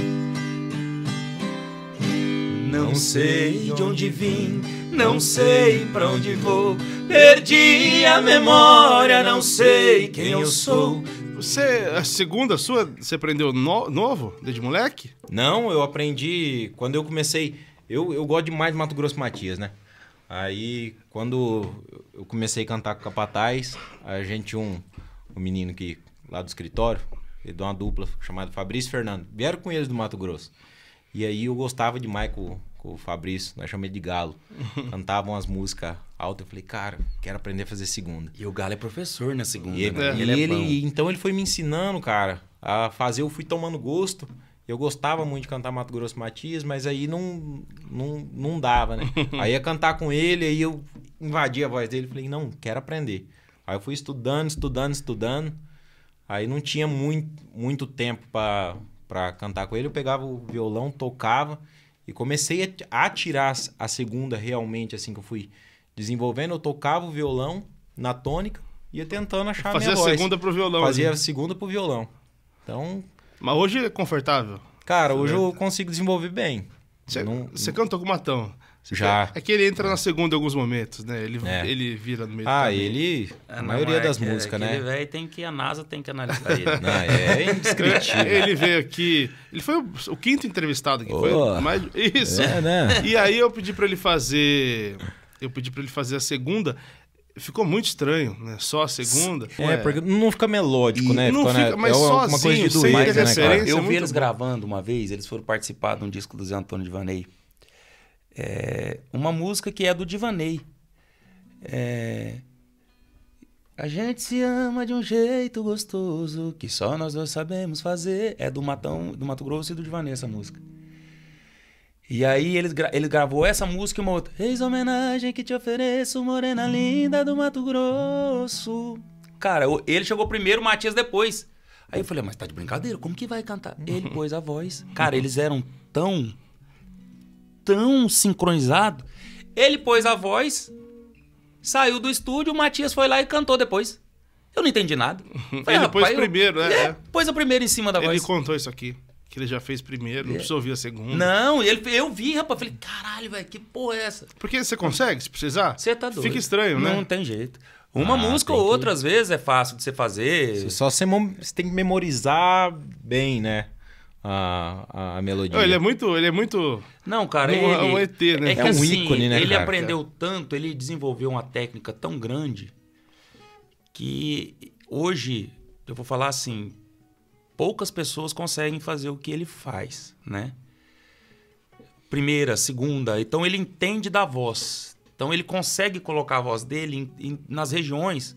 S3: Não sei de onde vim, não sei pra onde vou, perdi a memória, não sei quem eu sou.
S1: Você, a segunda sua, você aprendeu no- novo, desde moleque?
S2: Não, eu aprendi quando eu comecei. Eu, eu gosto demais de Mato Grosso e Matias, né? Aí, quando eu comecei a cantar com o Capataz, a gente tinha um, um menino que, lá do escritório, deu uma dupla chamada Fabrício e Fernando. Vieram com eles do Mato Grosso. E aí eu gostava demais com, com o Fabrício, nós chamamos de Galo. Cantavam umas músicas altas. Eu falei, cara, quero aprender a fazer segunda.
S3: E o Galo é professor na segunda.
S2: E ele,
S3: né?
S2: e
S3: ele é
S2: ele-
S3: bom.
S2: então ele foi me ensinando, cara, a fazer. Eu fui tomando gosto. Eu gostava muito de cantar Mato Grosso Matias, mas aí não, não, não dava, né? aí ia cantar com ele, aí eu invadia a voz dele. Falei, não, quero aprender. Aí eu fui estudando, estudando, estudando. Aí não tinha muito, muito tempo pra pra cantar com ele. Eu pegava o violão, tocava e comecei a, a tirar a segunda realmente, assim que eu fui desenvolvendo. Eu tocava o violão na tônica, ia tentando achar a
S1: Fazia
S2: minha
S1: a
S2: voz.
S1: segunda pro violão.
S2: Fazia a
S1: ali.
S2: segunda pro violão. Então,
S1: Mas hoje é confortável.
S2: cara, hoje eu consigo desenvolver bem.
S1: Você,
S2: Não-
S1: você cantou com o Matão. Você
S2: Já.
S1: É que ele entra na segunda em alguns momentos, né? Ele,
S2: É.
S1: ele vira no meio do
S2: Ah, ele.
S3: Ah,
S2: A
S3: não,
S2: maioria
S3: é
S2: das
S3: que-
S2: músicas, né?
S3: velho tem que a NASA tem que analisar ele.
S2: Não, é indescritível.
S1: Ele veio aqui. Ele foi o, o quinto entrevistado que foi. Mais, isso.
S2: É, né?
S1: E aí eu pedi pra ele fazer. Eu pedi pra ele fazer a segunda. Ficou muito estranho, né? Só a segunda.
S2: É, porque não fica melódico,
S1: E
S2: né?
S1: não
S2: Fica, né?
S1: fica- mas
S2: é uma
S1: sozinho,
S2: coisa de doer, né.
S3: Eu
S1: é
S3: vi eles
S1: bom.
S3: gravando uma vez, eles foram participar de um disco do Zé Antônio Divanei. É, uma música que é do Divanei. É, a gente se ama de um jeito gostoso que só nós dois sabemos fazer. É do Matão, do Mato Grosso e do Divanei essa música. E aí gra- ele gravou essa música e uma outra. Eis a homenagem que te ofereço, morena linda do Mato Grosso. Cara, ele chegou primeiro, o Matias depois. Aí eu falei, mas tá de brincadeira, como que vai cantar? Ele pôs a voz. Cara, eles eram tão, tão sincronizados. Ele pôs a voz, saiu do estúdio, o Matias foi lá e cantou depois. Eu não entendi nada. Falei,
S1: Ele pôs
S3: "Rapaz, eu-
S1: primeiro, né?
S3: É,
S1: É.
S3: pôs a primeira em cima da
S1: Ele
S3: voz.
S1: contou isso aqui. Que ele já fez primeiro, não precisa ouvir a segunda.
S3: Não, ele, eu vi, rapaz. Falei, caralho, velho, que porra é essa?
S1: Porque você consegue, se precisar.
S3: Você tá doido.
S1: Fica estranho, né?
S3: Não tem jeito. Uma
S2: Ah,
S3: música ou
S2: que-
S3: outra, às vezes, é fácil de você fazer.
S2: Só você tem que memorizar bem, né? A, a, melodia.
S1: Ele é muito. Ele é muito.
S3: Não, cara, ele...
S1: é um ET, né?
S3: É, que
S2: É um
S3: assim,
S2: ícone, né,
S3: Ele
S2: cara?
S3: aprendeu tanto, ele desenvolveu uma técnica tão grande que hoje, eu vou falar assim, poucas pessoas conseguem fazer o que ele faz, né? Primeira, segunda, então ele entende da voz. Então ele consegue colocar a voz dele em- em- nas regiões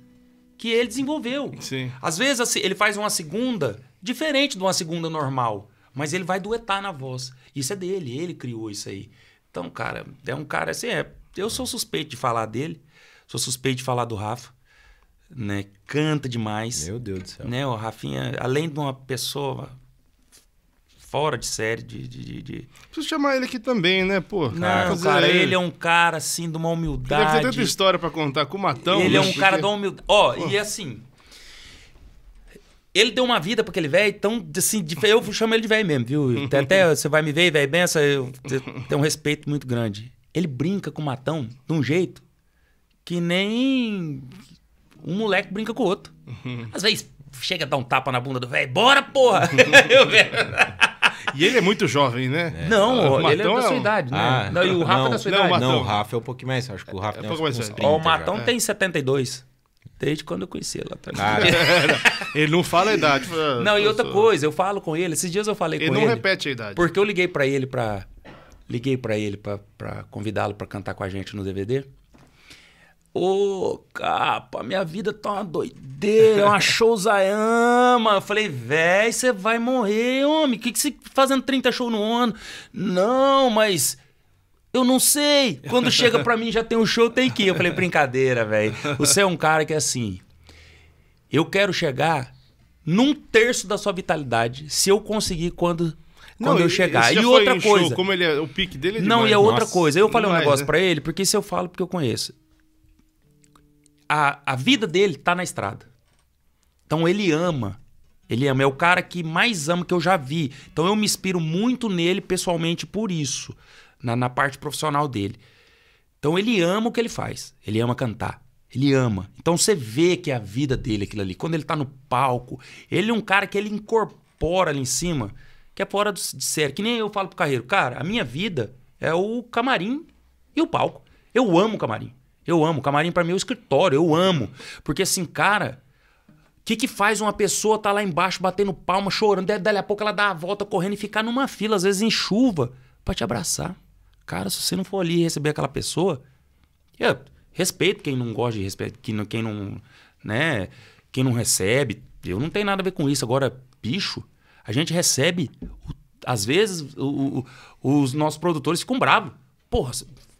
S3: que ele desenvolveu.
S1: Sim.
S3: Às vezes assim, ele faz uma segunda diferente de uma segunda normal, mas ele vai duetar na voz. Isso é dele, ele criou isso aí. Então, cara, é um cara assim, é, eu sou suspeito de falar dele, sou suspeito de falar do Rafa, né? Canta demais,
S2: Meu Deus do céu.
S3: né? O Rafinha, além de uma pessoa fora de série de, de, de- de-
S1: Preciso chamar ele aqui também, né, pô?
S3: Não,
S1: Fazer
S3: cara, ele é um cara assim de uma
S1: Ele deve ter
S3: humildade.
S1: tanta história pra contar com o Matão.
S3: ele é um cara
S1: Porque-
S3: da humildade. Ó, e assim. Ele deu uma vida pra aquele velho, tão assim, de- eu chamo ele de velho mesmo, viu? Tem Até você vai me ver, velho, benção, eu eu tenho um respeito muito grande. Ele brinca com o Matão de um jeito que nem um moleque brinca com o outro. Às vezes chega a dar um tapa na bunda do velho, bora, porra! Eu, velho,
S1: E ele é muito jovem, né?
S3: Não,
S1: O
S3: ele é da
S1: é
S3: sua
S1: um-
S3: idade, né?
S2: Ah,
S3: não, e o Rafa
S2: não,
S3: é da sua
S1: não,
S3: idade.
S1: Matão.
S2: Não, o Rafa é um pouquinho mais. Acho que o Rafa
S1: É
S2: tem
S1: um pouco mais
S2: uns
S1: velho.
S2: 30
S3: Ó, o Matão
S2: já.
S3: tem 72. Desde quando eu conheci ele lá também.
S2: Cara,
S1: Ele não fala a idade.
S3: Não, e outra coisa, eu falo com ele. Esses dias eu falei
S1: Ele
S3: com
S1: não
S3: ele.
S1: repete a idade.
S3: Porque eu liguei pra ele pra. Liguei pra ele pra, pra convidá-lo pra cantar com a gente no DVD. Ô, capa, minha vida tá uma doideira, é uma showzaiama. Eu falei, véi, você vai morrer, homem. O que, que você fazendo 30 shows no ano? Não, mas. Eu não sei. Quando chega pra mim já tem um show, tem que ir. Eu falei, brincadeira, velho. Você é um cara que é assim. Eu quero chegar num terço da sua vitalidade, se eu conseguir quando, quando eu chegar. E outra
S1: em show,
S3: coisa.
S1: como ele é, o pique dele é
S3: Não,
S1: demais.
S3: e a outra
S2: Nossa,
S3: coisa. Eu falei um
S1: demais,
S3: negócio
S1: né?
S3: pra ele, porque isso eu falo porque eu conheço. A, a vida dele tá na estrada. Então ele ama. Ele ama. É o cara que mais ama que eu já vi. Então eu me inspiro muito nele pessoalmente por isso. Na, na parte profissional dele. Então ele ama o que ele faz. Ele ama cantar. Ele ama. Então você vê que é a vida dele aquilo ali. Quando ele tá no palco, ele é um cara que ele incorpora ali em cima, que é fora do- de série. Que nem eu falo pro Carreiro, cara, a minha vida é o camarim e o palco. Eu amo o camarim. Eu amo. O camarim pra mim é o escritório. Eu amo. Porque assim, cara, o que, que faz uma pessoa tá lá embaixo batendo palma, chorando, daí, dali a pouco ela dá a volta correndo e ficar numa fila, às vezes em chuva, pra te abraçar? Cara, se você não for ali receber aquela pessoa, eu respeito quem não gosta de respeito, quem não, quem não, né, quem não recebe. Eu não tenho nada a ver com isso. Agora, bicho, a gente recebe, às vezes, o- o- os nossos produtores ficam bravos. Porra,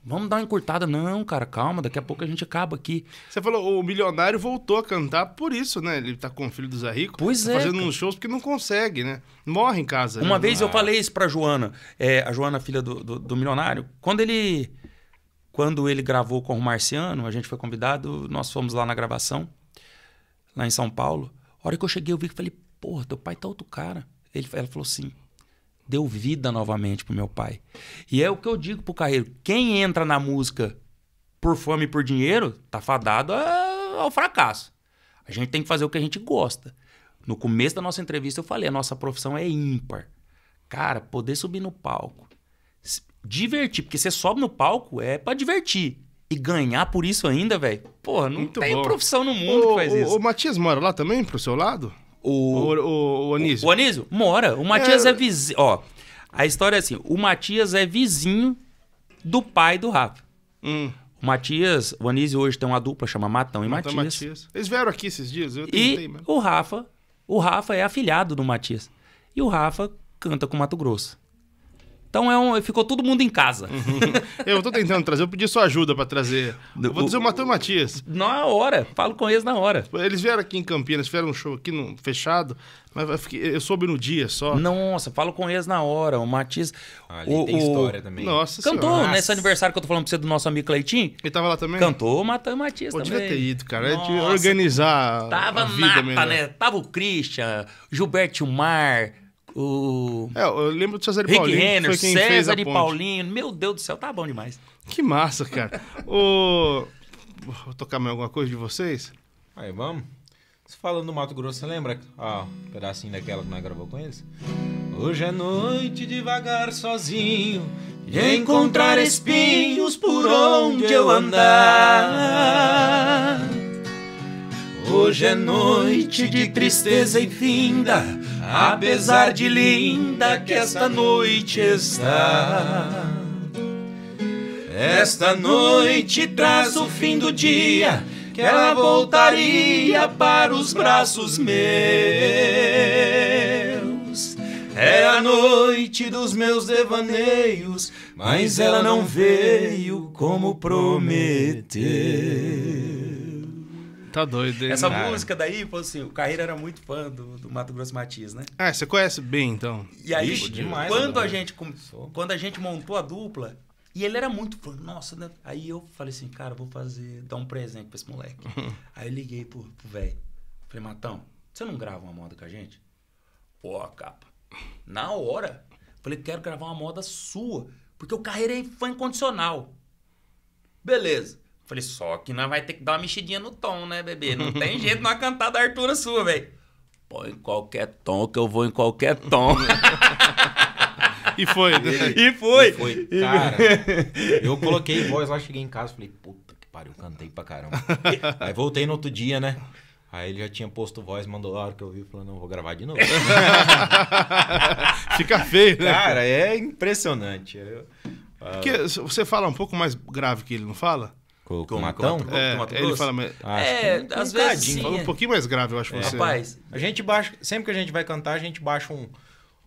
S3: vamos dar uma encurtada. Não, cara, calma, daqui a pouco a gente acaba aqui.
S1: Você falou, o milionário voltou a cantar por isso, né? Ele tá com o filho do Zé Rico.
S3: Pois
S1: tá
S3: é,
S1: Fazendo
S3: cara.
S1: uns shows porque não consegue, né? Morre em casa.
S3: Uma
S1: né?
S3: vez eu falei isso pra Joana, é, a Joana, filha do, do, do milionário, quando ele quando ele gravou com o Marciano, a gente foi convidado, nós fomos lá na gravação, lá em São Paulo. A hora que eu cheguei, eu vi que falei, porra, teu pai tá outro cara. Ele, ela falou assim, deu vida novamente pro meu pai. E é o que eu digo pro Carreiro, quem entra na música por fome e por dinheiro, tá fadado ao fracasso. A gente tem que fazer o que a gente gosta. No começo da nossa entrevista eu falei, a nossa profissão é ímpar. Cara, poder subir no palco, divertir, porque você sobe no palco é pra divertir. E ganhar por isso ainda, velho. Porra, não
S1: Muito
S3: tem
S1: bom.
S3: profissão no mundo
S1: o,
S3: que faz isso.
S1: O Matias mora lá também, pro seu lado? O,
S3: O,
S1: o, o Anísio?
S3: o Anísio mora. O Matias
S1: É.
S3: é, vizinho. Ó, a história é assim: o Matias é vizinho do pai do Rafa.
S1: Hum,
S3: O Matias, o Anísio hoje tem uma dupla, chama Matão e
S1: Mata
S3: Matias.
S1: Matias. Eles vieram aqui esses dias, eu tentei,
S3: E
S1: mas...
S3: o Rafa, o Rafa é afilhado do Matias. E o Rafa canta com Mato Grosso. Então é um, ficou todo mundo em casa.
S1: Eu tô tentando trazer, eu pedi sua ajuda pra trazer. Eu vou
S3: O-
S1: dizer o Matheus Matias.
S3: na hora, falo com eles na hora.
S1: Eles vieram aqui em Campinas, fizeram um show aqui no fechado, mas eu, fiquei- eu soube no dia só.
S3: Nossa, falo com eles na hora. O Matias.
S2: Ali
S3: o,
S2: tem
S3: o-
S2: história também.
S1: Nossa
S3: Cantou
S1: senhora.
S3: nesse aniversário que eu tô falando pra você do nosso amigo Cleitinho.
S1: Ele tava lá também?
S3: Cantou Matan Matias
S1: Pô,
S3: também.
S1: devia ter ido, cara. É de
S3: Nossa,
S1: organizar
S3: Tava
S1: a vida
S3: nata,
S1: melhor.
S3: né? Tava o Christian, Gilberto Mar, o
S1: É, eu lembro do César
S3: Rick
S1: Paulinho, que
S3: Renner, César e. Paulinho. Meu Deus do céu, tá bom demais.
S1: Que massa, cara. o... Vou tocar mais alguma coisa de vocês?
S2: Aí, vamos. Você falando do Mato Grosso, você lembra? Ó, um pedacinho daquela que nós gravou com eles? Hoje é noite devagar sozinho De encontrar espinhos por onde eu andar Hoje é noite de tristeza e finda Apesar de linda que esta noite está esta noite traz o fim do dia, que ela voltaria para os braços meus. É a noite dos meus devaneios, mas ela não veio como prometeu.
S1: Tá doido, hein?
S3: Essa
S1: Cara.
S3: música daí, pô, assim, o Carreira era muito fã do, do Mato Grosso Matias, né?
S1: Ah, você conhece bem, então.
S3: E aí,
S2: Ixi, demais,
S3: quando, a
S2: né?
S3: gente, com- quando a gente montou a dupla, e ele era muito fã, nossa, né? Aí eu falei assim, cara, vou fazer, dar um presente pra esse moleque. aí eu liguei pro pro velho. Falei, Matão, você não grava uma moda com a gente? Pô, capa. Na hora. Falei, quero gravar uma moda sua. Porque o carreira é fã incondicional. Beleza. Falei, só que nós vai ter que dar uma mexidinha no tom, né, bebê? Não tem jeito nós cantar da Artura sua, velho. Põe em qualquer tom que eu vou em qualquer tom.
S1: E foi,
S3: e foi.
S2: Foi, cara. Eu coloquei voz lá, cheguei em casa, falei, puta que pariu, cantei pra caramba. Aí voltei no outro dia, né? Aí ele já tinha posto voz, mandou a hora que eu vi, falou, não, vou gravar de novo.
S1: Fica feio, né?
S2: cara, é impressionante. Eu, ah,
S1: Porque você fala um pouco mais grave que ele, não fala?
S2: Com, com
S3: Com-
S2: o Matão?
S3: com-
S1: É,
S3: Mato
S1: ele fala, mas...
S2: Acho
S3: é,
S2: um- um
S3: às vezes
S2: bocadinho.
S3: sim.
S1: fala um pouquinho mais grave, eu acho, você.
S3: Rapaz,
S2: A gente baixa, sempre que a gente vai cantar, a gente baixa um,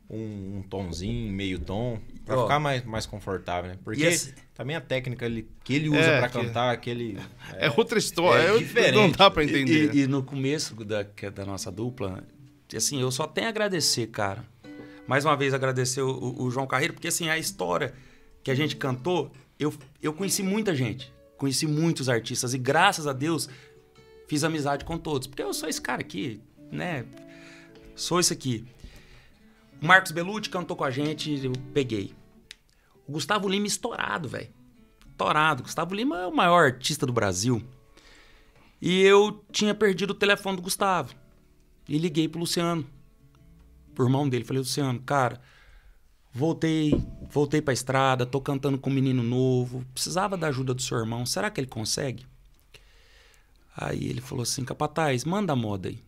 S2: um, um tonzinho, meio tom, pra
S3: Ó.
S2: ficar mais, mais confortável, né? Porque
S3: E esse-
S2: também a técnica ele, que ele usa
S1: É,
S2: pra
S1: que-
S2: cantar, aquele...
S1: É, outra história.
S2: é
S1: é
S2: diferente.
S1: Não dá pra entender.
S3: E, e no começo da, é da nossa dupla, assim, eu só tenho a agradecer, cara. Mais uma vez agradecer o, o- o João Carreiro, porque assim, a história que a gente cantou, eu, eu conheci muita gente. Conheci muitos artistas e graças a Deus fiz amizade com todos. Porque eu sou esse cara aqui, né? Sou esse aqui. O Marcos Bellucci cantou com a gente, eu peguei. O Gustavo Lima estourado, velho. Estourado. Gustavo Lima é o maior artista do Brasil. E eu tinha perdido o telefone do Gustavo. E liguei pro Luciano, pro irmão dele. Falei, Luciano, cara, voltei, voltei pra estrada, tô cantando com um menino novo. Precisava da ajuda do seu irmão. Será que ele consegue? Aí ele falou assim, capataz, manda a moda aí.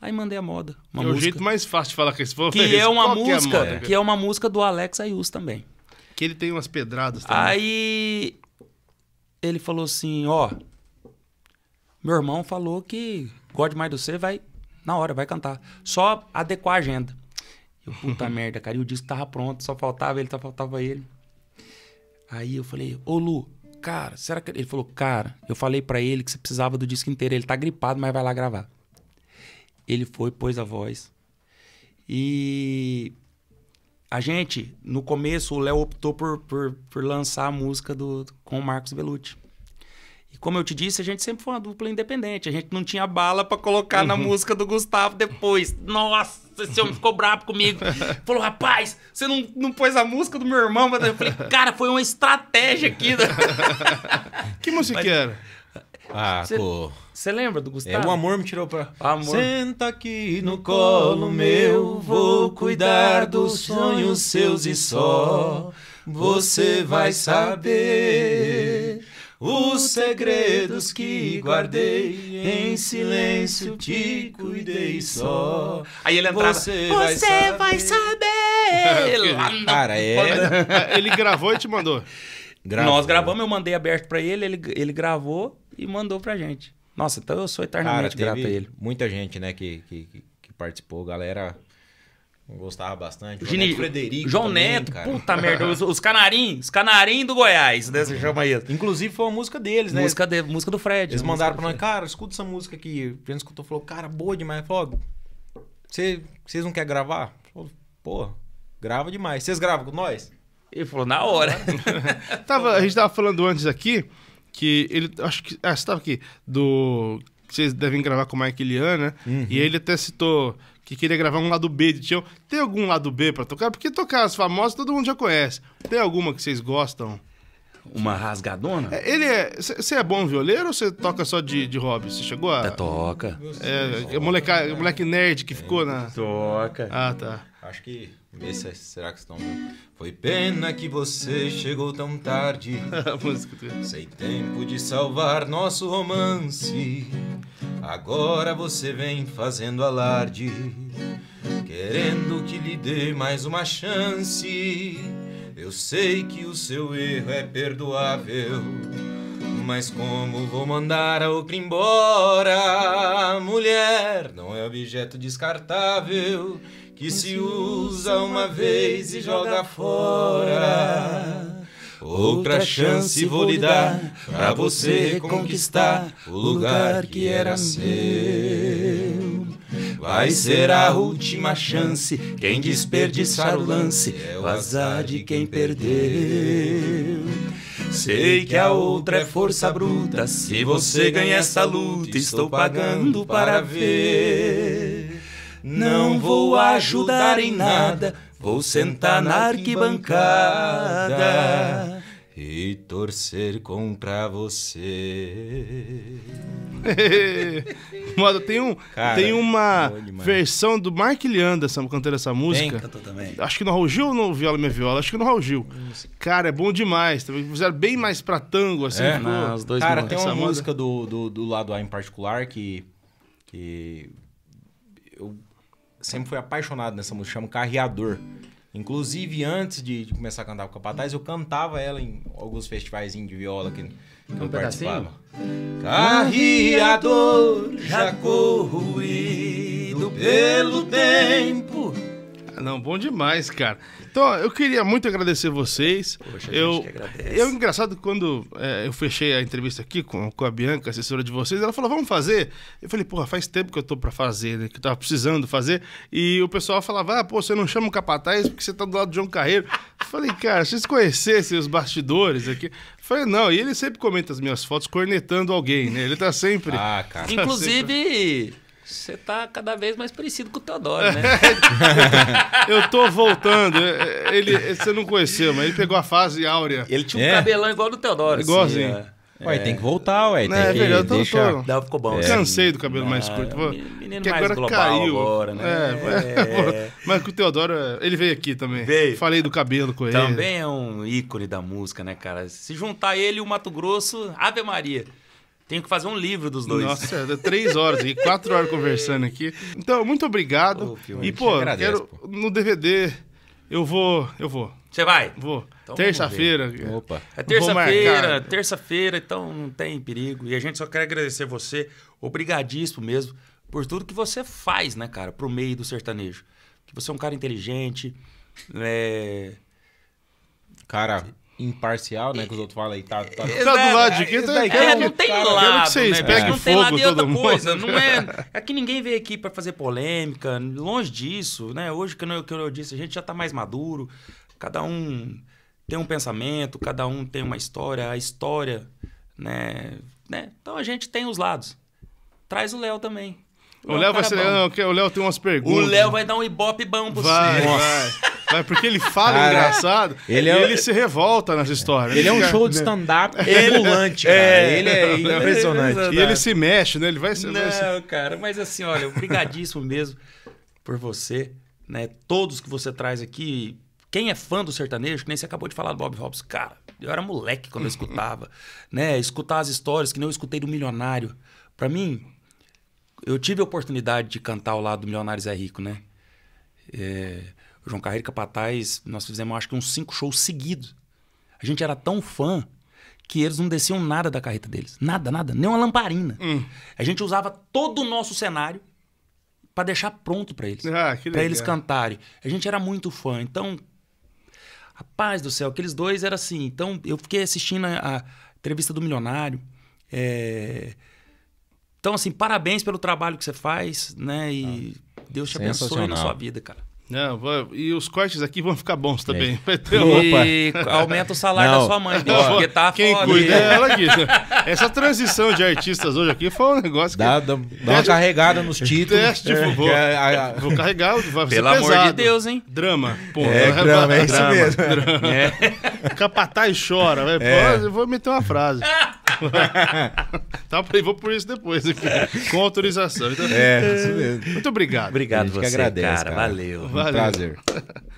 S3: Aí mandei a moda. Uma
S1: é o
S3: música
S1: jeito mais fácil de falar com esse povo.
S3: que
S1: esse.
S3: é uma
S1: Qual que
S3: música,
S1: a moda,
S3: que é uma música do Alex Ayus também.
S1: Que ele tem umas pedradas também.
S3: Aí ele falou assim, ó, meu irmão falou que gosta demais de você, vai na hora, vai cantar. Só adequar a agenda. Eu, puta merda, cara, e o disco tava pronto, só faltava ele, só faltava ele. Aí eu falei, ô Lu, cara, será que. Ele falou, cara, eu falei pra ele que você precisava do disco inteiro. Ele tá gripado, mas vai lá gravar. Ele foi, pôs a voz. E a gente, no começo, o Léo optou por, por, por lançar a música do, com o Marcos Bellucci. E como eu te disse, a gente sempre foi uma dupla independente. A gente não tinha bala pra colocar na música do Gustavo depois. Nossa, esse homem ficou bravo comigo. Falou, rapaz, você não, não pôs a música do meu irmão? Mas Eu falei, cara, foi uma estratégia aqui.
S1: Que música que era?
S2: Ah,
S3: Cê-
S2: pô.
S3: Você lembra do
S2: É,
S3: Gustavo?
S2: o amor me tirou pra.
S3: O amor.
S2: Senta aqui no colo meu, vou cuidar dos sonhos seus e só você vai saber os segredos que guardei em silêncio te cuidei só.
S3: Aí ele entrava,
S2: Você
S3: você,
S2: vai
S3: vai
S2: saber."
S3: saber. Lá no-
S2: Cara, é.
S1: Ele gravou e te mandou.
S2: Gravou.
S3: Nós gravamos, eu mandei aberto pra ele, ele, ele gravou e mandou pra gente. Nossa, então eu sou
S2: Cara,
S3: eternamente grato a ele.
S2: muita gente, né, que, que- que participou. Galera gostava bastante.
S3: Gini-
S2: Neto Frederico
S3: João
S2: também,
S3: Neto,
S2: cara.
S3: puta merda, os, os canarinhos, os canarinhos do Goiás, né, você chama isso.
S2: Inclusive foi uma música deles, né?
S3: Música, de, música do Fred.
S2: Eles
S3: música
S2: mandaram pra nós, cara, escuta essa música aqui. A gente escutou, falou, cara, boa demais. Falou, ó, "Cê- vocês não querem gravar? Falou, pô, grava demais. Vocês gravam com nós?
S3: Ele falou, na hora.
S1: Tava, a gente tava falando antes aqui que ele. Acho que. Ah, você tava aqui. Do. que Vocês devem gravar com o Mike Lian, né? E ele até citou que queria gravar um lado B de Tião. Tem algum lado B pra tocar? Porque tocar as famosas todo mundo já conhece. Tem alguma que vocês gostam?
S3: Uma rasgadona?
S1: É, Ele é. Você é bom violeiro ou você toca só de, de hobby? Você chegou a.
S3: Toca.
S1: É, é moleca, moleque nerd que ficou na.
S3: Toca.
S1: Ah, tá.
S2: Acho que. Se, será que estão. Foi pena que você chegou tão tarde. Sem tempo de salvar nosso romance. Agora você vem fazendo alarde, querendo que lhe dê mais uma chance. Eu sei que o seu erro é perdoável, mas como vou mandar a outra embora? Mulher não é objeto descartável que se usa uma vez e joga fora. Outra chance vou lhe dar pra você conquistar o lugar que era seu. Vai ser a última chance. Quem desperdiçar o lance é o azar de quem perdeu. Sei que a outra é força bruta. Se você ganha essa luta, estou pagando para ver. Não vou ajudar em nada, vou sentar na arquibancada e torcer contra você.
S1: Moda, tem, um,
S2: Cara,
S1: tem uma
S2: demais.
S1: versão do Mark Lian dessa, cantando essa música.
S3: Cantou também.
S1: Acho que no Raul Gil ou no Viola Minha Viola? Acho que no Raul Gil. Cara, é bom demais. Fizeram bem mais pra tango, assim.
S2: É?
S3: Não, os dois
S2: Cara, tem uma
S1: Essa
S2: música do, do, do lado A em particular que, que eu sempre fui apaixonado nessa música, chama Carreador. Inclusive, antes de, de começar a cantar com o Capataz, eu cantava ela em alguns festivais de viola que, que eu
S3: pedacinho?
S2: participava. Carreador, já corroído pelo tempo.
S1: Não, bom demais, cara. Então, eu queria muito agradecer vocês.
S3: Poxa, a
S1: eu,
S3: gente que agradece.
S1: eu engraçado quando é, eu fechei a entrevista aqui com, com a Bianca, assessora de vocês, ela falou: "Vamos fazer". Eu falei: "Porra, faz tempo que eu tô pra fazer, né? Que eu tava precisando fazer". E o pessoal falava: "Ah, pô, você não chama o capataz porque você tá do lado do João Carreiro". Eu falei: "Cara, se vocês conhecessem os bastidores aqui". Eu falei: "Não". E ele sempre comenta as minhas fotos cornetando alguém, né? Ele tá sempre
S2: Ah, cara.
S3: Inclusive, você tá cada vez mais parecido com o Teodoro, né?
S1: Eu tô voltando. É, Ele, você não conheceu, mas ele pegou a fase áurea.
S3: Ele tinha um
S2: É?
S3: cabelão igual do Teodoro. assim,
S1: Igualzinho.
S3: é.
S2: Ué, tem que voltar, ué. Tem
S1: É,
S2: que
S1: velho, eu tô-
S2: deixar...
S1: tô-
S3: Não, ficou bom.
S1: Cansei do cabelo mais curto.
S3: Menino
S1: que
S3: mais
S1: agora
S3: global
S1: caiu.
S3: agora, né?
S1: É, mas com o Teodoro, ele veio aqui também.
S3: Veio.
S1: Falei do cabelo com ele.
S3: Também é um ícone da música, né, cara? Se juntar ele e o Mato Grosso, Ave Maria. Tenho que fazer um livro dos dois.
S1: Nossa, é três horas e quatro horas conversando aqui. Então, muito obrigado.
S3: Fio,
S1: e, pô,
S2: agradece,
S1: quero no DVD. Eu vou, eu vou,
S3: Você vai?
S1: vou.
S3: Então
S1: Terça-feira.
S2: Opa.
S3: É terça-feira, terça-feira, então não tem perigo. E a gente só quer agradecer você, obrigadíssimo mesmo, por tudo que você faz, né, cara, pro meio do sertanejo. Que você é um cara inteligente, é...
S2: Cara imparcial, né? Que os outros falam aí. Tá, tá...
S1: Tá do lado de quem?
S2: Esse
S1: Tá-
S3: É, não tem
S2: cara,
S3: lado,
S1: que vocês
S3: né?
S1: peguem
S3: Não tem lado e outra
S1: mundo.
S3: coisa. Não é, é que ninguém veio aqui pra fazer polêmica, longe disso, né? Hoje, que eu, que eu disse, a gente já tá mais maduro, cada um tem um pensamento, cada um tem uma história, a história, né? né? Então a gente tem os lados. Traz o Léo também.
S1: O
S3: é
S1: Léo vai
S3: cara
S1: ser. Não, o Léo tem umas
S3: O
S1: perguntas.
S3: Léo vai dar um ibope bom pra
S1: Vai,
S3: você.
S1: vai. Vai, porque ele fala
S2: Cara,
S1: engraçado
S2: ele
S1: e
S2: é o-
S1: ele se revolta nas histórias.
S2: Ele é um show de stand-up ambulante, cara.
S3: É.
S2: Ele é impressionante.
S1: E ele se mexe, né? Ele vai se. vai se-
S3: Não, cara, mas assim, olha, obrigadíssimo mesmo por você, né? Todos que você traz aqui. Quem é fã do sertanejo, que nem você acabou de falar do Bob Hobbs, cara, eu era moleque quando eu escutava, né? Escutar as histórias que nem eu escutei do Milionário. Pra mim, eu tive a oportunidade de cantar ao lado do Milionário Zé Rico, né? É, o João Carreiro Capataz, nós fizemos acho que uns cinco shows seguidos. A gente era tão fã que eles não desciam nada da carreta deles. Nada, nada. Nem uma lamparina. A gente usava todo o nosso cenário pra deixar pronto pra eles.
S1: Ah, que
S3: Pra
S1: legal.
S3: eles cantarem. A gente era muito fã. Então, rapaz do céu, aqueles dois era assim. Então, eu fiquei assistindo a, a entrevista do Milionário. É, Então, assim, parabéns pelo trabalho que você faz, né? E Deus te abençoe na sua vida, cara.
S1: Não, vai- e os cortes aqui vão ficar bons
S2: É.
S1: também. Vai ter um-
S3: E aumenta o salário
S2: Não.
S3: da sua mãe, bicho, porque tá
S1: Quem
S3: foda.
S1: cuida é ela aqui. Essa transição de artistas hoje aqui foi um negócio que.
S2: Dá, dá, dá uma carregada nos títulos.
S1: Teste, favor.
S2: É, a- a-
S1: Vou carregar, vai ser
S3: Pelo amor de Deus, hein?
S1: Drama. Pô,
S2: É,
S1: vai-
S2: drama, é isso
S1: drama,
S2: mesmo.
S1: drama.
S3: É.
S1: Capataz chora, velho.
S2: É.
S1: Pô, eu vou meter uma frase. tá, vou por isso depois aqui. Com autorização. Então,
S2: É, isso mesmo.
S1: Muito obrigado.
S3: Obrigado
S2: A gente que
S3: você,
S2: agradece,
S3: cara.
S2: cara.
S3: Valeu.
S2: Um
S1: Valeu.
S2: prazer.